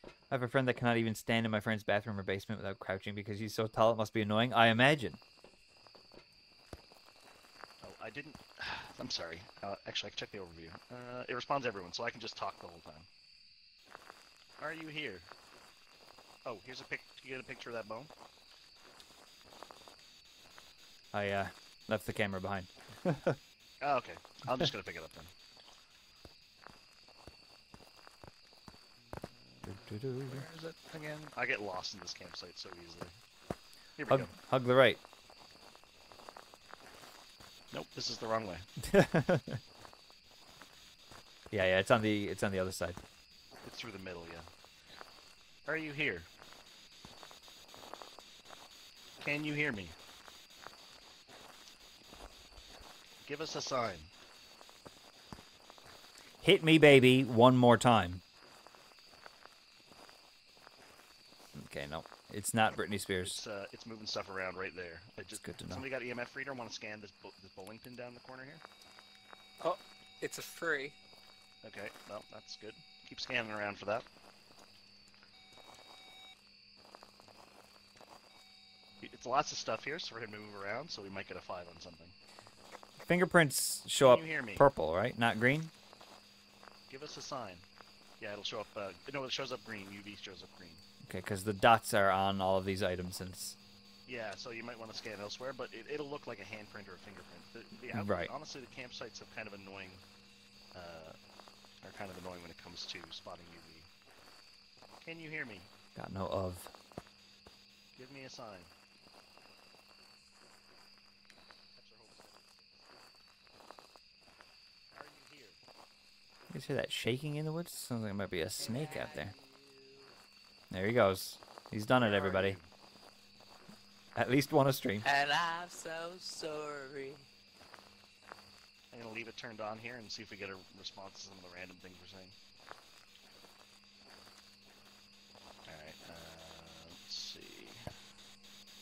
[SPEAKER 2] I have a friend that cannot even stand in my friend's bathroom or basement without crouching because he's so tall it must be annoying. I imagine.
[SPEAKER 5] Oh, I didn't. I'm sorry. Uh, actually, I can check the overview. Uh, it responds to everyone, so I can just talk the whole time. Are you here? Oh, here's a pic. You get a picture of that bone?
[SPEAKER 2] I uh, left the camera behind.
[SPEAKER 5] Oh, okay. I'm just gonna pick it up then. Where is it again? I get lost in this campsite so easily. Here we
[SPEAKER 2] Hug,
[SPEAKER 5] go.
[SPEAKER 2] hug the right.
[SPEAKER 5] Nope, this is the wrong way.
[SPEAKER 2] Yeah, yeah, it's on the it's on the other side.
[SPEAKER 5] It's through the middle, yeah. Are you here? Can you hear me? Give us a sign.
[SPEAKER 2] Hit me, baby, one more time. Okay, no, it's not Britney Spears.
[SPEAKER 5] It's uh, it's moving stuff around right there. It just
[SPEAKER 2] good to know.
[SPEAKER 5] Somebody got EMF reader? Want to scan this bo- this bowling pin down the corner here?
[SPEAKER 1] Oh, it's a free.
[SPEAKER 5] Okay, well that's good. Keep scanning around for that. It's lots of stuff here, so we're gonna move around, so we might get a five on something.
[SPEAKER 2] Fingerprints show up purple, right? Not green.
[SPEAKER 5] Give us a sign. Yeah, it'll show up. Uh, no, it shows up green. UV shows up green.
[SPEAKER 2] Okay, because the dots are on all of these items since.
[SPEAKER 5] Yeah, so you might want to scan elsewhere, but it, it'll look like a handprint or a fingerprint. The, the,
[SPEAKER 2] Right.
[SPEAKER 5] Honestly, the campsites are kind of annoying. Uh, are kind of annoying when it comes to spotting UV. Can you hear me?
[SPEAKER 2] Got no of.
[SPEAKER 5] Give me a sign. Are you here?
[SPEAKER 2] You guys hear that shaking in the woods? Sounds like it might be a snake out there. There he goes. He's done it, everybody. At least one a stream.
[SPEAKER 1] And I'm so sorry.
[SPEAKER 5] I'm gonna leave it turned on here and see if we get a response to some of the random things we're saying. Alright, uh, let's see.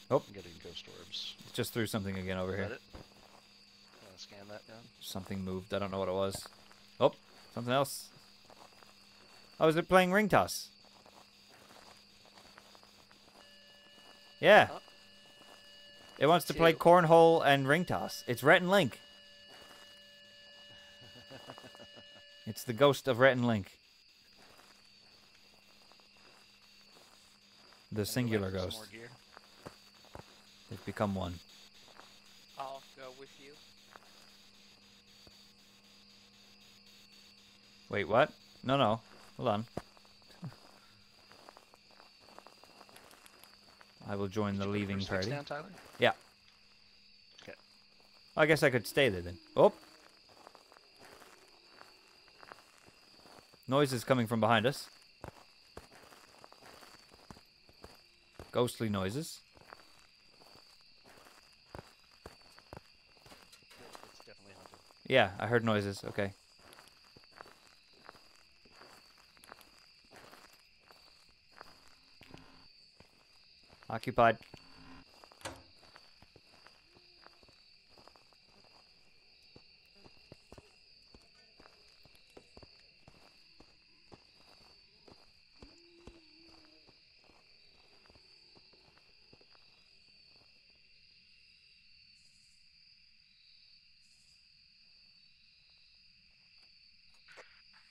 [SPEAKER 2] Oh.
[SPEAKER 5] I'm getting ghost orbs.
[SPEAKER 2] Just threw something again over
[SPEAKER 5] Is
[SPEAKER 2] here.
[SPEAKER 5] that it? Scan that down?
[SPEAKER 2] Something moved. I don't know what it was. Oh, something else. Oh, is it playing ring toss? Yeah. It wants to play cornhole and ring toss. It's Rhett and Link. It's the ghost of Rhett and Link. The singular
[SPEAKER 5] back for some
[SPEAKER 2] ghost. They've become one.
[SPEAKER 1] I'll go with you.
[SPEAKER 2] Wait, what? No, no. Hold on. I will join the
[SPEAKER 5] Did you
[SPEAKER 2] leaving party.
[SPEAKER 5] Down, Tyler?
[SPEAKER 2] Yeah.
[SPEAKER 5] Okay.
[SPEAKER 2] I guess I could stay there then. Oh. Noises coming from behind us. Ghostly noises.
[SPEAKER 5] It's definitely haunted.
[SPEAKER 2] Yeah, I heard noises. Okay. Occupied.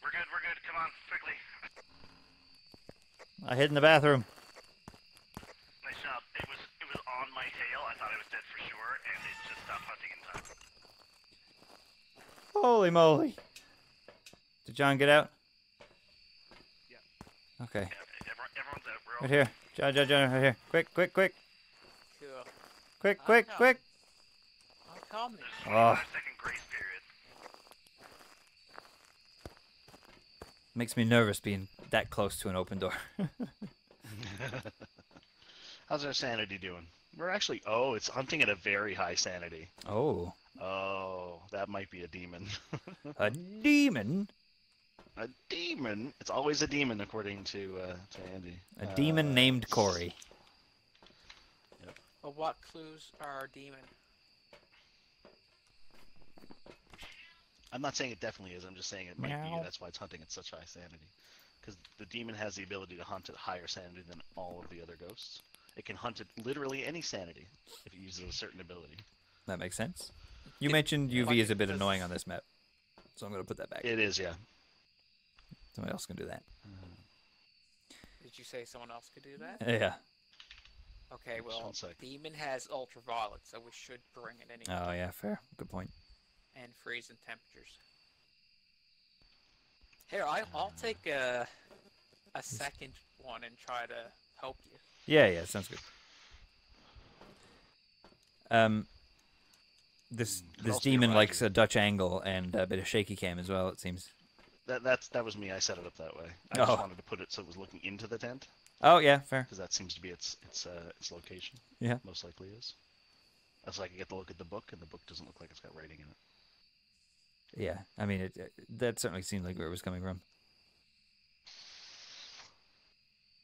[SPEAKER 6] We're good, we're good. Come on, quickly.
[SPEAKER 2] I hid in the bathroom.
[SPEAKER 6] Nice job. It was it was on my tail. I thought I was dead for sure, and it just stopped hunting in time.
[SPEAKER 2] Holy moly. Did John get out?
[SPEAKER 5] Yeah.
[SPEAKER 2] Okay.
[SPEAKER 6] Yeah, everyone, everyone's out. We're all
[SPEAKER 2] Right here. John, John, John, right here. Quick, quick, quick.
[SPEAKER 1] Cool.
[SPEAKER 2] Quick,
[SPEAKER 1] Oh,
[SPEAKER 2] quick,
[SPEAKER 1] no.
[SPEAKER 2] quick.
[SPEAKER 1] I'm coming.
[SPEAKER 6] There's a ah.
[SPEAKER 2] Oh.
[SPEAKER 6] 25 second grace period.
[SPEAKER 2] Makes me nervous being that close to an open door.
[SPEAKER 5] How's our sanity doing? We're actually. Oh, it's hunting at a very high sanity.
[SPEAKER 2] oh.
[SPEAKER 5] Oh, that might be a demon.
[SPEAKER 2] A demon?
[SPEAKER 5] a demon? It's always a demon, according to uh, to Andy.
[SPEAKER 2] A demon
[SPEAKER 5] Uh,
[SPEAKER 2] named
[SPEAKER 5] s-
[SPEAKER 2] Corey.
[SPEAKER 1] Well, what clues are demon?
[SPEAKER 5] I'm not saying it definitely is. I'm just saying it might
[SPEAKER 2] Meow.
[SPEAKER 5] be. That's why it's hunting at such high sanity. Because the demon has the ability to hunt at higher sanity than all of the other ghosts. It can hunt at literally any sanity if it uses a certain ability.
[SPEAKER 2] That makes sense. You
[SPEAKER 1] It-
[SPEAKER 2] mentioned
[SPEAKER 1] yeah.
[SPEAKER 2] UV is a bit
[SPEAKER 1] Does-
[SPEAKER 2] annoying on this map. So I'm going to put that back.
[SPEAKER 5] It is, yeah.
[SPEAKER 2] Somebody else can do that.
[SPEAKER 1] Did you say someone else could do that?
[SPEAKER 2] Yeah.
[SPEAKER 1] Okay,
[SPEAKER 5] Just
[SPEAKER 1] well,
[SPEAKER 5] one sec.
[SPEAKER 1] demon has ultraviolet, so we should bring it anyway.
[SPEAKER 2] Oh, yeah, fair. Good point.
[SPEAKER 1] and freezing temperatures. Here, I, I'll take a, a second one and try to help you.
[SPEAKER 2] Yeah, yeah, sounds good. Um, this
[SPEAKER 5] Mm,
[SPEAKER 2] this
[SPEAKER 5] also
[SPEAKER 2] demon likes a Dutch angle and a bit of shaky cam as well. It seems.
[SPEAKER 5] that that's that was me. I set it up that way. I just
[SPEAKER 2] Oh.
[SPEAKER 5] wanted to put it so it was looking into the tent
[SPEAKER 2] Oh yeah, fair.
[SPEAKER 5] because that seems to be its its uh, its location.
[SPEAKER 2] Yeah.
[SPEAKER 5] most likely is. That's so I can get to look at the book, and the book doesn't look like it's got writing in it.
[SPEAKER 2] Yeah, I mean, it, it that certainly seemed like where it was coming from.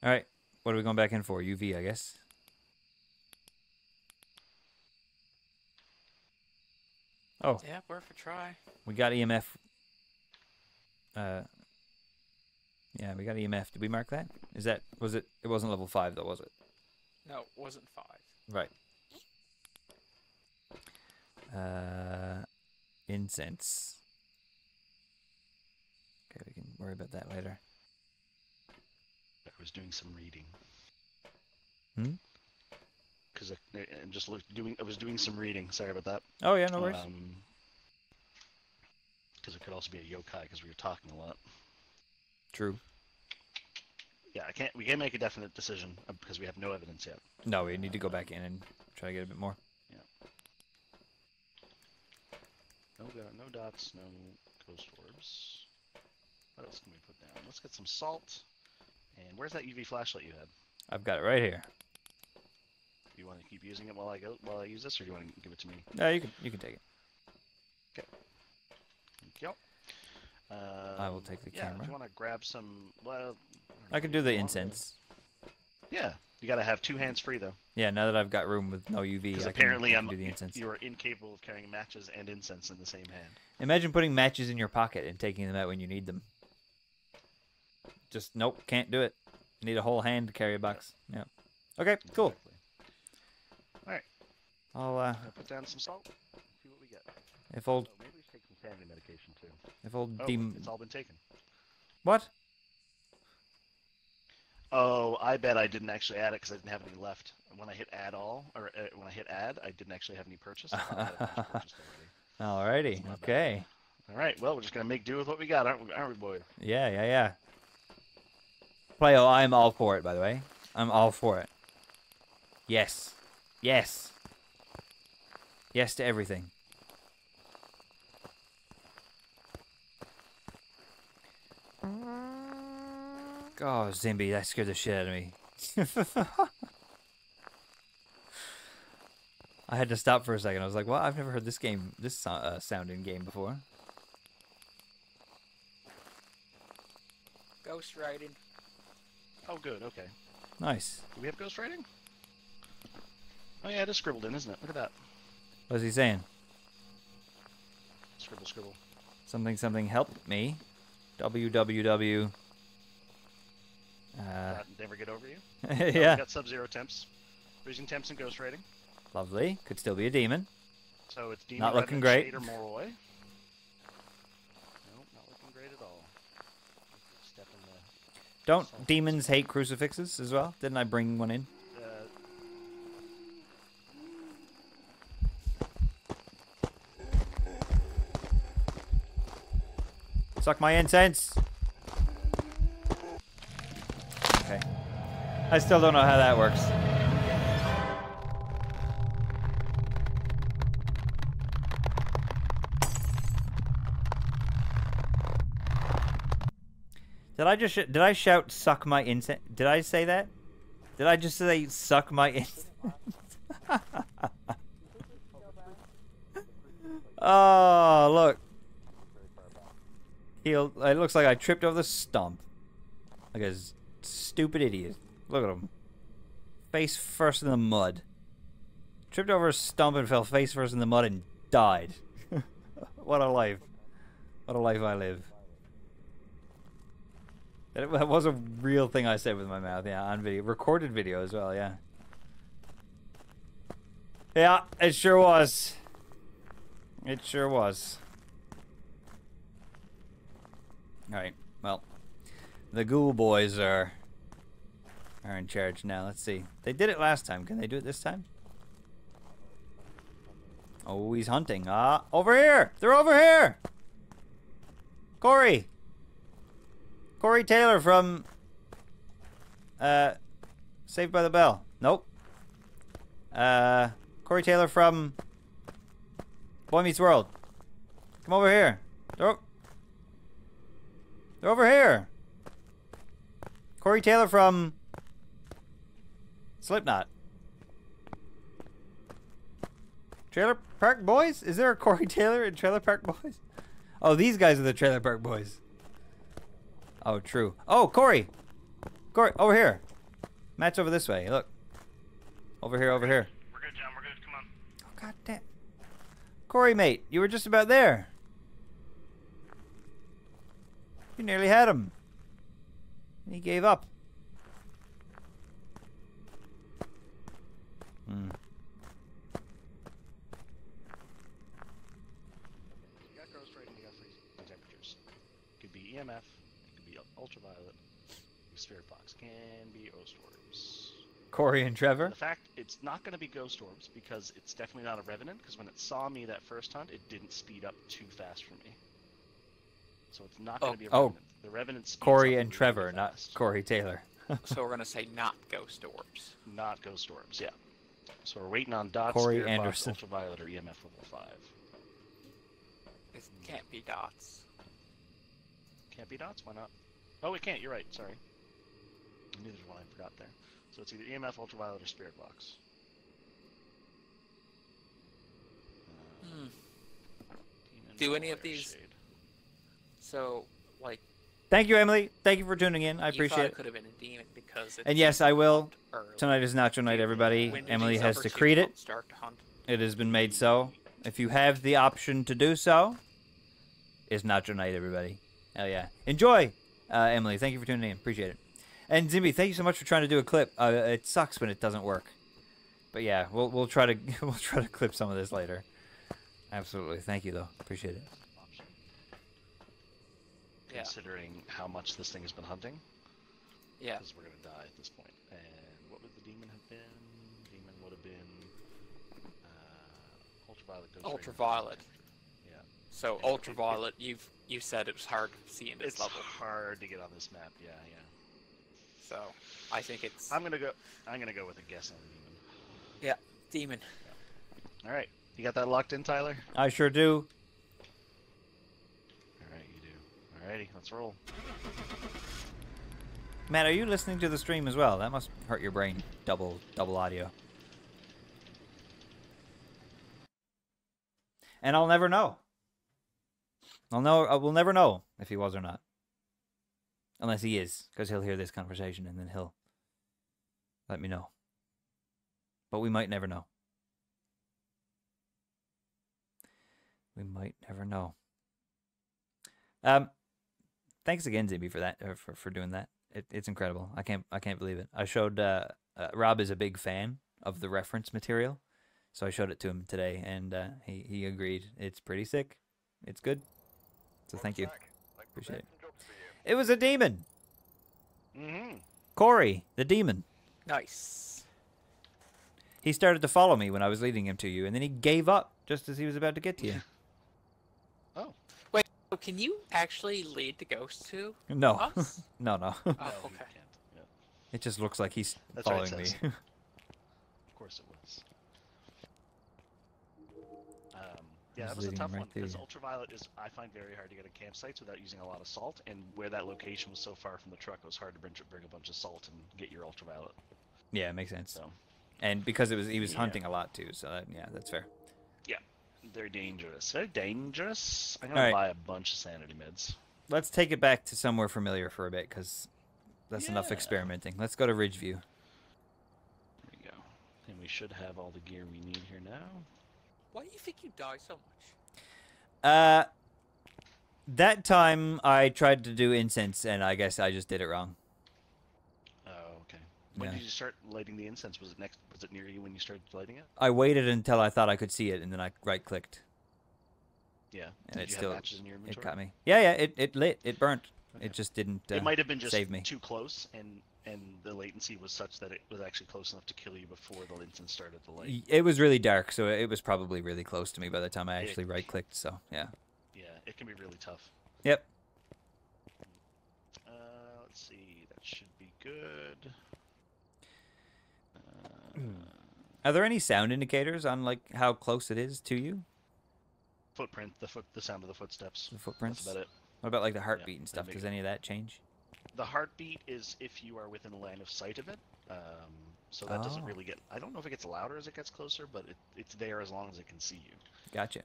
[SPEAKER 2] All right, what are we going back in for? UV, I guess. Oh,
[SPEAKER 1] Yeah, worth a try.
[SPEAKER 2] we got EMF. Uh, yeah, we got EMF. Did we mark that? Is that was it? It wasn't level five though, was it?
[SPEAKER 1] No, it wasn't five.
[SPEAKER 2] Right. Uh, incense. Okay, we can worry about that later.
[SPEAKER 5] I was doing some reading.
[SPEAKER 2] Hmm?
[SPEAKER 5] Because I, I'm just look, doing. I was doing some reading. Sorry about that.
[SPEAKER 2] Oh yeah, no worries.
[SPEAKER 5] Because it could also be a yokai because we were talking a lot.
[SPEAKER 2] True.
[SPEAKER 5] Yeah, I can't. We can't make a definite decision uh, because we have no evidence yet.
[SPEAKER 2] No, we need to go back in and try to get a bit more.
[SPEAKER 5] No, no dots, no ghost orbs. What else can we put down? Let's get some salt. And where's that UV flashlight you had?
[SPEAKER 2] I've got it right here.
[SPEAKER 5] You want to keep using it while I go while I use this, or do you want to give it to me?
[SPEAKER 2] No, you can you can take it. Okay.
[SPEAKER 5] Thank you. Um,
[SPEAKER 2] I will take the
[SPEAKER 5] yeah,
[SPEAKER 2] camera.
[SPEAKER 5] If you want to grab some, well,
[SPEAKER 2] I can do the incense.
[SPEAKER 5] Yeah, you got to have two hands free though,
[SPEAKER 2] Yeah, now that I've got room with no UV, I can,
[SPEAKER 5] apparently
[SPEAKER 2] I can do the incense.
[SPEAKER 5] you are incapable of carrying matches and incense in the same hand.
[SPEAKER 2] Imagine putting matches in your pocket and taking them out when you need them. Just nope, can't do it. Need a whole hand to carry a box. Yeah. Okay, cool.
[SPEAKER 5] Exactly. All right,
[SPEAKER 2] I'll uh,
[SPEAKER 5] put down some salt. See what we get.
[SPEAKER 2] if old
[SPEAKER 5] Oh, maybe we should take some sanity medication too.
[SPEAKER 2] if old
[SPEAKER 5] Oh,
[SPEAKER 2] dem
[SPEAKER 5] it's all been taken.
[SPEAKER 2] what?
[SPEAKER 5] Oh, I bet I didn't actually add it because I didn't have any left. When I hit add all, or uh, when I hit add, I didn't actually have any purchased. I thought I had much purchased already.
[SPEAKER 2] Alrighty,
[SPEAKER 5] not bad.
[SPEAKER 2] okay.
[SPEAKER 5] All right, well, we're just gonna make do with what we got, aren't we, aren't we boy?
[SPEAKER 2] Yeah, yeah, yeah. Playo, I'm all for it. By the way, I'm all for it. Yes, yes, yes to everything. Oh, Zimby, that scared the shit out of me. I had to stop for a second. I was like, "Well, I've never heard this game, this so- uh, sounding game before."
[SPEAKER 1] Ghost writing.
[SPEAKER 5] Oh, good. Okay.
[SPEAKER 2] Nice.
[SPEAKER 5] Do we have ghost writing? Oh yeah, it is scribbled in, isn't it? Look at that.
[SPEAKER 2] What's he saying?
[SPEAKER 5] Scribble, scribble.
[SPEAKER 2] Something something help me. www. Uh,
[SPEAKER 5] That never get over you.
[SPEAKER 2] Yeah,
[SPEAKER 5] got sub-zero temps. Freezing temps and ghost writing.
[SPEAKER 2] lovely. Could still be a demon.
[SPEAKER 5] So it's Demon
[SPEAKER 2] Not looking great.
[SPEAKER 5] Or Moroi. Nope, not looking great at all. Step in the.
[SPEAKER 2] Don't demons hate crucifixes as well? Didn't I bring one in?
[SPEAKER 5] Uh,
[SPEAKER 2] Suck my incense. Okay. I still don't know how that works. Did I just did I shout suck my incense? Did I say that? Did I just say suck my incense? oh, look. He it looks like I tripped over the stump. Like a stupid idiot. Look at him. Face first in the mud. Tripped over a stump and fell face first in the mud and died. what a life. What a life I live. That that was a real thing I said with my mouth, yeah, on video. Recorded video as well, yeah. Yeah, it sure was. It sure was. Alright, well. The ghoul boys are are in charge now. Let's see. They did it last time. Can they do it this time? Oh, he's hunting. Ah, over here! They're over here! Corey! Corey Taylor from uh Saved by the Bell. Nope. Uh Corey Taylor from Boy Meets World. Come over here. Oh. They're over here. Corey Taylor from Slipknot. Trailer Park Boys? Is there a Corey Taylor in Trailer Park Boys? Oh, these guys are the Trailer Park Boys. Oh, true. Oh, Corey. Corey, over here. Matt's over this way. Look. Over here, over here.
[SPEAKER 6] We're good, John. We're good. Come on.
[SPEAKER 2] Oh, God damn. Corey, mate, you were just about there. You nearly had him. And he gave up. Hmm.
[SPEAKER 5] You got ghost ray and you got freezing temperatures. Could be EMF, could be ultraviolet, could be spirit box, can be ghost orbs.
[SPEAKER 2] Corey and Trevor.
[SPEAKER 5] The fact it's not going to be ghost orbs because it's definitely not a revenant. Because when it saw me that first hunt, it didn't speed up too fast for me. So it's not going
[SPEAKER 1] Oh.
[SPEAKER 5] to be a
[SPEAKER 2] Oh.
[SPEAKER 5] The revenant.
[SPEAKER 2] Corey
[SPEAKER 5] up
[SPEAKER 2] and
[SPEAKER 5] really
[SPEAKER 2] Trevor, not. Corey Taylor.
[SPEAKER 1] So we're gonna say not ghost orbs.
[SPEAKER 5] Not ghost orbs. Yeah. So we're waiting on dots,
[SPEAKER 2] Corey
[SPEAKER 5] spirit box,
[SPEAKER 2] Anderson.
[SPEAKER 5] ultraviolet, or EMF level five.
[SPEAKER 1] It can't be dots.
[SPEAKER 5] Can't be dots. Why not? Oh, it can't. You're right. Sorry. Neither's one. I forgot there. So it's either EMF, ultraviolet, or spirit box. Uh,
[SPEAKER 1] Hmm. Do any of these-
[SPEAKER 5] shade.
[SPEAKER 1] So like
[SPEAKER 2] Thank you, Emily. Thank you for tuning in. I appreciate
[SPEAKER 1] it could have been a demon because
[SPEAKER 2] And yes, I will. Tonight is Nacho Night, everybody. Emily has decreed it.
[SPEAKER 1] Start to hunt.
[SPEAKER 2] It has been made so. If you have the option to do so, it's Nacho Night, everybody. Hell yeah. Enjoy, uh, Emily. Thank you for tuning in. Appreciate it. And Zimby, thank you so much for trying to do a clip. Uh, it sucks when it doesn't work. But yeah, we'll we'll try to we'll try to clip some of this later. Absolutely. Thank you though. Appreciate it.
[SPEAKER 5] Option.
[SPEAKER 1] Yeah.
[SPEAKER 5] Considering how much this thing has been hunting,
[SPEAKER 1] Yeah.
[SPEAKER 5] because we're gonna die at this point. And what would the demon have been? Demon would have been uh, ultraviolet. Ghost
[SPEAKER 1] Ultraviolet.
[SPEAKER 5] Yeah.
[SPEAKER 1] So
[SPEAKER 5] Yeah, it-
[SPEAKER 1] ultraviolet, you've you said it was hard to see in this
[SPEAKER 5] It's
[SPEAKER 1] level.
[SPEAKER 5] hard to get on this map. Yeah, yeah.
[SPEAKER 1] So I think it's
[SPEAKER 5] I'm gonna go. I'm gonna go with a guess on the demon.
[SPEAKER 1] yeah, demon.
[SPEAKER 5] All right, you got that locked in, Tyler?
[SPEAKER 2] I sure do.
[SPEAKER 5] All right, you do. Alrighty, let's roll.
[SPEAKER 2] Matt, are you listening to the stream as well? That must hurt your brain. Double double audio. And I'll never know. I'll know. I will never know if he was or not, unless he is, because he'll hear this conversation and then he'll let me know. But we might never know. We might never know. Um, thanks again, Zimby, for that, uh, for for doing that. It, it's incredible. I can't I can't believe it. I showed uh, uh, Rob is a big fan of the reference material, so I showed it to him today, and uh, he he agreed. It's pretty sick. It's good. So thank you. Appreciate it. It was a demon,
[SPEAKER 5] Mm-hmm.
[SPEAKER 2] Corey, the demon.
[SPEAKER 1] Nice.
[SPEAKER 2] He started to follow me when I was leading him to you, and then he gave up just as he was about to get to you.
[SPEAKER 5] Oh,
[SPEAKER 1] So can you actually lead the ghost to
[SPEAKER 2] No,
[SPEAKER 1] us?
[SPEAKER 2] no, no.
[SPEAKER 1] Oh,
[SPEAKER 5] you
[SPEAKER 1] okay.
[SPEAKER 5] can't. Yeah,
[SPEAKER 2] It just looks like he's
[SPEAKER 5] That's
[SPEAKER 2] following me.
[SPEAKER 5] of course it was. Um, yeah, that was a tough
[SPEAKER 2] right
[SPEAKER 5] one
[SPEAKER 2] to
[SPEAKER 5] because ultraviolet is I find very hard to get at campsites without using a lot of salt, and where that location was so far from the truck, it was hard to bring, bring a bunch of salt and get your ultraviolet.
[SPEAKER 2] yeah, it makes sense.
[SPEAKER 5] So
[SPEAKER 2] And because it was he was
[SPEAKER 5] Yeah.
[SPEAKER 2] hunting a lot too, so that, yeah, that's fair.
[SPEAKER 5] They're dangerous. They're dangerous. I'm gonna
[SPEAKER 2] right.
[SPEAKER 5] buy a bunch of sanity meds.
[SPEAKER 2] Let's take it back to somewhere familiar for a bit, because that's enough experimenting. Let's go to Ridgeview.
[SPEAKER 5] There we go. And we should have all the gear we need here now.
[SPEAKER 1] Why do you think you die so much?
[SPEAKER 2] Uh, that time I tried to do incense, and I guess I just did it wrong.
[SPEAKER 5] When
[SPEAKER 2] Yeah.
[SPEAKER 5] did you start lighting the incense? Was it next? Was it near you when you started lighting it?
[SPEAKER 2] I waited until I thought I could see it, and then I right-clicked,
[SPEAKER 5] Yeah.
[SPEAKER 2] and
[SPEAKER 5] did
[SPEAKER 2] it
[SPEAKER 5] you
[SPEAKER 2] still
[SPEAKER 5] have matches in your
[SPEAKER 2] it caught me. Yeah, yeah, it it lit, it burnt.
[SPEAKER 5] Okay.
[SPEAKER 2] It just didn't. Uh,
[SPEAKER 5] it might have been just
[SPEAKER 2] save me.
[SPEAKER 5] too close, and and the latency was such that it was actually close enough to kill you before the incense started to light.
[SPEAKER 2] It was really dark, so it was probably really close to me by the time I
[SPEAKER 5] It-
[SPEAKER 2] actually right-clicked. So yeah.
[SPEAKER 5] Yeah, it can be really tough.
[SPEAKER 2] Yep.
[SPEAKER 5] Uh, let's see. That should be good.
[SPEAKER 2] Are there any sound indicators on like how close it is to you?
[SPEAKER 5] footprint, the foot, the sound of the footsteps.
[SPEAKER 2] The footprints.
[SPEAKER 5] That's about it.
[SPEAKER 2] What about like the heartbeat and stuff? Does any of that change?
[SPEAKER 5] The heartbeat is if you are within line of sight of it. Um, so that doesn't
[SPEAKER 2] Oh.
[SPEAKER 5] really get. I don't know if it gets louder as it gets closer, but it, it's there as long as it can see you,
[SPEAKER 2] Gotcha.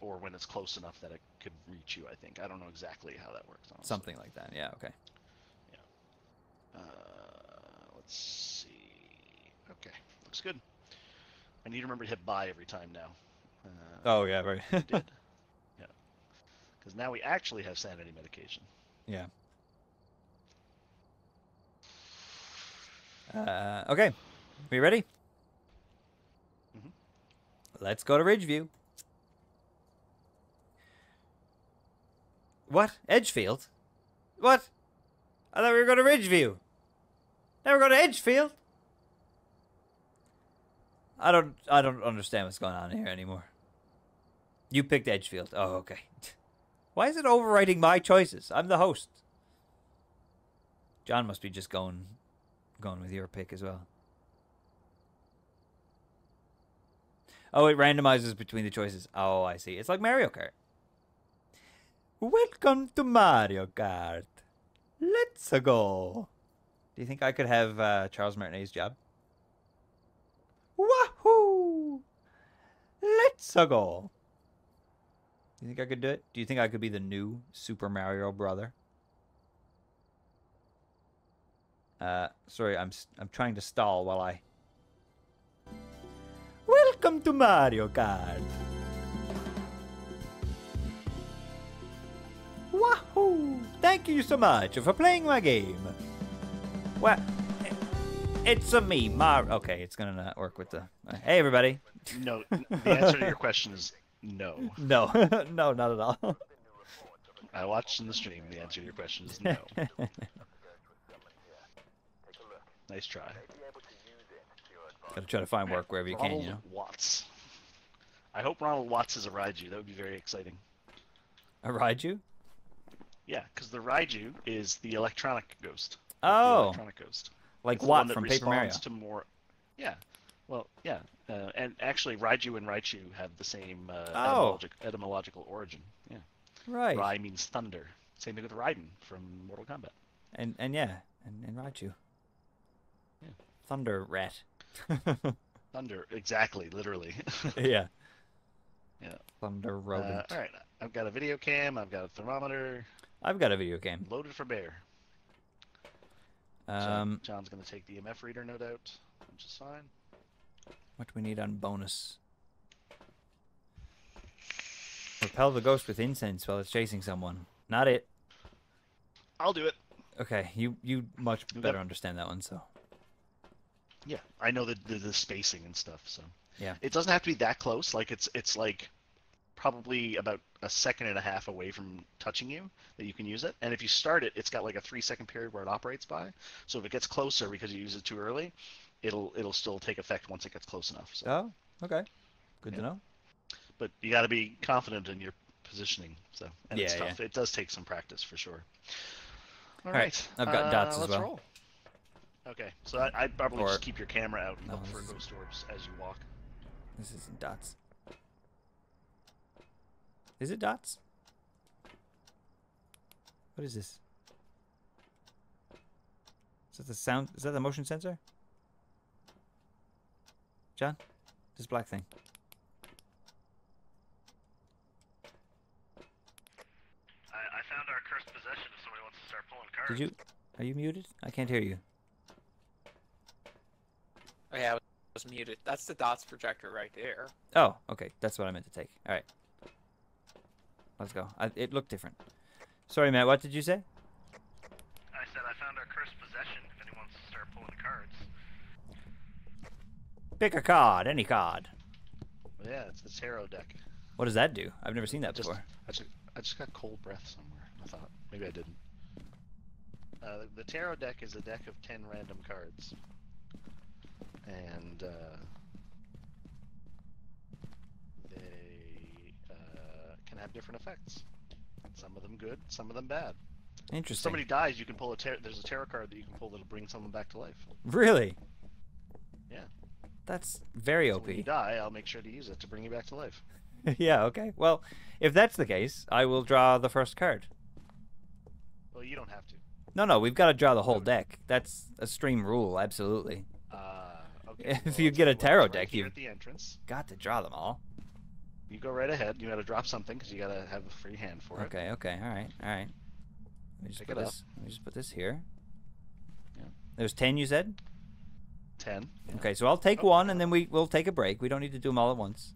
[SPEAKER 5] or when it's close enough that it could reach you. I think. I don't know exactly how that works. Honestly.
[SPEAKER 2] Something like that. Yeah. Okay.
[SPEAKER 5] Uh, let's see. Okay, looks good. I need to remember to hit buy every time now. Uh,
[SPEAKER 2] Oh yeah. Right.
[SPEAKER 5] Did. yeah. Because now we actually have sanity medication.
[SPEAKER 2] yeah. Uh, okay. We ready?
[SPEAKER 5] Mhm.
[SPEAKER 2] Let's go to Ridgeview. What? Edgefield? What? I thought we were going to Ridgeview. Now we're going to Edgefield. I don't. I don't understand what's going on here anymore. You picked Edgefield. Oh, okay. Why is it overwriting my choices? I'm the host. John must be just going, going with your pick as well. Oh, it randomizes between the choices. Oh, I see. It's like Mario Kart. Welcome to Mario Kart. Let's go. Do you think I could have uh, Charles Martinet's job? Wahoo! Let's go. You think I could do it? Do you think I could be the new Super Mario brother? Uh, sorry, I'm I'm trying to stall while I. Welcome to Mario Kart. Wahoo! Thank you so much for playing my game. Well, it's a me, Mario. Okay, it's gonna not work with the. Hey, everybody.
[SPEAKER 5] No, the answer to your question is no.
[SPEAKER 2] No, no, not at all.
[SPEAKER 5] I watched in the stream. The answer to your question is no. nice try.
[SPEAKER 2] Gotta try to find work wherever you can,
[SPEAKER 5] Ronald
[SPEAKER 2] you know.
[SPEAKER 5] Watts. I hope Ronald Watts is a Raiju. That would be very exciting.
[SPEAKER 2] A Raiju?
[SPEAKER 5] Yeah, because the Raiju is the electronic ghost. the
[SPEAKER 2] Oh,
[SPEAKER 5] electronic ghost.
[SPEAKER 2] Like
[SPEAKER 5] It's the one that
[SPEAKER 2] from Paper Mario.
[SPEAKER 5] To more, yeah. Well, yeah, uh, and actually, Raiju and Raichu have the same uh,
[SPEAKER 2] Oh.
[SPEAKER 5] etymologic, etymological origin. Yeah,
[SPEAKER 2] Right.
[SPEAKER 5] Rai means thunder. Same thing with Raiden from Mortal Kombat.
[SPEAKER 2] And and yeah, and, and Raichu.
[SPEAKER 5] Yeah.
[SPEAKER 2] Thunder Rat.
[SPEAKER 5] Thunder, exactly, literally.
[SPEAKER 2] yeah.
[SPEAKER 5] Yeah.
[SPEAKER 2] Thunder
[SPEAKER 5] uh, all right, I've got a video cam. I've got a thermometer
[SPEAKER 2] I've got a video game.
[SPEAKER 5] loaded for bear. So
[SPEAKER 2] Um,
[SPEAKER 5] John's gonna take the EMF reader note out, which is fine.
[SPEAKER 2] what do we need on bonus? Repel the ghost with incense while it's chasing someone. Not it.
[SPEAKER 5] I'll do it.
[SPEAKER 2] Okay, you you much better
[SPEAKER 5] got-
[SPEAKER 2] understand that one. So
[SPEAKER 5] Yeah, I know the, the the spacing and stuff. So
[SPEAKER 2] Yeah.
[SPEAKER 5] it doesn't have to be that close. Like it's it's like probably about a second and a half away from touching you that you can use it. And if you start it, it's got like a three second period where it operates by. So if it gets closer because you use it too early, it'll it'll still take effect once it gets close enough. So,
[SPEAKER 2] oh, okay, good to know.
[SPEAKER 5] but you got to be confident in your positioning. So and it's
[SPEAKER 2] Yeah.
[SPEAKER 5] It does take some practice for sure. All
[SPEAKER 2] right,
[SPEAKER 5] right,
[SPEAKER 2] I've got
[SPEAKER 5] uh,
[SPEAKER 2] dots as
[SPEAKER 5] let's
[SPEAKER 2] well.
[SPEAKER 5] Roll. Okay, so I, I'd probably
[SPEAKER 2] Or-
[SPEAKER 5] just keep your camera out and
[SPEAKER 2] No,
[SPEAKER 5] look for ghost orbs as you walk.
[SPEAKER 2] This isn't dots. Is it dots? What is this? Is that the sound? Is that the motion sensor? John, this black thing.
[SPEAKER 6] I, I found our cursed possession if somebody wants to start pulling cards.
[SPEAKER 2] Did you? Are you muted? I can't hear you.
[SPEAKER 1] Oh yeah, I was muted. That's the dots projector right there.
[SPEAKER 2] Oh, okay. That's what I meant to take. All right. Let's go. I, it looked different. Sorry, Matt. What did you say?
[SPEAKER 6] I said I found our cursed possession if anyone wants to start pulling cards.
[SPEAKER 2] Pick a card, any card.
[SPEAKER 5] Yeah, it's the tarot deck.
[SPEAKER 2] What does that do? I've never seen that
[SPEAKER 5] just,
[SPEAKER 2] before.
[SPEAKER 5] I just, I just got cold breath somewhere. I thought maybe I didn't. Uh, the, the tarot deck is a deck of ten random cards, and uh, they uh, can have different effects. Some of them good, some of them bad.
[SPEAKER 2] Interesting.
[SPEAKER 5] If somebody dies, you can pull a tar- there's a tarot card that you can pull that'll bring someone back to life.
[SPEAKER 2] Really?
[SPEAKER 5] Yeah.
[SPEAKER 2] That's very
[SPEAKER 5] So
[SPEAKER 2] OP.
[SPEAKER 5] when you die, I'll make sure to use it to bring you back to life.
[SPEAKER 2] yeah, okay. Well, if that's the case, I will draw the first card.
[SPEAKER 5] Well, you don't have to.
[SPEAKER 2] No, no, we've got to draw the whole deck. That's a stream rule, absolutely.
[SPEAKER 5] Uh, okay.
[SPEAKER 2] If
[SPEAKER 5] well,
[SPEAKER 2] you get a tarot
[SPEAKER 5] right
[SPEAKER 2] deck, you-
[SPEAKER 5] at the entrance.
[SPEAKER 2] Got to draw them all.
[SPEAKER 5] You go right ahead. You got to drop something because you got to have a free hand for it.
[SPEAKER 2] Okay, okay, all right, all right. Let me just
[SPEAKER 5] Pick
[SPEAKER 2] put
[SPEAKER 5] it up.
[SPEAKER 2] this. Let me just put this here.
[SPEAKER 5] Yeah.
[SPEAKER 2] There's ten, you said.
[SPEAKER 5] Ten. yeah.
[SPEAKER 2] Okay, so I'll take
[SPEAKER 5] Oh,
[SPEAKER 2] one, and then we we'll take a break. We don't need to do them all at once.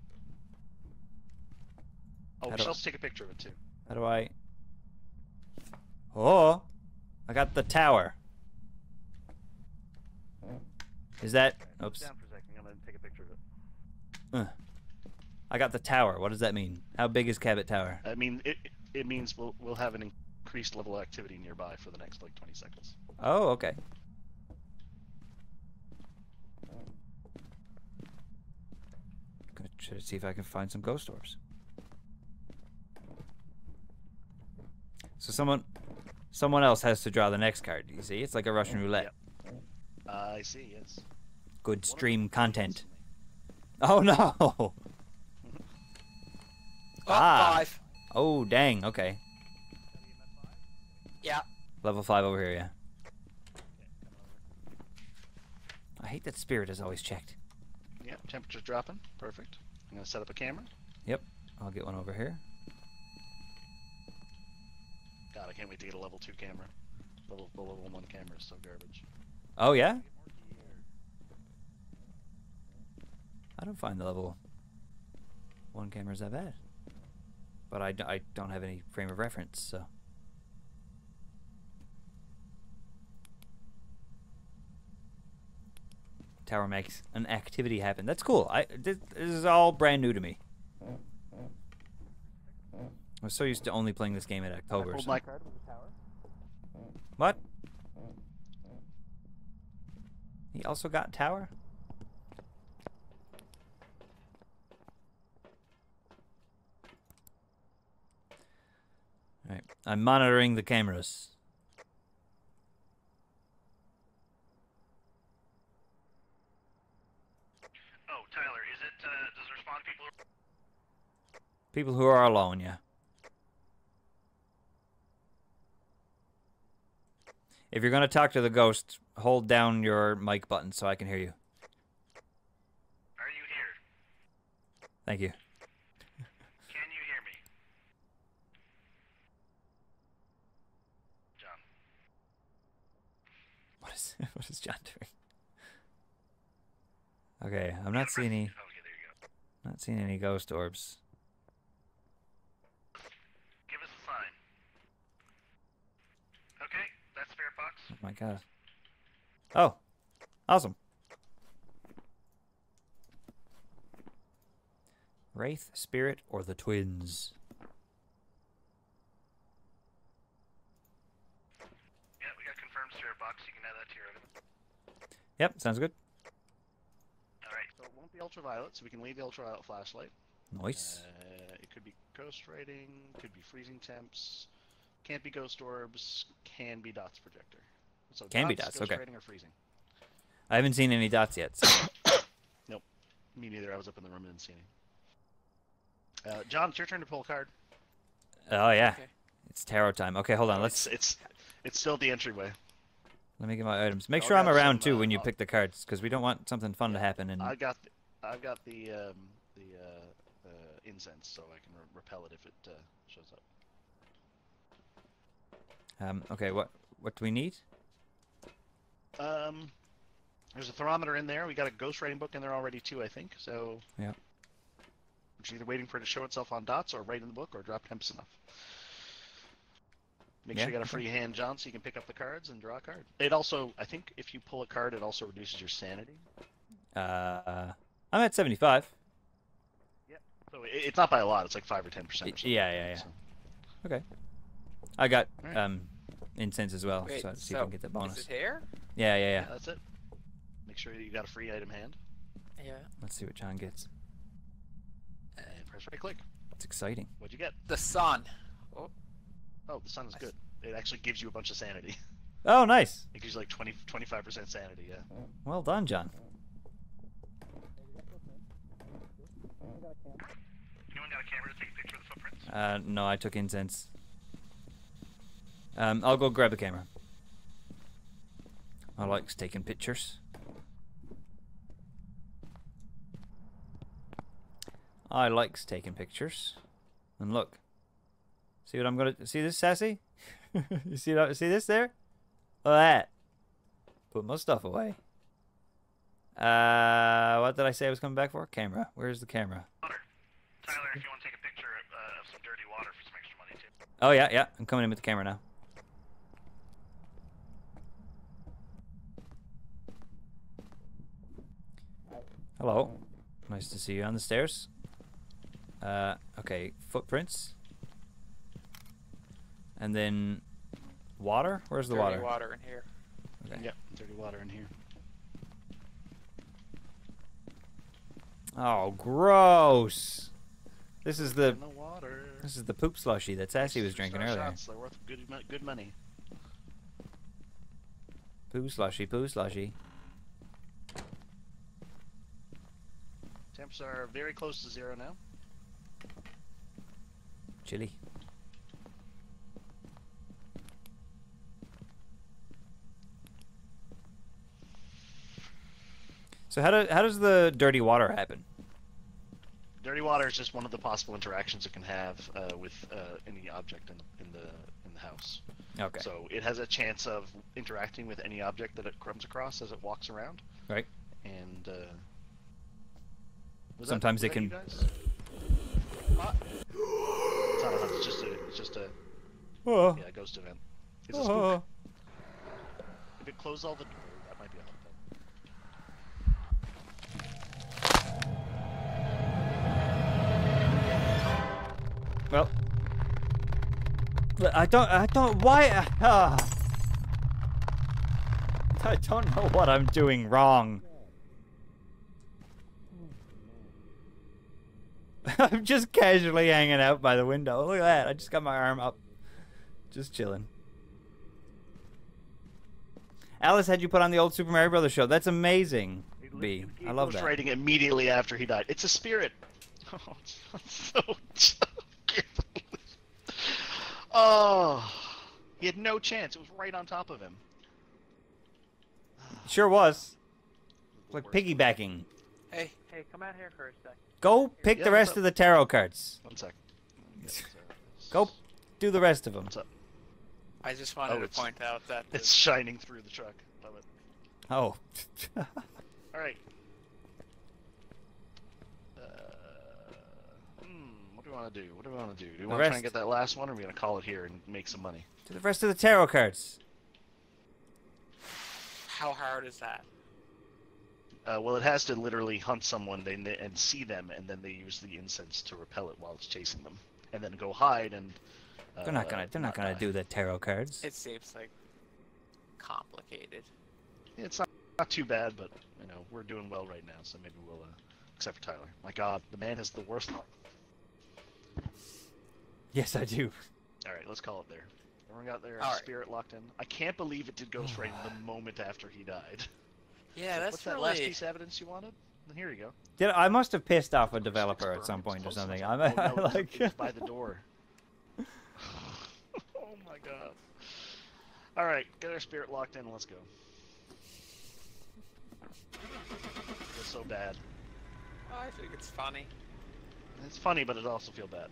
[SPEAKER 5] Oh, we should also take a picture of it too.
[SPEAKER 2] How do I? Oh, I got the tower. Is that? Oops.
[SPEAKER 5] Down for a second. I'm gonna take a picture of it.
[SPEAKER 2] Uh. I got the tower. What does that mean? How big is Cabot Tower?
[SPEAKER 5] I mean, it it means we'll we'll have an increased level of activity nearby for the next like 20 seconds.
[SPEAKER 2] Oh, okay. Gonna try to see if I can find some ghost orbs. So someone, someone else has to draw the next card. You see, it's like a Russian roulette.
[SPEAKER 5] Uh, I see. Yes.
[SPEAKER 2] Good stream content. Oh no!
[SPEAKER 1] Oh,
[SPEAKER 2] Ah.
[SPEAKER 1] five.
[SPEAKER 2] Oh dang. Okay.
[SPEAKER 1] Yeah.
[SPEAKER 2] Level five over here. Yeah. I hate that spirit is always checked.
[SPEAKER 5] Yeah. Temperature's dropping. Perfect. I'm gonna set up a camera.
[SPEAKER 2] Yep. I'll get one over here.
[SPEAKER 5] God, I can't wait to get a level two camera. Level the level one camera is so garbage.
[SPEAKER 2] Oh yeah. I don't find the level one cameras that bad, but I, I don't have any frame of reference, so. Tower makes an activity happen. That's cool. I this, this is all brand new to me. I was so used to only playing this game in October. so-
[SPEAKER 5] my card with the tower.
[SPEAKER 2] What? He also got tower? Alright. I'm monitoring the cameras.
[SPEAKER 6] Oh, Tyler, is it, uh, does it respond to people who
[SPEAKER 2] People who are alone, yeah. If you're gonna talk to the ghost, hold down your mic button so I can hear you.
[SPEAKER 6] Are you here?
[SPEAKER 2] Thank you.
[SPEAKER 6] Can you hear me? John.
[SPEAKER 2] What is what is John doing? Okay, I'm not seeing any
[SPEAKER 6] Okay, there you go.
[SPEAKER 2] not seeing any ghost orbs.
[SPEAKER 6] Give us a sign. Okay, that's Spirit Box.
[SPEAKER 2] Oh my god. Oh. Awesome. Wraith, Spirit, or the twins?
[SPEAKER 6] Yeah, we got confirmed Spirit Box. You can add that to your item.
[SPEAKER 2] Yep, sounds good.
[SPEAKER 6] Alright.
[SPEAKER 5] So it won't be ultraviolet, so we can leave the ultraviolet flashlight.
[SPEAKER 2] Nice.
[SPEAKER 5] Uh, it could be ghost writing, could be freezing temps, can't be ghost orbs, can be dots projector. So
[SPEAKER 2] Can be
[SPEAKER 5] dots,
[SPEAKER 2] dots,
[SPEAKER 5] ghost
[SPEAKER 2] okay.
[SPEAKER 5] writing, or freezing.
[SPEAKER 2] I haven't seen any dots yet. so-
[SPEAKER 5] Me neither. I was up in the room and didn't see any. Uh, John, it's your turn to pull a card.
[SPEAKER 2] oh yeah.
[SPEAKER 1] Okay.
[SPEAKER 2] It's tarot time. Okay, hold on. Let's
[SPEAKER 5] It's it's it's still the entryway.
[SPEAKER 2] Let me get my items. Make sure I'm around
[SPEAKER 5] some,
[SPEAKER 2] too
[SPEAKER 5] uh,
[SPEAKER 2] when you pick the cards, because we don't want something fun to happen. And
[SPEAKER 5] I got the, I've got the um, the uh, uh, incense, so I can re- repel it if it uh, shows up.
[SPEAKER 2] um, okay, what what do we need?
[SPEAKER 5] Um, there's a thermometer in there. We got a ghost writing book in there already too, I think. So
[SPEAKER 2] Yeah.
[SPEAKER 5] We're either waiting for it to show itself on dots, or write in the book, or drop temps enough. Make
[SPEAKER 2] Yeah,
[SPEAKER 5] sure you got a free hand, John, so you can pick up the cards and draw a card. It also, I think, if you pull a card, it also reduces your sanity.
[SPEAKER 2] Uh, I'm at 75.
[SPEAKER 5] So it, it's not by a lot. It's like five or ten percent.
[SPEAKER 2] Y- yeah, yeah, yeah. Okay. I got
[SPEAKER 5] Alright.
[SPEAKER 2] um incense as well,
[SPEAKER 1] Wait,
[SPEAKER 2] so let's see
[SPEAKER 1] so
[SPEAKER 2] if I can get the bonus.
[SPEAKER 1] Is it here?
[SPEAKER 2] Yeah, yeah,
[SPEAKER 5] Yeah,
[SPEAKER 2] yeah.
[SPEAKER 5] that's it. Make sure you got a free item hand,
[SPEAKER 1] Yeah.
[SPEAKER 2] Let's see what John gets.
[SPEAKER 5] and press right click.
[SPEAKER 2] It's exciting.
[SPEAKER 5] What'd you get?
[SPEAKER 1] The sun.
[SPEAKER 5] Oh, the sun is
[SPEAKER 1] I
[SPEAKER 5] good. It actually gives you a bunch of sanity.
[SPEAKER 2] Oh, nice.
[SPEAKER 5] It gives you like 20, 25% sanity. Yeah.
[SPEAKER 2] Well done, John.
[SPEAKER 6] Anyone got a camera to take a picture of the footprints?
[SPEAKER 2] Uh, no, I took incense. Um, I'll go grab the camera. I likes taking pictures. I likes taking pictures. And look. See what I'm gonna see this sassy? you see that see this there? Look at that. Put my stuff away. Uh what did I say I was coming back for? Camera. Where's the camera?
[SPEAKER 6] Water. Tyler, if you want to take a picture of, uh, of some dirty water for some extra money too.
[SPEAKER 2] Oh yeah, yeah. I'm coming in with the camera now. Hello. Nice to see you on the stairs. Uh, okay, footprints. And then water? Where's the
[SPEAKER 1] Dirty
[SPEAKER 2] water?
[SPEAKER 1] water in here.
[SPEAKER 2] Okay.
[SPEAKER 5] Yep, dirty water in here.
[SPEAKER 2] Oh, gross. This is the
[SPEAKER 5] the water.
[SPEAKER 2] this is the poop slushy that Sassy was drinking
[SPEAKER 5] Star
[SPEAKER 2] earlier.
[SPEAKER 5] Shots, they're worth good, good money.
[SPEAKER 2] Poo slushy, poo slushy.
[SPEAKER 5] Temps are very close to zero now.
[SPEAKER 2] Chili. So how do how does the dirty water happen?
[SPEAKER 5] Dirty water is just one of the possible interactions it can have uh, with uh, any object in the, in the in the house.
[SPEAKER 2] Okay.
[SPEAKER 5] So it has a chance of interacting with any object that it comes across as it walks around.
[SPEAKER 2] Right.
[SPEAKER 5] And uh,
[SPEAKER 2] Sometimes
[SPEAKER 5] that,
[SPEAKER 2] they
[SPEAKER 5] was that you guys? What? It's not it's just a it's just a
[SPEAKER 2] Oh.
[SPEAKER 5] yeah, ghost event. It's a spook.
[SPEAKER 2] Oh.
[SPEAKER 5] If it closed all the
[SPEAKER 2] Well. I don't I don't why uh, I don't know what I'm doing wrong. I'm just casually hanging out by the window. Look at that. I just got my arm up. Just chilling. Alice had you put on the old Super Mario Brothers show. That's amazing. B. I love that.
[SPEAKER 5] was
[SPEAKER 2] that.
[SPEAKER 5] writing immediately after he died. It's a spirit. Oh, it's so. oh, he had no chance. It was right on top of him.
[SPEAKER 2] Sure was. Like piggybacking.
[SPEAKER 1] Hey,
[SPEAKER 7] Hey, come out here for a sec.
[SPEAKER 2] Go pick
[SPEAKER 5] Yeah,
[SPEAKER 2] the rest of the tarot cards.
[SPEAKER 5] One sec.
[SPEAKER 2] Go do the rest of them.
[SPEAKER 5] What's up?
[SPEAKER 1] I just wanted
[SPEAKER 5] Oh,
[SPEAKER 1] to point out that
[SPEAKER 5] It's shining through the truck. Love it.
[SPEAKER 2] Oh.
[SPEAKER 5] All right. Uh, hmm, what do we want to do? What do we want to do? Do we want to try and get that last one, or are we gonna call it here and make some money?
[SPEAKER 2] To the rest of the tarot cards.
[SPEAKER 1] how hard is that?
[SPEAKER 5] Uh, well, it has to literally hunt someone they, and see them, and then they use the incense to repel it while it's chasing them, and then go hide and. Uh,
[SPEAKER 2] They're not gonna. They're not gonna
[SPEAKER 5] die.
[SPEAKER 2] do the tarot cards.
[SPEAKER 1] It seems like complicated.
[SPEAKER 5] It's not, not too bad, but you know we're doing well right now, so maybe we'll. Uh, except for Tyler. My God, the man has the worst luck.
[SPEAKER 2] Yes, I do.
[SPEAKER 5] All right, let's call it there. Everyone got their
[SPEAKER 1] All right.
[SPEAKER 5] spirit locked in. I can't believe it did Ghost Rain the moment after he died.
[SPEAKER 1] Yeah, that's
[SPEAKER 5] What's that
[SPEAKER 1] really.
[SPEAKER 5] last piece of evidence you wanted? Then here you go.
[SPEAKER 2] Did I must have pissed off a developer at some point or something. I'm
[SPEAKER 5] Oh, no,
[SPEAKER 2] like.
[SPEAKER 5] it was by the door. oh my god. All right, get our spirit locked in. Let's go. Feels so bad.
[SPEAKER 1] Oh, I think it's funny.
[SPEAKER 5] It's funny, but it also feel bad.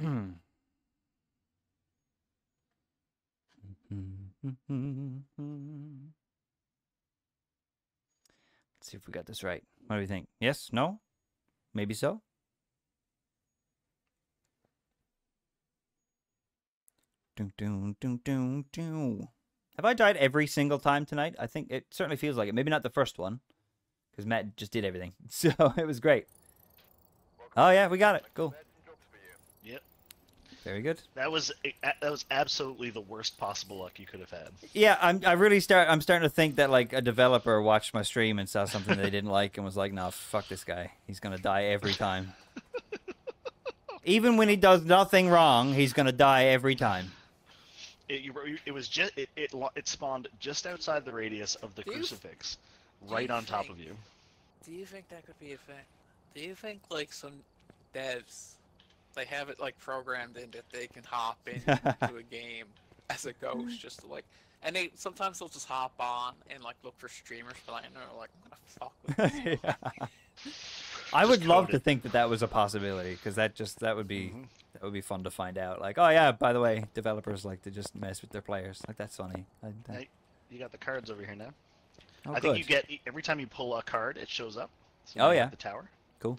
[SPEAKER 2] Let's see if we got this right. What do you think? Yes? No? Maybe so? Dun, dun, dun, dun, dun. Have I died every single time tonight? I think it certainly feels like it. Maybe not the first one, because Matt just did everything. So it was great. Oh yeah, we got it. Cool.
[SPEAKER 5] Yep.
[SPEAKER 2] Very good.
[SPEAKER 5] That was that was absolutely the worst possible luck you could have had.
[SPEAKER 2] Yeah, I'm. I really start. I'm starting to think that like a developer watched my stream and saw something they didn't like and was like, "No, fuck this guy. He's gonna die every time. Even when he does nothing wrong, he's gonna die every time."
[SPEAKER 5] It, you, it was just it, it it spawned just outside the radius of the
[SPEAKER 1] Do
[SPEAKER 5] crucifix,
[SPEAKER 1] do
[SPEAKER 5] right
[SPEAKER 1] you
[SPEAKER 5] on top of you.
[SPEAKER 1] Do you think that could be a thing? Do you think like some devs, they have it like programmed in that they can hop into a game as a ghost, just to, like, and they sometimes they'll just hop on and like look for streamers playing, and they're like, I'm gonna fuck with this.
[SPEAKER 2] Yeah. I would love to think that that was a possibility because that just that would be
[SPEAKER 5] Mhm.
[SPEAKER 2] that would be fun to find out. Like, oh yeah, by the way, developers like to just mess with their players. Like that's funny. I, I-
[SPEAKER 5] Hey, You got the cards over here now.
[SPEAKER 2] oh,
[SPEAKER 5] I
[SPEAKER 2] good.
[SPEAKER 5] think you get every time you pull a card, it shows up. So
[SPEAKER 2] Oh, yeah.
[SPEAKER 5] the tower.
[SPEAKER 2] Cool.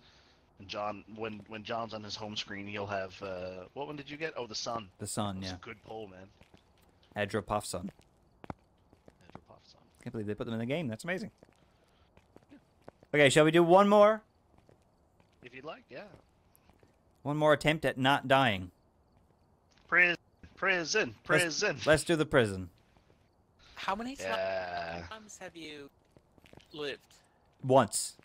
[SPEAKER 5] And John, when when John's on his home screen, he'll have uh, what one did you get? Oh, the sun.
[SPEAKER 2] the sun, yeah,
[SPEAKER 5] a good pull, man.
[SPEAKER 2] Adropov sun.
[SPEAKER 5] Edropov sun.
[SPEAKER 2] Can't believe they put them in the game. That's amazing. Okay, shall we do one more?
[SPEAKER 5] If you'd like, yeah.
[SPEAKER 2] One more attempt at not dying.
[SPEAKER 5] Prison, prison,
[SPEAKER 2] Let's-
[SPEAKER 5] prison.
[SPEAKER 2] Let's do the prison
[SPEAKER 1] How many
[SPEAKER 5] Yeah.
[SPEAKER 1] times have you lived?
[SPEAKER 2] once.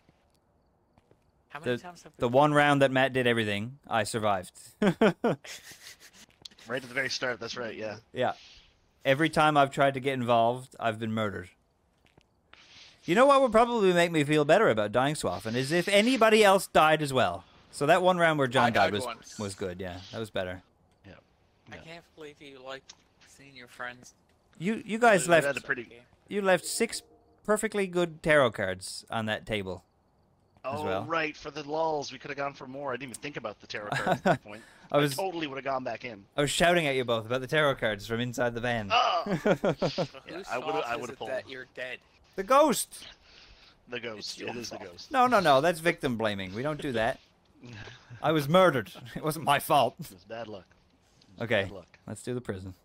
[SPEAKER 1] How many
[SPEAKER 2] The-
[SPEAKER 1] times have
[SPEAKER 2] The one round that Matt did everything, I survived.
[SPEAKER 5] Right at the very start. That's right. Yeah.
[SPEAKER 2] Yeah. Every time I've tried to get involved, I've been murdered. You know what would probably make me feel better about dying so often is if anybody else died as well. So that one round where John
[SPEAKER 1] I
[SPEAKER 2] died
[SPEAKER 1] died
[SPEAKER 2] was
[SPEAKER 1] once.
[SPEAKER 2] was good. Yeah, that was better.
[SPEAKER 1] I
[SPEAKER 5] Yeah.
[SPEAKER 1] can't believe you like seeing your friends.
[SPEAKER 2] You you guys
[SPEAKER 5] We had
[SPEAKER 2] left
[SPEAKER 5] a pretty-
[SPEAKER 2] you left six perfectly good tarot cards on that table.
[SPEAKER 5] Oh,
[SPEAKER 2] well.
[SPEAKER 5] right. For the lulls, we could have gone for more. I didn't even think about the tarot cards at that point.
[SPEAKER 2] I was
[SPEAKER 5] totally would have gone back in.
[SPEAKER 2] I was shouting at you both about the tarot cards from inside the van.
[SPEAKER 5] Oh, Yeah, I would've-
[SPEAKER 1] fault
[SPEAKER 5] I
[SPEAKER 1] is
[SPEAKER 5] would've pulled.
[SPEAKER 1] that you're dead?
[SPEAKER 2] The ghost.
[SPEAKER 5] the ghost.
[SPEAKER 1] your
[SPEAKER 5] It is the ghost.
[SPEAKER 2] No, no, no. That's victim blaming. We don't do that. I was murdered. It wasn't my fault.
[SPEAKER 5] It was bad luck. Was
[SPEAKER 2] Okay.
[SPEAKER 5] Bad luck.
[SPEAKER 2] Let's do the prison.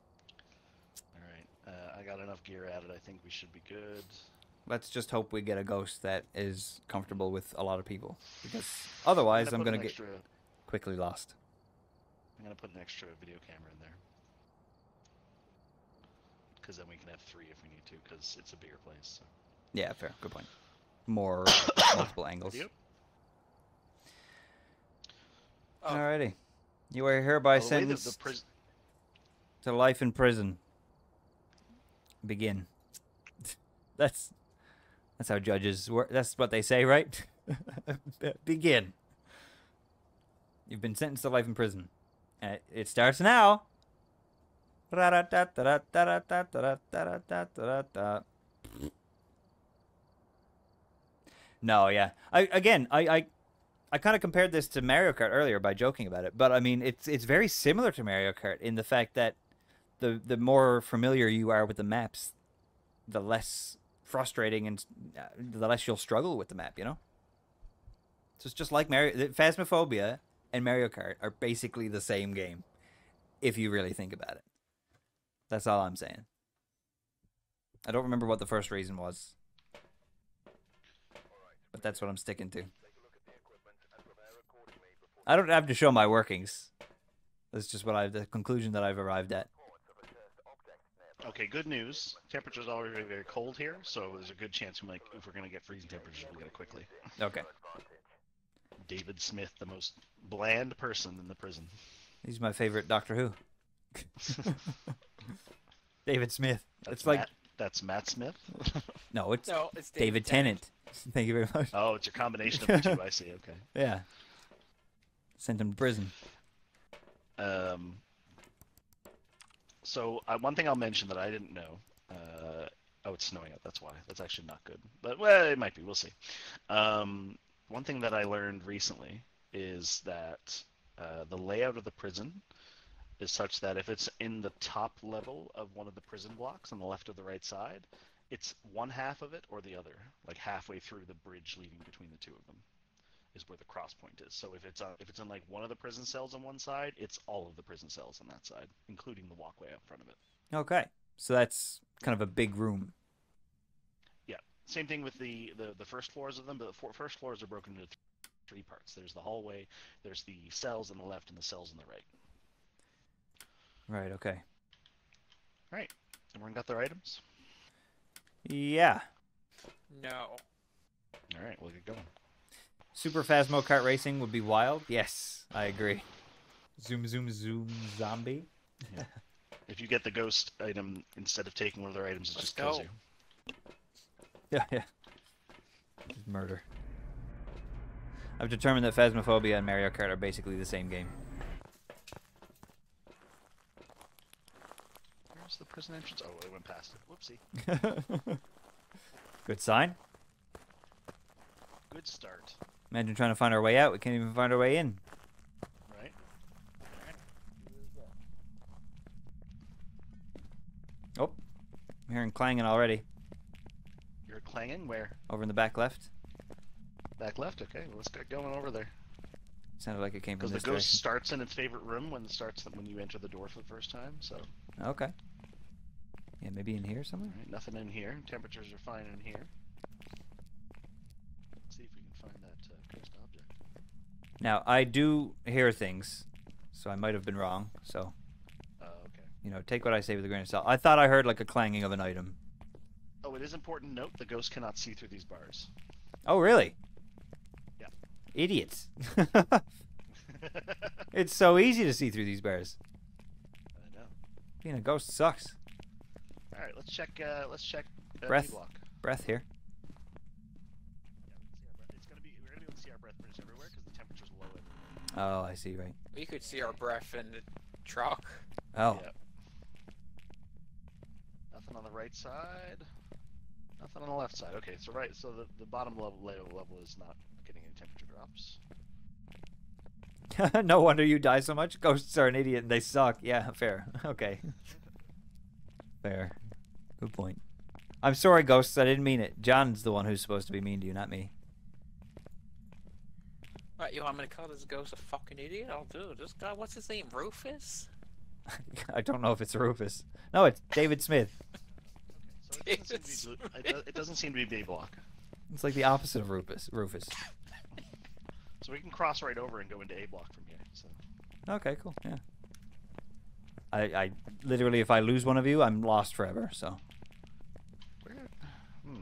[SPEAKER 5] All right. Uh, I got enough gear added. I think we should be good.
[SPEAKER 2] Let's just hope we get a ghost that is comfortable with a lot of people, because otherwise I'm
[SPEAKER 5] put
[SPEAKER 2] gonna get
[SPEAKER 5] extra.
[SPEAKER 2] quickly lost.
[SPEAKER 5] I'm gonna put an extra video camera in there. Because then we can have three if we need to. Because it's a bigger place. So.
[SPEAKER 2] Yeah, fair. Good point. More multiple angles.
[SPEAKER 5] Yep.
[SPEAKER 1] Oh,
[SPEAKER 2] Alrighty. You are hereby
[SPEAKER 5] By the way, the-
[SPEAKER 2] sentenced
[SPEAKER 5] the pris-
[SPEAKER 2] to life in prison. Begin. That's that's how judges work. That's what they say, right? Begin. You've been sentenced to life in prison. Uh, it starts now. No, yeah. I again, I I, I kind of compared this to Mario Kart earlier by joking about it, but I mean, it's it's very similar to Mario Kart in the fact that the the more familiar you are with the maps, the less frustrating and uh, the less you'll struggle with the map. You know. So it's just like Mario, Phasmophobia and Mario Kart are basically the same game, if you really think about it. That's all I'm saying. I don't remember what the first reason was, that's what I'm sticking to. I don't have to show my workings. That's just what I the conclusion that I've arrived at.
[SPEAKER 5] Okay, good news. Temperature's already very, cold here, so there's a good chance we might, if we're gonna get freezing temperatures, we'll get it quickly.
[SPEAKER 2] Okay.
[SPEAKER 5] David Smith, the most bland person in the prison.
[SPEAKER 2] He's my favorite Doctor Who. David Smith.
[SPEAKER 5] That's
[SPEAKER 2] it's like
[SPEAKER 5] Matt, that's Matt Smith.
[SPEAKER 2] no, it's
[SPEAKER 1] no, it's
[SPEAKER 2] David Tennant. Thank you very much.
[SPEAKER 5] oh, it's a combination of the two. I see. Okay.
[SPEAKER 2] Yeah. Sent him to prison.
[SPEAKER 5] Um, so uh, one thing I'll mention that I didn't know. Uh, oh, it's snowing out. That's why. That's actually not good. But well, it might be. We'll see. Um, one thing that I learned recently is that uh, the layout of the prison is such that if it's in the top level of one of the prison blocks on the left or the right side, it's one half of it or the other, like halfway through the bridge leading between the two of them is where the cross point is. So if it's on, if it's in like one of the prison cells on one side, it's all of the prison cells on that side, including the walkway up front of it.
[SPEAKER 2] Okay. So that's kind of a big room.
[SPEAKER 5] Yeah. Same thing with the the, the first floors of them, but the four, first floors are broken into three parts. There's the hallway, there's the cells on the left, and the cells on the right.
[SPEAKER 2] Right, okay.
[SPEAKER 5] All right. Everyone got their items?
[SPEAKER 2] Yeah.
[SPEAKER 1] No.
[SPEAKER 5] All right, we'll get going.
[SPEAKER 2] Super Phasmo kart racing would be wild. Yes, I agree. Zoom, zoom, zoom, zombie.
[SPEAKER 5] If you get the ghost item instead of taking one of their items, it
[SPEAKER 1] Let's
[SPEAKER 5] just kills
[SPEAKER 1] go.
[SPEAKER 5] you.
[SPEAKER 2] Yeah, yeah. Murder. I've determined that Phasmophobia and Mario Kart are basically the same game.
[SPEAKER 5] Where's the prison entrance? Oh, I went past it. Whoopsie.
[SPEAKER 2] Good sign.
[SPEAKER 5] Good start.
[SPEAKER 2] Imagine trying to find our way out. We can't even find our way in.
[SPEAKER 5] Right?
[SPEAKER 2] Oh, I'm hearing clanging already.
[SPEAKER 5] You're clanging where?
[SPEAKER 2] Over in the back left.
[SPEAKER 5] Back left? Okay, well, let's get going over there.
[SPEAKER 2] Sounded like it came from this Because
[SPEAKER 5] the ghost
[SPEAKER 2] direction.
[SPEAKER 5] starts in its favorite room when it starts when you enter the door for the first time. So,
[SPEAKER 2] Okay. Yeah, maybe in here somewhere.
[SPEAKER 5] alright, nothing in here. Temperatures are fine in here. Let's see if we can find that uh, cursed object.
[SPEAKER 2] Now I do hear things, so I might have been wrong. So
[SPEAKER 5] Oh, okay.
[SPEAKER 2] you know, take what I say with a grain of salt. I thought I heard like a clanging of an item.
[SPEAKER 5] Oh, it is important to note the ghost cannot see through these bars.
[SPEAKER 2] Oh, really?
[SPEAKER 5] Yeah.
[SPEAKER 2] Idiots. It's so easy to see through these bars.
[SPEAKER 5] I know.
[SPEAKER 2] Being a ghost sucks.
[SPEAKER 5] All right, let's check. Uh, let's check. Uh,
[SPEAKER 2] Breath.
[SPEAKER 5] block.
[SPEAKER 2] Breath here.
[SPEAKER 5] Yeah, we can see our breath. It's gonna be. We're gonna be able to see our breath pretty everywhere because the temperature's low. In.
[SPEAKER 2] Oh, I see. Right.
[SPEAKER 1] We could see our breath in the truck.
[SPEAKER 2] Oh,
[SPEAKER 5] Yeah. Nothing on the right side. Nothing on the left side. Okay, so right. So the, the bottom level level level is not getting any temperature drops.
[SPEAKER 2] no wonder you die so much. Ghosts are an idiot and they suck. Yeah, fair. Okay. fair. Good point. I'm sorry, ghosts. I didn't mean it. John's the one who's supposed to be mean to you, not me.
[SPEAKER 1] Right, you want me to call this ghost a fucking idiot? I'll do it. This guy, what's his name? Rufus?
[SPEAKER 2] I don't know if it's Rufus. No, it's David Smith.
[SPEAKER 5] So it doesn't seem to be. It, it doesn't seem to be B block.
[SPEAKER 2] It's like the opposite of Rufus. Rufus.
[SPEAKER 5] So we can cross right over and go into A block from here. So
[SPEAKER 2] Okay, cool. Yeah. I, I literally, if I lose one of you, I'm lost forever. So.
[SPEAKER 5] where? Hmm.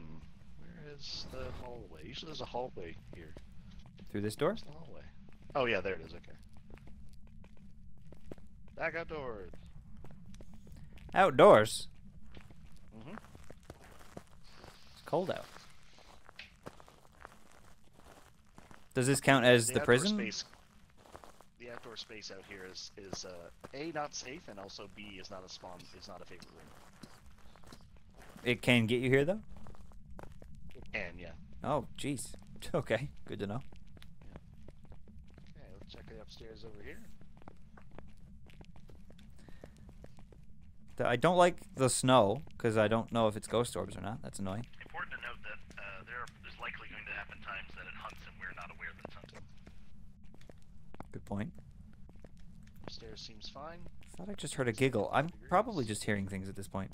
[SPEAKER 5] The hallway? Usually there's a hallway here.
[SPEAKER 2] Through this door?
[SPEAKER 5] Where's the hallway? Oh yeah, there it is. Okay. Back outdoors.
[SPEAKER 2] Outdoors.
[SPEAKER 5] Mm-hmm.
[SPEAKER 2] It's cold out. Does this count as the,
[SPEAKER 5] outdoor
[SPEAKER 2] prison?
[SPEAKER 5] Space, the outdoor space out here is is uh, a not safe, and also b is not a spawn is not a favorite room.
[SPEAKER 2] It can get you here though.
[SPEAKER 5] And yeah.
[SPEAKER 2] Oh, jeez. Okay, good to know.
[SPEAKER 5] Okay, let's check the upstairs over here.
[SPEAKER 2] I don't like the snow because I don't know if it's ghost orbs or not. That's annoying.
[SPEAKER 6] Important to note that uh, there's likely going to happen times that it hunts and we're not aware that it's hunting.
[SPEAKER 2] Good point.
[SPEAKER 5] Upstairs seems fine.
[SPEAKER 2] thought I just heard a giggle. I'm probably just hearing things at this point.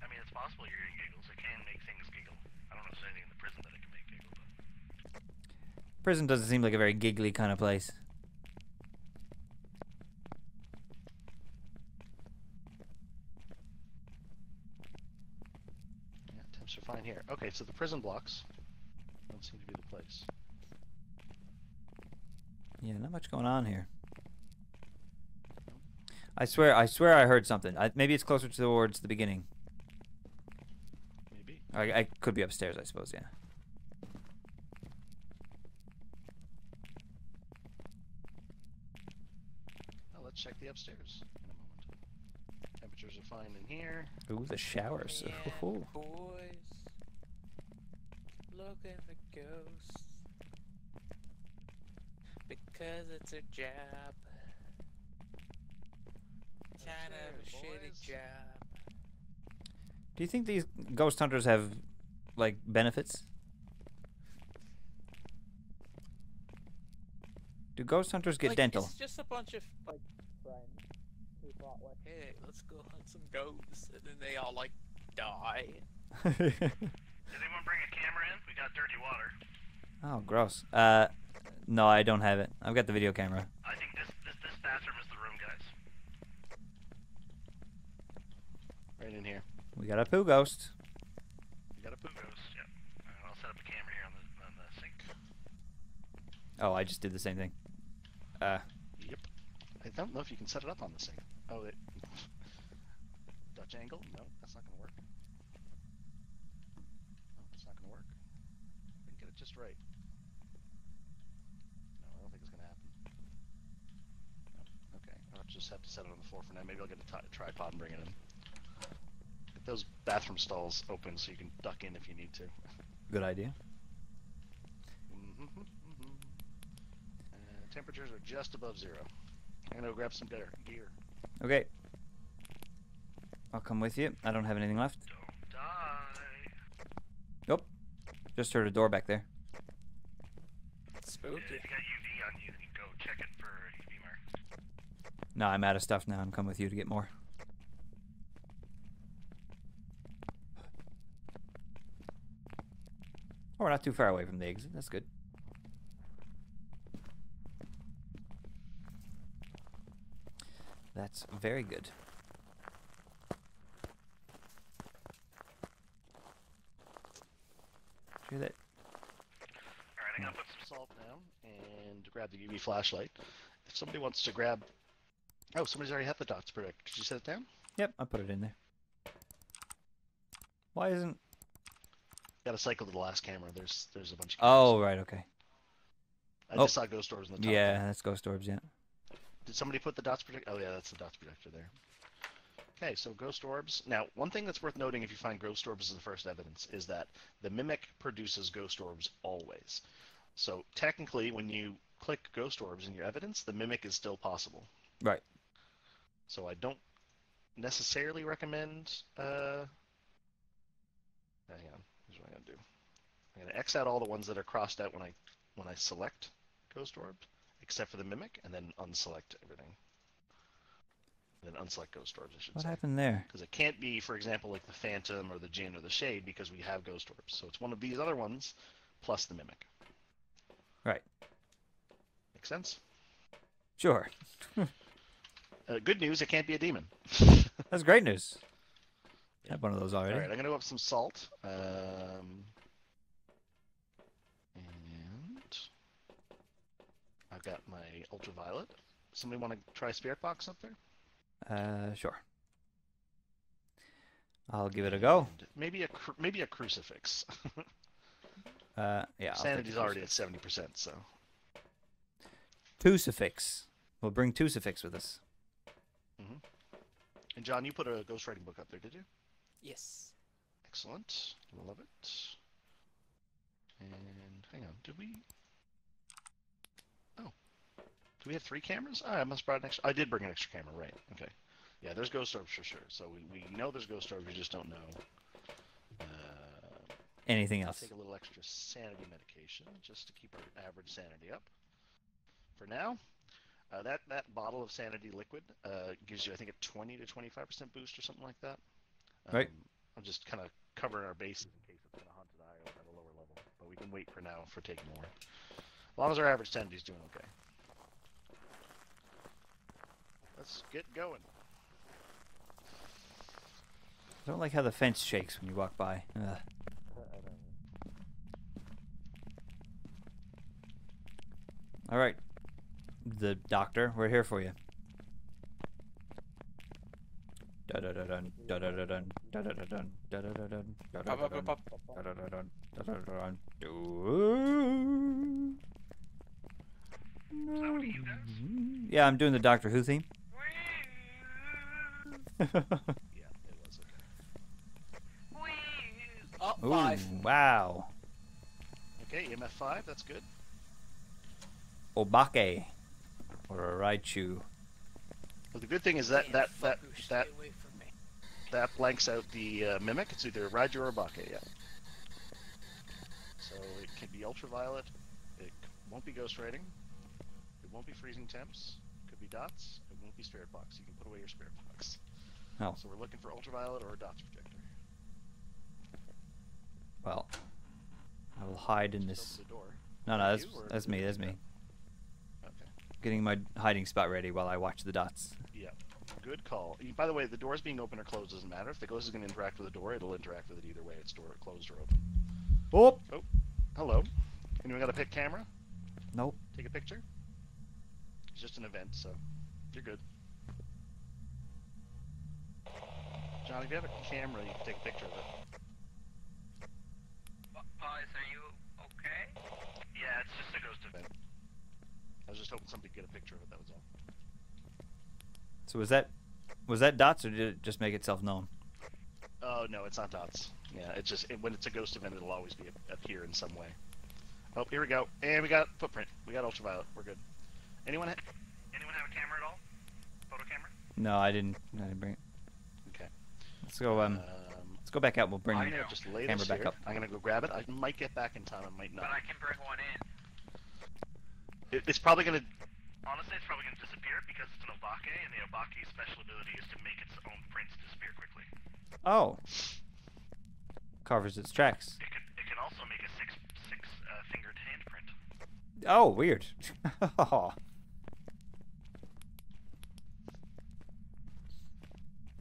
[SPEAKER 6] I mean, it's possible you're hearing giggles. It can make things giggle. I don't know if there's anything in the prison that it can make giggle, but
[SPEAKER 2] Prison doesn't seem like a very giggly kind of place.
[SPEAKER 5] Yeah, temps are fine here. Okay, so the prison blocks don't seem to be the place.
[SPEAKER 2] Yeah, not much going on here. I swear, I swear, I heard something. I, maybe it's closer towards the beginning.
[SPEAKER 5] Maybe.
[SPEAKER 2] I, I could be upstairs, I suppose. Yeah.
[SPEAKER 5] Let's check the upstairs in a moment. Temperatures are fine in here.
[SPEAKER 2] Ooh, the showers.
[SPEAKER 1] Yeah,
[SPEAKER 2] Ooh.
[SPEAKER 1] boys. Looking for ghosts. Because it's a job. Kind of a shitty job.
[SPEAKER 2] Do you think these ghost hunters have like benefits? Do ghost hunters get
[SPEAKER 1] Like,
[SPEAKER 2] dental?
[SPEAKER 1] It's just a bunch of like friends who thought like, hey, let's go hunt some ghosts, and then they all like die.
[SPEAKER 6] did anyone bring a camera in? We got dirty water.
[SPEAKER 2] oh, gross. Uh, no, I don't have it. I've got the video camera.
[SPEAKER 6] I think this this this bathroom is the room, guys.
[SPEAKER 5] Right in here.
[SPEAKER 2] We got a poo ghost.
[SPEAKER 5] You got a poo
[SPEAKER 6] ghost. Yep. I'll set up a camera here on the on the sink.
[SPEAKER 2] Oh, I just did the same thing. Uh,
[SPEAKER 5] Yep. I don't know if you can set it up on this thing. Oh, it, Dutch angle? No, that's not gonna work. No, it's not gonna work. Didn't get it just right. No, I don't think it's gonna happen. No. Okay, I'll just have to set it on the floor for now. Maybe I'll get a ti- tripod and bring it in. Get those bathroom stalls open so you can duck in if you need to.
[SPEAKER 2] Good idea.
[SPEAKER 5] Mhm, mhm. Uh, temperatures are just above zero. I'm gonna go grab some gear. gear.
[SPEAKER 2] Okay. I'll come with you. I don't have anything left.
[SPEAKER 6] Don't die.
[SPEAKER 2] Nope. Just heard a door back there.
[SPEAKER 1] Spooky.
[SPEAKER 6] If you got UV on you, you go check it for UV marks.
[SPEAKER 2] No, I'm out of stuff now. I'm coming with you to get more. Oh, we're not too far away from the exit. That's good. That's very good. Hear that?
[SPEAKER 6] Alright, I'm gonna put some
[SPEAKER 5] salt down and grab the UV flashlight. If somebody wants to grab, oh, somebody's already had the dots project. Could you set it down?
[SPEAKER 2] Yep, I put it in there. Why isn't?
[SPEAKER 5] Got to cycle to the last camera. There's there's a bunch. Of
[SPEAKER 2] Oh, right. Okay.
[SPEAKER 5] I
[SPEAKER 2] oh.
[SPEAKER 5] just saw ghost orbs in the top.
[SPEAKER 2] Yeah, that's Ghost Orbs. Yeah.
[SPEAKER 5] Did somebody put the dots projector? Oh yeah, that's the dots projector there. Okay, so ghost orbs. Now, one thing that's worth noting if you find ghost orbs as the first evidence is that the mimic produces ghost orbs always. So technically, when you click ghost orbs in your evidence, the mimic is still possible.
[SPEAKER 2] Right.
[SPEAKER 5] So I don't necessarily recommend. Uh, hang on. Here's what I'm gonna do. I'm gonna X out all the ones that are crossed out when I when I select ghost orb, except for the mimic, and then unselect everything. And then unselect ghost orbs, I should
[SPEAKER 2] What
[SPEAKER 5] say.
[SPEAKER 2] happened there?
[SPEAKER 5] Because it can't be, for example, like the phantom or the jinn or the shade, because we have ghost orbs. So it's one of these other ones plus the mimic.
[SPEAKER 2] Right.
[SPEAKER 5] Make sense?
[SPEAKER 2] Sure.
[SPEAKER 5] Uh, good news, it can't be a demon.
[SPEAKER 2] That's great news. I had one of those already.
[SPEAKER 5] All right, I'm gonna go up some salt. Um, I've got my ultraviolet. Somebody want to try spirit box up there?
[SPEAKER 2] Uh, sure. I'll give it a go.
[SPEAKER 5] And maybe a cru- maybe a crucifix.
[SPEAKER 2] Uh, yeah.
[SPEAKER 5] Sanity's already at seventy percent, so
[SPEAKER 2] Tusifix. We'll bring Tusifix with us.
[SPEAKER 5] And John, you put a ghostwriting book up there, did you?
[SPEAKER 1] Yes.
[SPEAKER 5] Excellent. Love it. And hang on, did we? Do we have three cameras? Oh, I must brought an extra. I did bring an extra camera, right? Okay. Yeah, there's ghost orbs for sure. So we, we know there's ghost orbs. We just don't know. Uh,
[SPEAKER 2] Anything else?
[SPEAKER 5] take a little extra sanity medication just to keep our average sanity up. For now, uh, that that bottle of sanity liquid uh, gives you, I think, a 20 to 25 percent boost or something like that.
[SPEAKER 2] Right.
[SPEAKER 5] Um, I'm just kind of covering our bases in case it's going to haunted eye at a lower level, but we can wait for now for taking more. As long as our average sanity is doing okay. Let's get going.
[SPEAKER 2] I don't like how the fence shakes when you walk by. Ugh. All right, the doctor, we're here for you. Yeah, I'm doing the Doctor Who theme.
[SPEAKER 5] Yeah, it was okay.
[SPEAKER 1] Oh,
[SPEAKER 2] Ooh,
[SPEAKER 1] five.
[SPEAKER 2] wow.
[SPEAKER 5] Okay, EMF five. That's good.
[SPEAKER 2] Obake. Or a Raiju.
[SPEAKER 5] Well, the good thing is that that that that
[SPEAKER 1] away from me.
[SPEAKER 5] that blanks out the uh, mimic. It's either Raiju or Bake, yeah. So it can be ultraviolet. It won't be ghost writing. It won't be freezing temps. It Could be dots. It won't be spirit box. You can put away your spirit box.
[SPEAKER 2] Oh.
[SPEAKER 5] So we're looking for ultraviolet or a dots projector.
[SPEAKER 2] Well, I will hide in
[SPEAKER 5] Just
[SPEAKER 2] this.
[SPEAKER 5] the door.
[SPEAKER 2] No, no, that's
[SPEAKER 5] You or-
[SPEAKER 2] that's me. That's me.
[SPEAKER 5] Okay.
[SPEAKER 2] Getting my hiding spot ready while I watch the dots.
[SPEAKER 5] Yeah. Good call. By the way, the doors being open or closed doesn't matter. If the ghost is going to interact with the door, it'll interact with it either way. It's door closed or open.
[SPEAKER 2] Oh,
[SPEAKER 5] Hello. Anyone got a pick camera?
[SPEAKER 2] nope.
[SPEAKER 5] Take a picture? It's just an event, so you're good. John, if you have a camera, you can take a picture of it.
[SPEAKER 7] Pause, are you okay?
[SPEAKER 6] Yeah, it's just a ghost event.
[SPEAKER 5] I was just hoping somebody could get a picture of it. That was all.
[SPEAKER 2] So was that was that dots or did it just make itself known?
[SPEAKER 5] Oh no, it's not dots. Yeah, it's just it, when it's a ghost event, it'll always be up here in some way. Oh, here we go, and we got footprint. We got ultraviolet. We're good. Anyone? Ha-
[SPEAKER 6] Anyone have a camera at all? Photo camera?
[SPEAKER 2] No, I didn't. I didn't bring it.
[SPEAKER 5] Okay.
[SPEAKER 2] Let's go. Um,
[SPEAKER 5] Um,
[SPEAKER 2] let's go back out. We'll bring
[SPEAKER 5] I'm
[SPEAKER 2] it.
[SPEAKER 5] gonna just lay
[SPEAKER 2] camera
[SPEAKER 5] this
[SPEAKER 2] back
[SPEAKER 5] here.
[SPEAKER 2] up.
[SPEAKER 5] I'm gonna go grab it. I might get back in time. I might not.
[SPEAKER 7] But I can bring one in.
[SPEAKER 5] It, it's probably gonna.
[SPEAKER 6] Honestly, it's probably going to disappear because it's an Obake, and the Obake's special ability is to make its own prints disappear quickly.
[SPEAKER 2] Oh, covers its tracks.
[SPEAKER 6] It could, it can also make a six six uh, fingered handprint.
[SPEAKER 2] Oh, weird.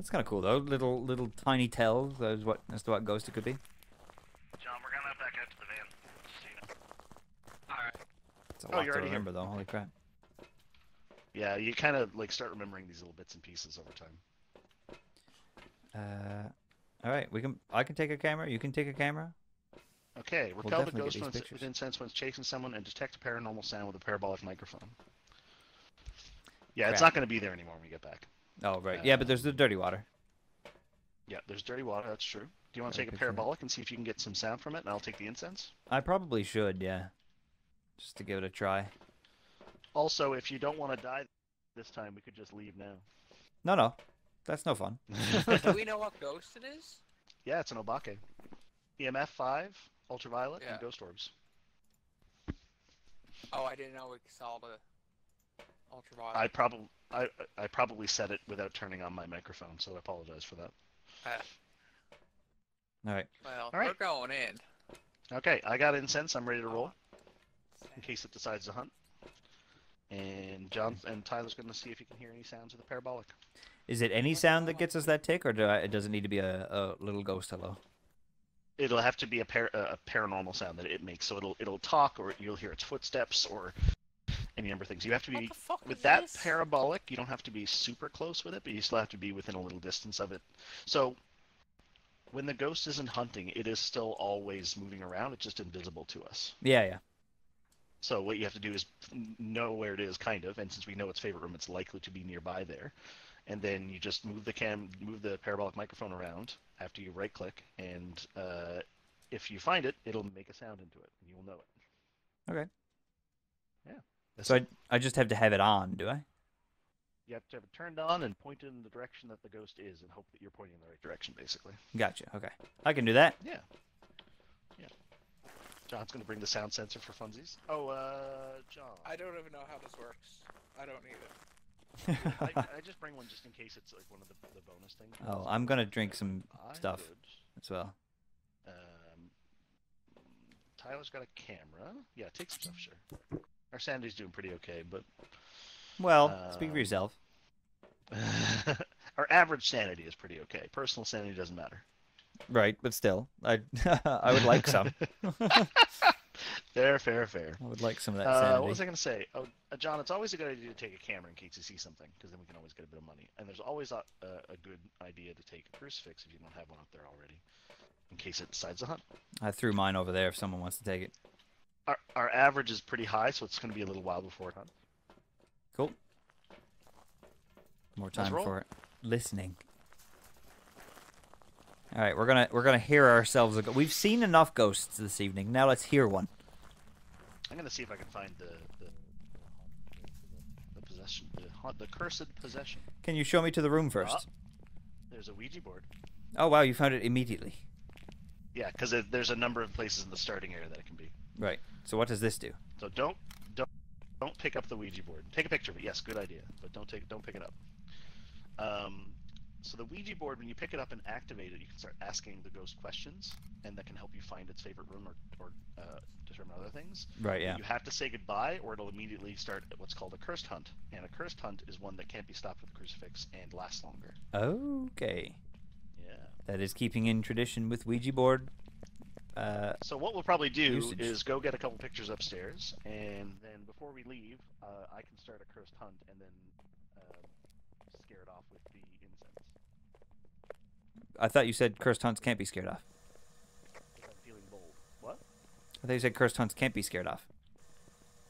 [SPEAKER 2] That's kind of cool though. Little little tiny tells as what as to what ghost it could be.
[SPEAKER 6] John, we're gonna back out to the van. Just so you know.
[SPEAKER 7] Alright.
[SPEAKER 2] It's a
[SPEAKER 5] Oh,
[SPEAKER 2] lot
[SPEAKER 5] you're
[SPEAKER 2] to
[SPEAKER 5] already here.
[SPEAKER 2] remember though. Holy crap.
[SPEAKER 5] Yeah, you kind of like start remembering these little bits and pieces over time.
[SPEAKER 2] Uh, all right. We can. I can take a camera. You can take a camera.
[SPEAKER 5] Okay,
[SPEAKER 2] We'll
[SPEAKER 5] the ghost
[SPEAKER 2] these
[SPEAKER 5] when
[SPEAKER 2] pictures.
[SPEAKER 5] within sense when it's chasing someone and detect a paranormal sound with a parabolic microphone. Yeah, it's not going to be there anymore when we get back.
[SPEAKER 2] Oh right. Yeah, but there's the dirty water.
[SPEAKER 5] Yeah, there's dirty water. That's true. Do you want to take a
[SPEAKER 2] good for
[SPEAKER 5] parabolic and see if you can get some sound from it, and I'll take the incense.
[SPEAKER 2] I probably should. Yeah. Just to give it a try.
[SPEAKER 5] Also, if you don't want to die this time, we could just leave now.
[SPEAKER 2] No, no. That's no fun.
[SPEAKER 1] Do we know what ghost it is?
[SPEAKER 5] yeah, it's an Obake. EMF five, ultraviolet,
[SPEAKER 1] Yeah.
[SPEAKER 5] and ghost orbs.
[SPEAKER 1] Oh, I didn't know we saw the ultraviolet.
[SPEAKER 5] I probably I I probably said it without turning on my microphone, so I apologize for that.
[SPEAKER 1] Ah,
[SPEAKER 2] All right.
[SPEAKER 1] well,
[SPEAKER 5] All right.
[SPEAKER 1] we're going in.
[SPEAKER 5] Okay, I got incense. I'm ready to roll in case it decides to hunt. And John and Tyler's going to see if he can hear any sounds of the parabolic.
[SPEAKER 2] Is it any sound that gets us that tick, or do I, does it need to be a, a little ghost hello?
[SPEAKER 5] It'll have to be a, par- a paranormal sound that it makes. So it'll it'll talk, or you'll hear its footsteps, or any number of things. You have to be with that
[SPEAKER 1] this?
[SPEAKER 5] parabolic. You don't have to be super close with it, but you still have to be within a little distance of it. So when the ghost isn't hunting, it is still always moving around. It's just invisible to us.
[SPEAKER 2] Yeah, yeah.
[SPEAKER 5] So what you have to do is know where it is, kind of, and since we know its favorite room, it's likely to be nearby there. And then you just move the cam, move the parabolic microphone around after you right-click, and uh, if you find it, it'll make a sound into it, and you will know it.
[SPEAKER 2] Okay.
[SPEAKER 5] Yeah. That's
[SPEAKER 2] So. I, I just have to have it on, do I?
[SPEAKER 5] You have to have it turned on and pointed in the direction that the ghost is, and hope that you're pointing in the right direction, basically.
[SPEAKER 2] Gotcha. Okay. I can do that.
[SPEAKER 5] Yeah. Yeah. John's gonna bring the sound sensor for funsies. Oh, uh, John.
[SPEAKER 1] I don't even know how this works. I don't need it.
[SPEAKER 5] I, I just bring one just in case it's like one of the, the bonus things.
[SPEAKER 2] Oh, I'm gonna drink some
[SPEAKER 5] I
[SPEAKER 2] stuff
[SPEAKER 5] would,
[SPEAKER 2] as well.
[SPEAKER 5] Um, Tyler's got a camera. Yeah, take some stuff, sure. Our sanity's doing pretty okay, but
[SPEAKER 2] Well, speak for yourself.
[SPEAKER 5] our average sanity is pretty okay. Personal sanity doesn't matter.
[SPEAKER 2] Right, but still, I I would like some.
[SPEAKER 5] fair, fair, fair.
[SPEAKER 2] I would like some of that
[SPEAKER 5] Uh, what was I going to say? Oh, uh, John, it's always a good idea to take a camera in case you see something, because then we can always get a bit of money. And there's always a, a, a good idea to take a crucifix if you don't have one up there already, in case it decides to hunt.
[SPEAKER 2] I threw mine over there if someone wants to take it.
[SPEAKER 5] Our, our average is pretty high, so it's going to be a little while before it hunts.
[SPEAKER 2] Cool. More time for listening. All right, we're gonna we're gonna hear ourselves. A go- We've seen enough ghosts this evening. Now let's hear one.
[SPEAKER 5] I'm going to see if I can find the the, the possession, the, haunt- the cursed possession.
[SPEAKER 2] Can you show me to the room first?
[SPEAKER 5] Ah. There's a Ouija board.
[SPEAKER 2] Oh wow, you found it immediately.
[SPEAKER 5] Yeah, because there's a number of places in the starting area that it can be.
[SPEAKER 2] Right. So what does this do?
[SPEAKER 5] So don't don't don't pick up the Ouija board. Take a picture of it. Yes, good idea, but don't take don't pick it up. Um, so the Ouija board, when you pick it up and activate it, you can start asking the ghost questions, and that can help you find its favorite room or or uh, determine other things.
[SPEAKER 2] Right. Yeah.
[SPEAKER 5] You have to say goodbye, or it'll immediately start what's called a cursed hunt. And a cursed hunt is one that can't be stopped with a crucifix and lasts longer.
[SPEAKER 2] Okay.
[SPEAKER 5] Yeah.
[SPEAKER 2] That is keeping in tradition with Ouija board. Uh,
[SPEAKER 5] So what we'll probably do
[SPEAKER 2] Usage.
[SPEAKER 5] is go get a couple pictures upstairs, and then before we leave, uh, I can start a cursed hunt and then uh, scare it off with the incense.
[SPEAKER 2] I thought you said cursed hunts can't be scared off.
[SPEAKER 5] Feeling bold. What?
[SPEAKER 2] I thought you said cursed hunts can't be scared off.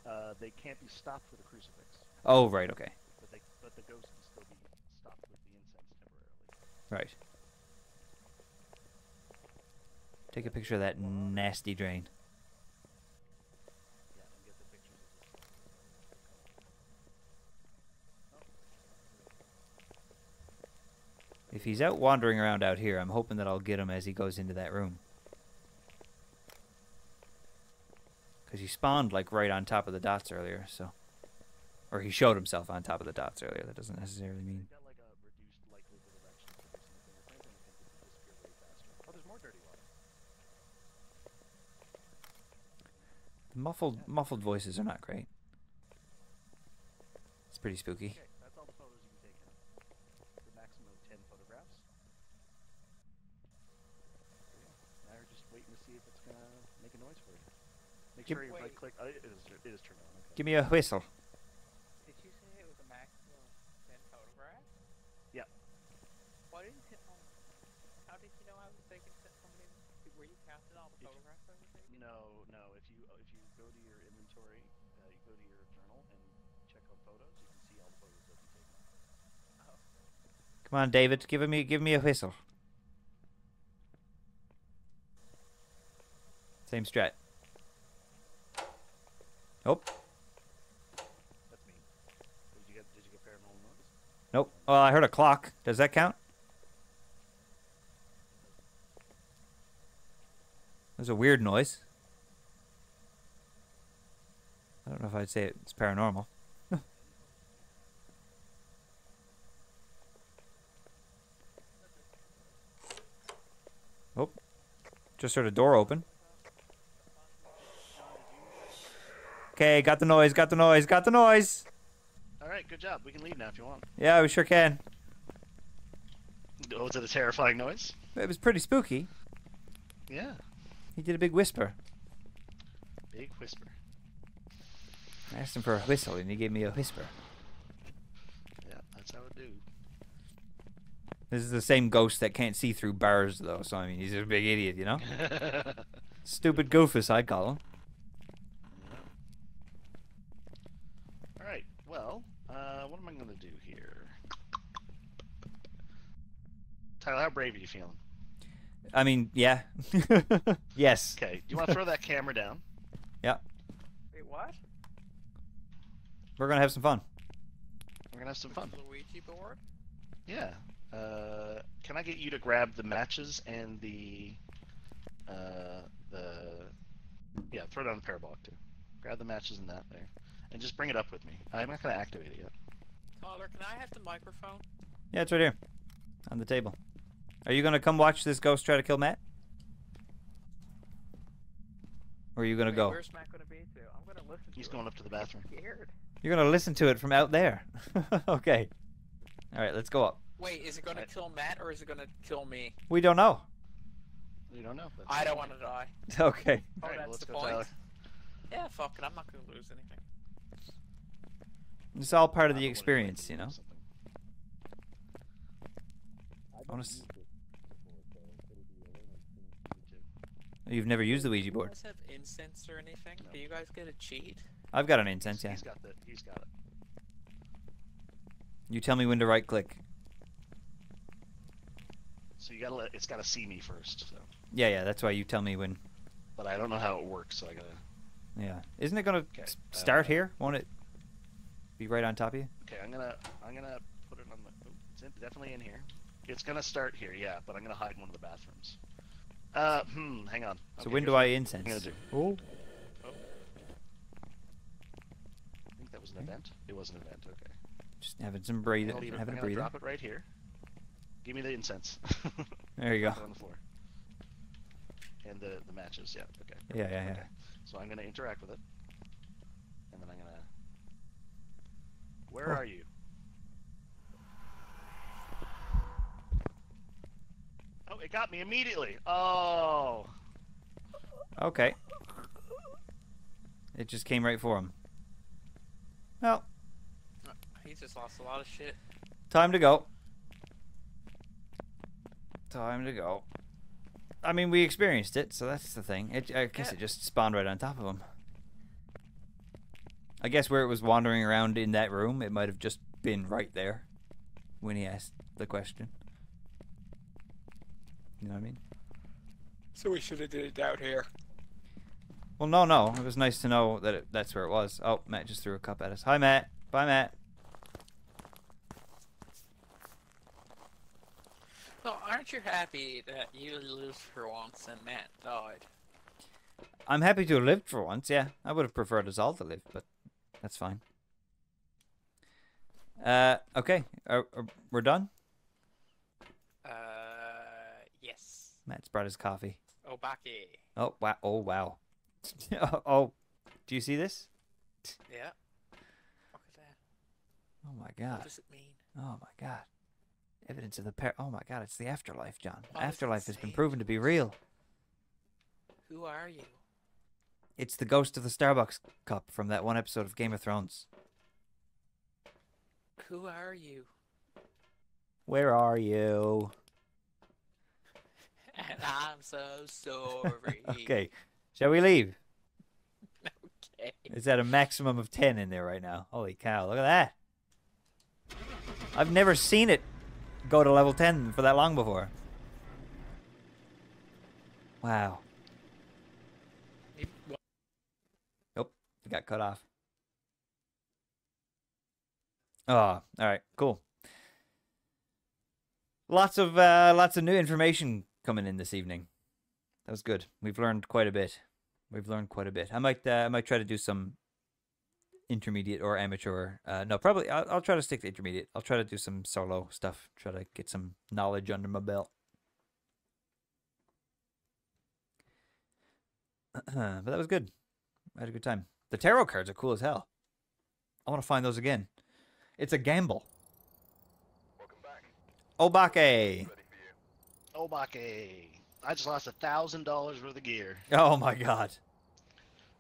[SPEAKER 5] Uh, they can't be stopped with a crucifix,
[SPEAKER 2] Oh, right, okay.
[SPEAKER 5] but they but the ghost can still be stopped with the incense temporarily.
[SPEAKER 2] Right. Take a picture of that nasty drain. If he's out wandering around out here, I'm hoping that I'll get him as he goes into that room. Because he spawned like right on top of the dots earlier, so. Or he showed himself on top of the dots earlier. That doesn't necessarily mean.
[SPEAKER 5] Got like a reduced likelihood of actually producing a fingerprint and it can disappear way faster. Oh, there's more dirty water.
[SPEAKER 2] The muffled muffled voices are not great. It's pretty spooky.
[SPEAKER 5] Okay, that's all the photos you can take now. The maximum of 10 photographs. Now you're just waiting to see if it's gonna make a noise for you. Make
[SPEAKER 2] Give-
[SPEAKER 5] sure you right click. Oh, it is, it is turned on. Okay.
[SPEAKER 2] Give me a whistle.
[SPEAKER 1] Did you say it was a maximum of 10 photographs?
[SPEAKER 5] Yeah.
[SPEAKER 1] Why didn't you know? How did you know I was taking so many? Were you counting all the
[SPEAKER 5] If-
[SPEAKER 1] photographs I was taking?
[SPEAKER 5] No, no. If you uh, if you go to your inventory, uh, you go to your journal and check on photos, you can see all the photos that you've taken.
[SPEAKER 2] Come on, David. Give me give me a whistle. Same strat. Oh,
[SPEAKER 5] That's me. Did you get Did you get paranormal noise?
[SPEAKER 2] nope. Well, I heard a clock. Does that count? There's a weird noise. I don't know if I'd say it's paranormal. oh, just heard a door open. Okay, got the noise, got the noise, got the noise.
[SPEAKER 5] All right, good job. We can leave now if you want.
[SPEAKER 2] Yeah, we sure can.
[SPEAKER 5] Oh, was it a terrifying noise?
[SPEAKER 2] It was pretty spooky.
[SPEAKER 5] Yeah.
[SPEAKER 2] He did a big whisper.
[SPEAKER 5] Big whisper.
[SPEAKER 2] I asked him for a whistle, and he gave me a whisper.
[SPEAKER 5] Yeah, that's how it do.
[SPEAKER 2] This is the same ghost that can't see through bars, though. So I mean, he's a big idiot, you know. Stupid goofus, I call him.
[SPEAKER 5] All right. Well, uh, what am I gonna do here? Tyler, how brave are you feeling?
[SPEAKER 2] I mean, yeah. yes.
[SPEAKER 5] Okay. Do you want to throw that camera down?
[SPEAKER 2] Yeah.
[SPEAKER 1] Wait, what?
[SPEAKER 2] We're gonna have some fun.
[SPEAKER 5] We're gonna have some fun.
[SPEAKER 1] Luigi board?
[SPEAKER 5] Yeah. Uh, can I get you to grab the matches and the uh, the yeah, throw down the parabolic too. Grab the matches and that there, and just bring it up with me. I'm not gonna activate it yet.
[SPEAKER 1] Tyler, can I have the microphone?
[SPEAKER 2] Yeah, it's right here, on the table. Are you gonna come watch this ghost try to kill Matt? Or are you gonna
[SPEAKER 1] Wait,
[SPEAKER 2] go?
[SPEAKER 1] Where's Matt gonna be to? I'm gonna listen
[SPEAKER 5] He's
[SPEAKER 1] to
[SPEAKER 5] going
[SPEAKER 1] it.
[SPEAKER 5] up to the bathroom.
[SPEAKER 1] Scared.
[SPEAKER 2] You're gonna listen to it from out there. okay. All right, let's go up.
[SPEAKER 1] Wait, is it gonna
[SPEAKER 5] I-
[SPEAKER 1] kill Matt or is it gonna kill me?
[SPEAKER 2] We don't know.
[SPEAKER 5] You don't know. That's
[SPEAKER 1] I don't want to die.
[SPEAKER 2] Okay.
[SPEAKER 1] Oh,
[SPEAKER 5] All right, well,
[SPEAKER 1] that's
[SPEAKER 5] let's
[SPEAKER 1] the
[SPEAKER 5] go,
[SPEAKER 1] point.
[SPEAKER 5] Tyler.
[SPEAKER 1] Yeah, fuck it. I'm not gonna lose anything.
[SPEAKER 2] It's all part of the experience, you know.
[SPEAKER 5] something.
[SPEAKER 2] I wanna s-
[SPEAKER 5] Me too.
[SPEAKER 2] You've never used the Ouija board.
[SPEAKER 1] Do you
[SPEAKER 2] board.
[SPEAKER 1] guys have incense or anything?
[SPEAKER 5] No.
[SPEAKER 1] Do you guys get a cheat?
[SPEAKER 2] I've got an incense, yeah.
[SPEAKER 5] He's got the. He's got it.
[SPEAKER 2] You tell me when to right click.
[SPEAKER 5] So you gotta let. It's gotta see me first. So,
[SPEAKER 2] Yeah, yeah, that's why you tell me when.
[SPEAKER 5] but I don't know how it works. So I gotta.
[SPEAKER 2] Yeah. Isn't it gonna
[SPEAKER 5] Okay,
[SPEAKER 2] s-
[SPEAKER 5] uh,
[SPEAKER 2] start here? Won't it be right on top of you?
[SPEAKER 5] Okay, I'm gonna. I'm gonna put it on the. Oh, it's in, definitely in here. It's gonna start here, yeah. But I'm gonna hide in one of the bathrooms. Uh, hmm. Hang on.
[SPEAKER 2] So when do
[SPEAKER 5] what
[SPEAKER 2] I
[SPEAKER 5] I'm
[SPEAKER 2] incense?
[SPEAKER 5] gonna do.
[SPEAKER 2] Oh.
[SPEAKER 5] I think that was an event. It was an event. Okay.
[SPEAKER 2] Just having some breathe,
[SPEAKER 5] I'm gonna
[SPEAKER 2] having a breather.
[SPEAKER 5] drop it right here. Give me the incense.
[SPEAKER 2] There you go.
[SPEAKER 5] on the floor. And the the matches. Yeah. Okay.
[SPEAKER 2] Yeah, yeah, yeah.
[SPEAKER 5] So I'm gonna interact with it, and then I'm gonna. Where
[SPEAKER 2] Oh.
[SPEAKER 5] are you? Oh, it got me immediately. Oh.
[SPEAKER 2] Okay. It just came right for him. Well,
[SPEAKER 1] He just lost a lot of shit.
[SPEAKER 2] time to go. Time to go. I mean, we experienced it, so that's the thing. It, I guess
[SPEAKER 1] Yeah.
[SPEAKER 2] it just spawned right on top of him. I guess where it was wandering around in that room, it might have just been right there when he asked the question. You know what I mean?
[SPEAKER 1] So we should have did it out here.
[SPEAKER 2] Well, no, no. It was nice to know that it, that's where it was. Oh, Matt just threw a cup at us. Hi, Matt. Bye, Matt.
[SPEAKER 1] So aren't you happy that you lived for once and Matt died?
[SPEAKER 2] I'm happy to have lived for once. Yeah, I would have preferred us all to live, but that's fine. Uh, okay, uh, uh, we're done.
[SPEAKER 1] Uh, yes.
[SPEAKER 2] Matt's brought his coffee.
[SPEAKER 1] Obake.
[SPEAKER 2] Oh wow! Oh wow! oh, do you see this?
[SPEAKER 1] Yeah. Look at that.
[SPEAKER 2] Oh my God.
[SPEAKER 1] What does it mean?
[SPEAKER 2] Oh my god! Evidence of the par. Oh my god! It's the afterlife, John.
[SPEAKER 1] What
[SPEAKER 2] afterlife has been proven to be real.
[SPEAKER 1] Who are you?
[SPEAKER 2] It's the ghost of the Starbucks cup from that one episode of Game of Thrones.
[SPEAKER 1] Who are you?
[SPEAKER 2] Where are you?
[SPEAKER 1] And I'm so sorry.
[SPEAKER 2] Okay, shall we leave?
[SPEAKER 1] Okay.
[SPEAKER 2] It's at a maximum of 10 in there right now. Holy cow, look at that. I've never seen it go to level 10 for that long before. Wow. Nope, it got cut off. Oh, all right, cool. Lots of uh, lots of new information coming in this evening. That was good. We've learned quite a bit. We've learned quite a bit. I might uh, I might try to do some intermediate or amateur. Uh, no, probably I'll, I'll try to stick to intermediate. I'll try to do some solo stuff. Try to get some knowledge under my belt. but that was good. I had a good time. The tarot cards are cool as hell. I want to find those again. It's a gamble. Welcome back. Obake.
[SPEAKER 5] Obake. I just lost a thousand dollars worth of gear,
[SPEAKER 2] Oh my god.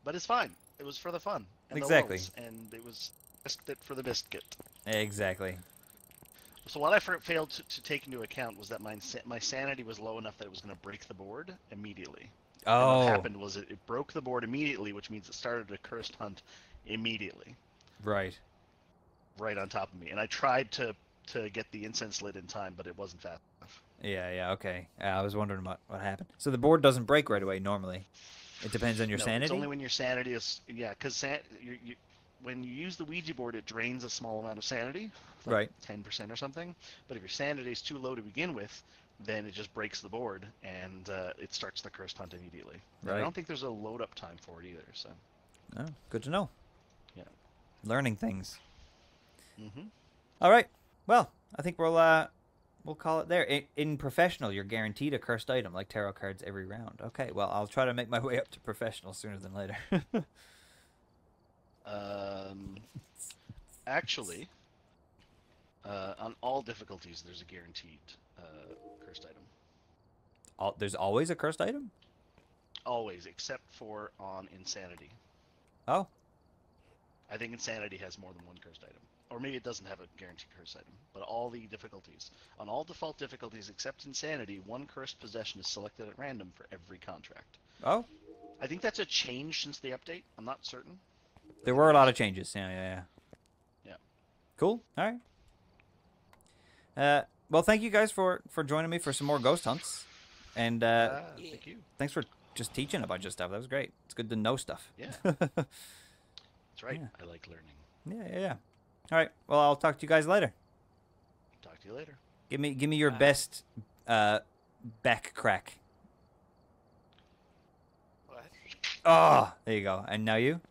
[SPEAKER 5] but it's fine. It was for the fun. And
[SPEAKER 2] Exactly.
[SPEAKER 5] and it was risked it for the biscuit.
[SPEAKER 2] Exactly.
[SPEAKER 5] So what I failed to, to take into account was that my my sanity was low enough that it was going to break the board immediately. And
[SPEAKER 2] Oh.
[SPEAKER 5] what happened was it, it broke the board immediately, which means it started a cursed hunt immediately,
[SPEAKER 2] Right.
[SPEAKER 5] right on top of me. And I tried to to get the incense lit in time, but it wasn't fast enough.
[SPEAKER 2] Yeah, yeah, okay. I was wondering what, what happened. So the board doesn't break right away normally. It depends on your
[SPEAKER 5] no,
[SPEAKER 2] sanity.
[SPEAKER 5] It's only when your sanity is yeah, because san- you, you, when you use the Ouija board, it drains a small amount of sanity, like
[SPEAKER 2] Right.
[SPEAKER 5] ten percent or something. But if your sanity is too low to begin with, then it just breaks the board and uh, it starts the cursed hunt immediately. And I don't think there's a load up time for it either. So.
[SPEAKER 2] Oh, good to know.
[SPEAKER 5] Yeah.
[SPEAKER 2] Learning things.
[SPEAKER 5] hmm
[SPEAKER 2] All right. Well, I think we'll uh we'll call it there. In, in professional, you're guaranteed a cursed item like tarot cards every round. Okay. Well, I'll try to make my way up to professional sooner than later.
[SPEAKER 5] Um, actually, uh, on all difficulties, there's a guaranteed uh, cursed item.
[SPEAKER 2] Al there's always a cursed item.
[SPEAKER 5] Always, except for on insanity.
[SPEAKER 2] Oh.
[SPEAKER 5] I think insanity has more than one cursed item. Or maybe it doesn't have a guaranteed cursed item. But all the difficulties, on all default difficulties except insanity, one cursed possession is selected at random for every contract.
[SPEAKER 2] Oh.
[SPEAKER 5] I think that's a change since the update. I'm not certain.
[SPEAKER 2] There were a lot of changes. Yeah, yeah, yeah.
[SPEAKER 5] Yeah.
[SPEAKER 2] Cool. All right. Uh, well, thank you guys for for joining me for some more ghost hunts, and uh,
[SPEAKER 5] Ah, thank you.
[SPEAKER 2] thanks for just teaching a bunch of stuff. That was great. It's good to know stuff.
[SPEAKER 5] Yeah.
[SPEAKER 2] yeah,
[SPEAKER 5] That's right.
[SPEAKER 2] Yeah.
[SPEAKER 5] I like learning.
[SPEAKER 2] Yeah, yeah, yeah. All right. Well, I'll talk to you guys later.
[SPEAKER 5] Talk to you later.
[SPEAKER 2] Give me give me your
[SPEAKER 1] Bye.
[SPEAKER 2] best uh, back crack.
[SPEAKER 1] What?
[SPEAKER 2] Oh, there you go. And now you.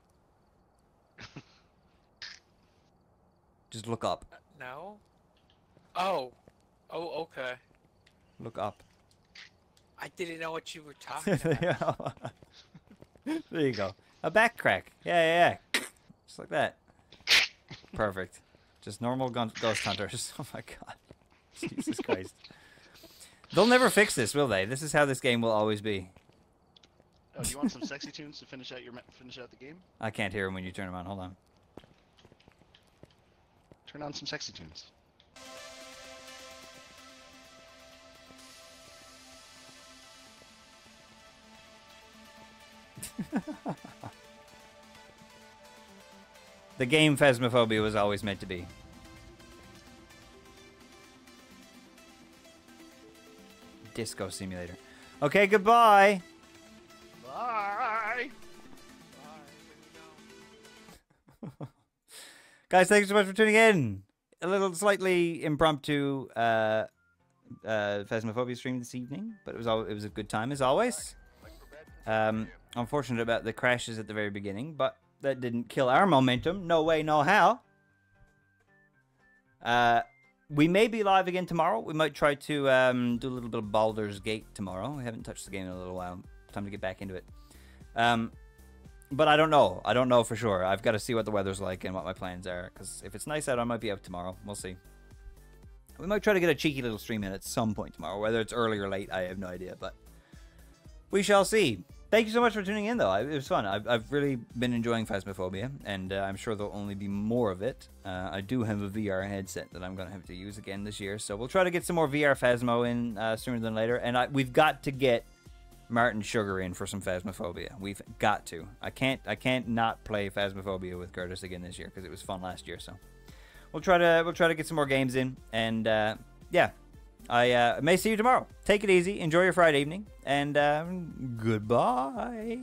[SPEAKER 2] Just look up.
[SPEAKER 1] No. Oh. Oh, okay.
[SPEAKER 2] Look up.
[SPEAKER 1] I didn't know what you were talking about.
[SPEAKER 2] there you go. A back crack. Yeah, yeah, yeah. Just like that. Perfect. Just normal gun ghost hunters. Oh my god. Jesus Christ. They'll never fix this, will they? This is how this game will always be.
[SPEAKER 5] Oh, you want some sexy tunes to finish out your finish out the game?
[SPEAKER 2] I can't hear them when you turn them on. Hold on.
[SPEAKER 5] Turn on some sexy tunes.
[SPEAKER 2] the game Phasmophobia was always meant to be. Disco Simulator. Okay, goodbye.
[SPEAKER 5] Bye. Bye.
[SPEAKER 2] Guys, thanks so much for tuning in. A little slightly impromptu uh, uh, Phasmophobia stream this evening, but it was all, it was a good time as always. Um, unfortunate about the crashes at the very beginning, but that didn't kill our momentum. No way, no how. Uh, we may be live again tomorrow. We might try to um, do a little bit of Baldur's Gate tomorrow. We haven't touched the game in a little while. Time to get back into it. Um, but I don't know. I don't know for sure. I've got to see what the weather's like and what my plans are. Because if it's nice out, I might be up tomorrow. We'll see. We might try to get a cheeky little stream in at some point tomorrow. Whether it's early or late, I have no idea. But we shall see. Thank you so much for tuning in, though. It was fun. I've, I've really been enjoying Phasmophobia, and uh, I'm sure there'll only be more of it. Uh, I do have a VR headset that I'm going to have to use again this year, so we'll try to get some more VR Phasmo in uh, sooner than later. And I, we've got to get Martin Sugar in for some Phasmophobia. We've got to. I can't. I can't not play Phasmophobia with Curtis again this year because it was fun last year. So we'll try to we'll try to get some more games in, and uh, yeah, I uh, may see you tomorrow. Take it easy. Enjoy your Friday evening, and um, goodbye.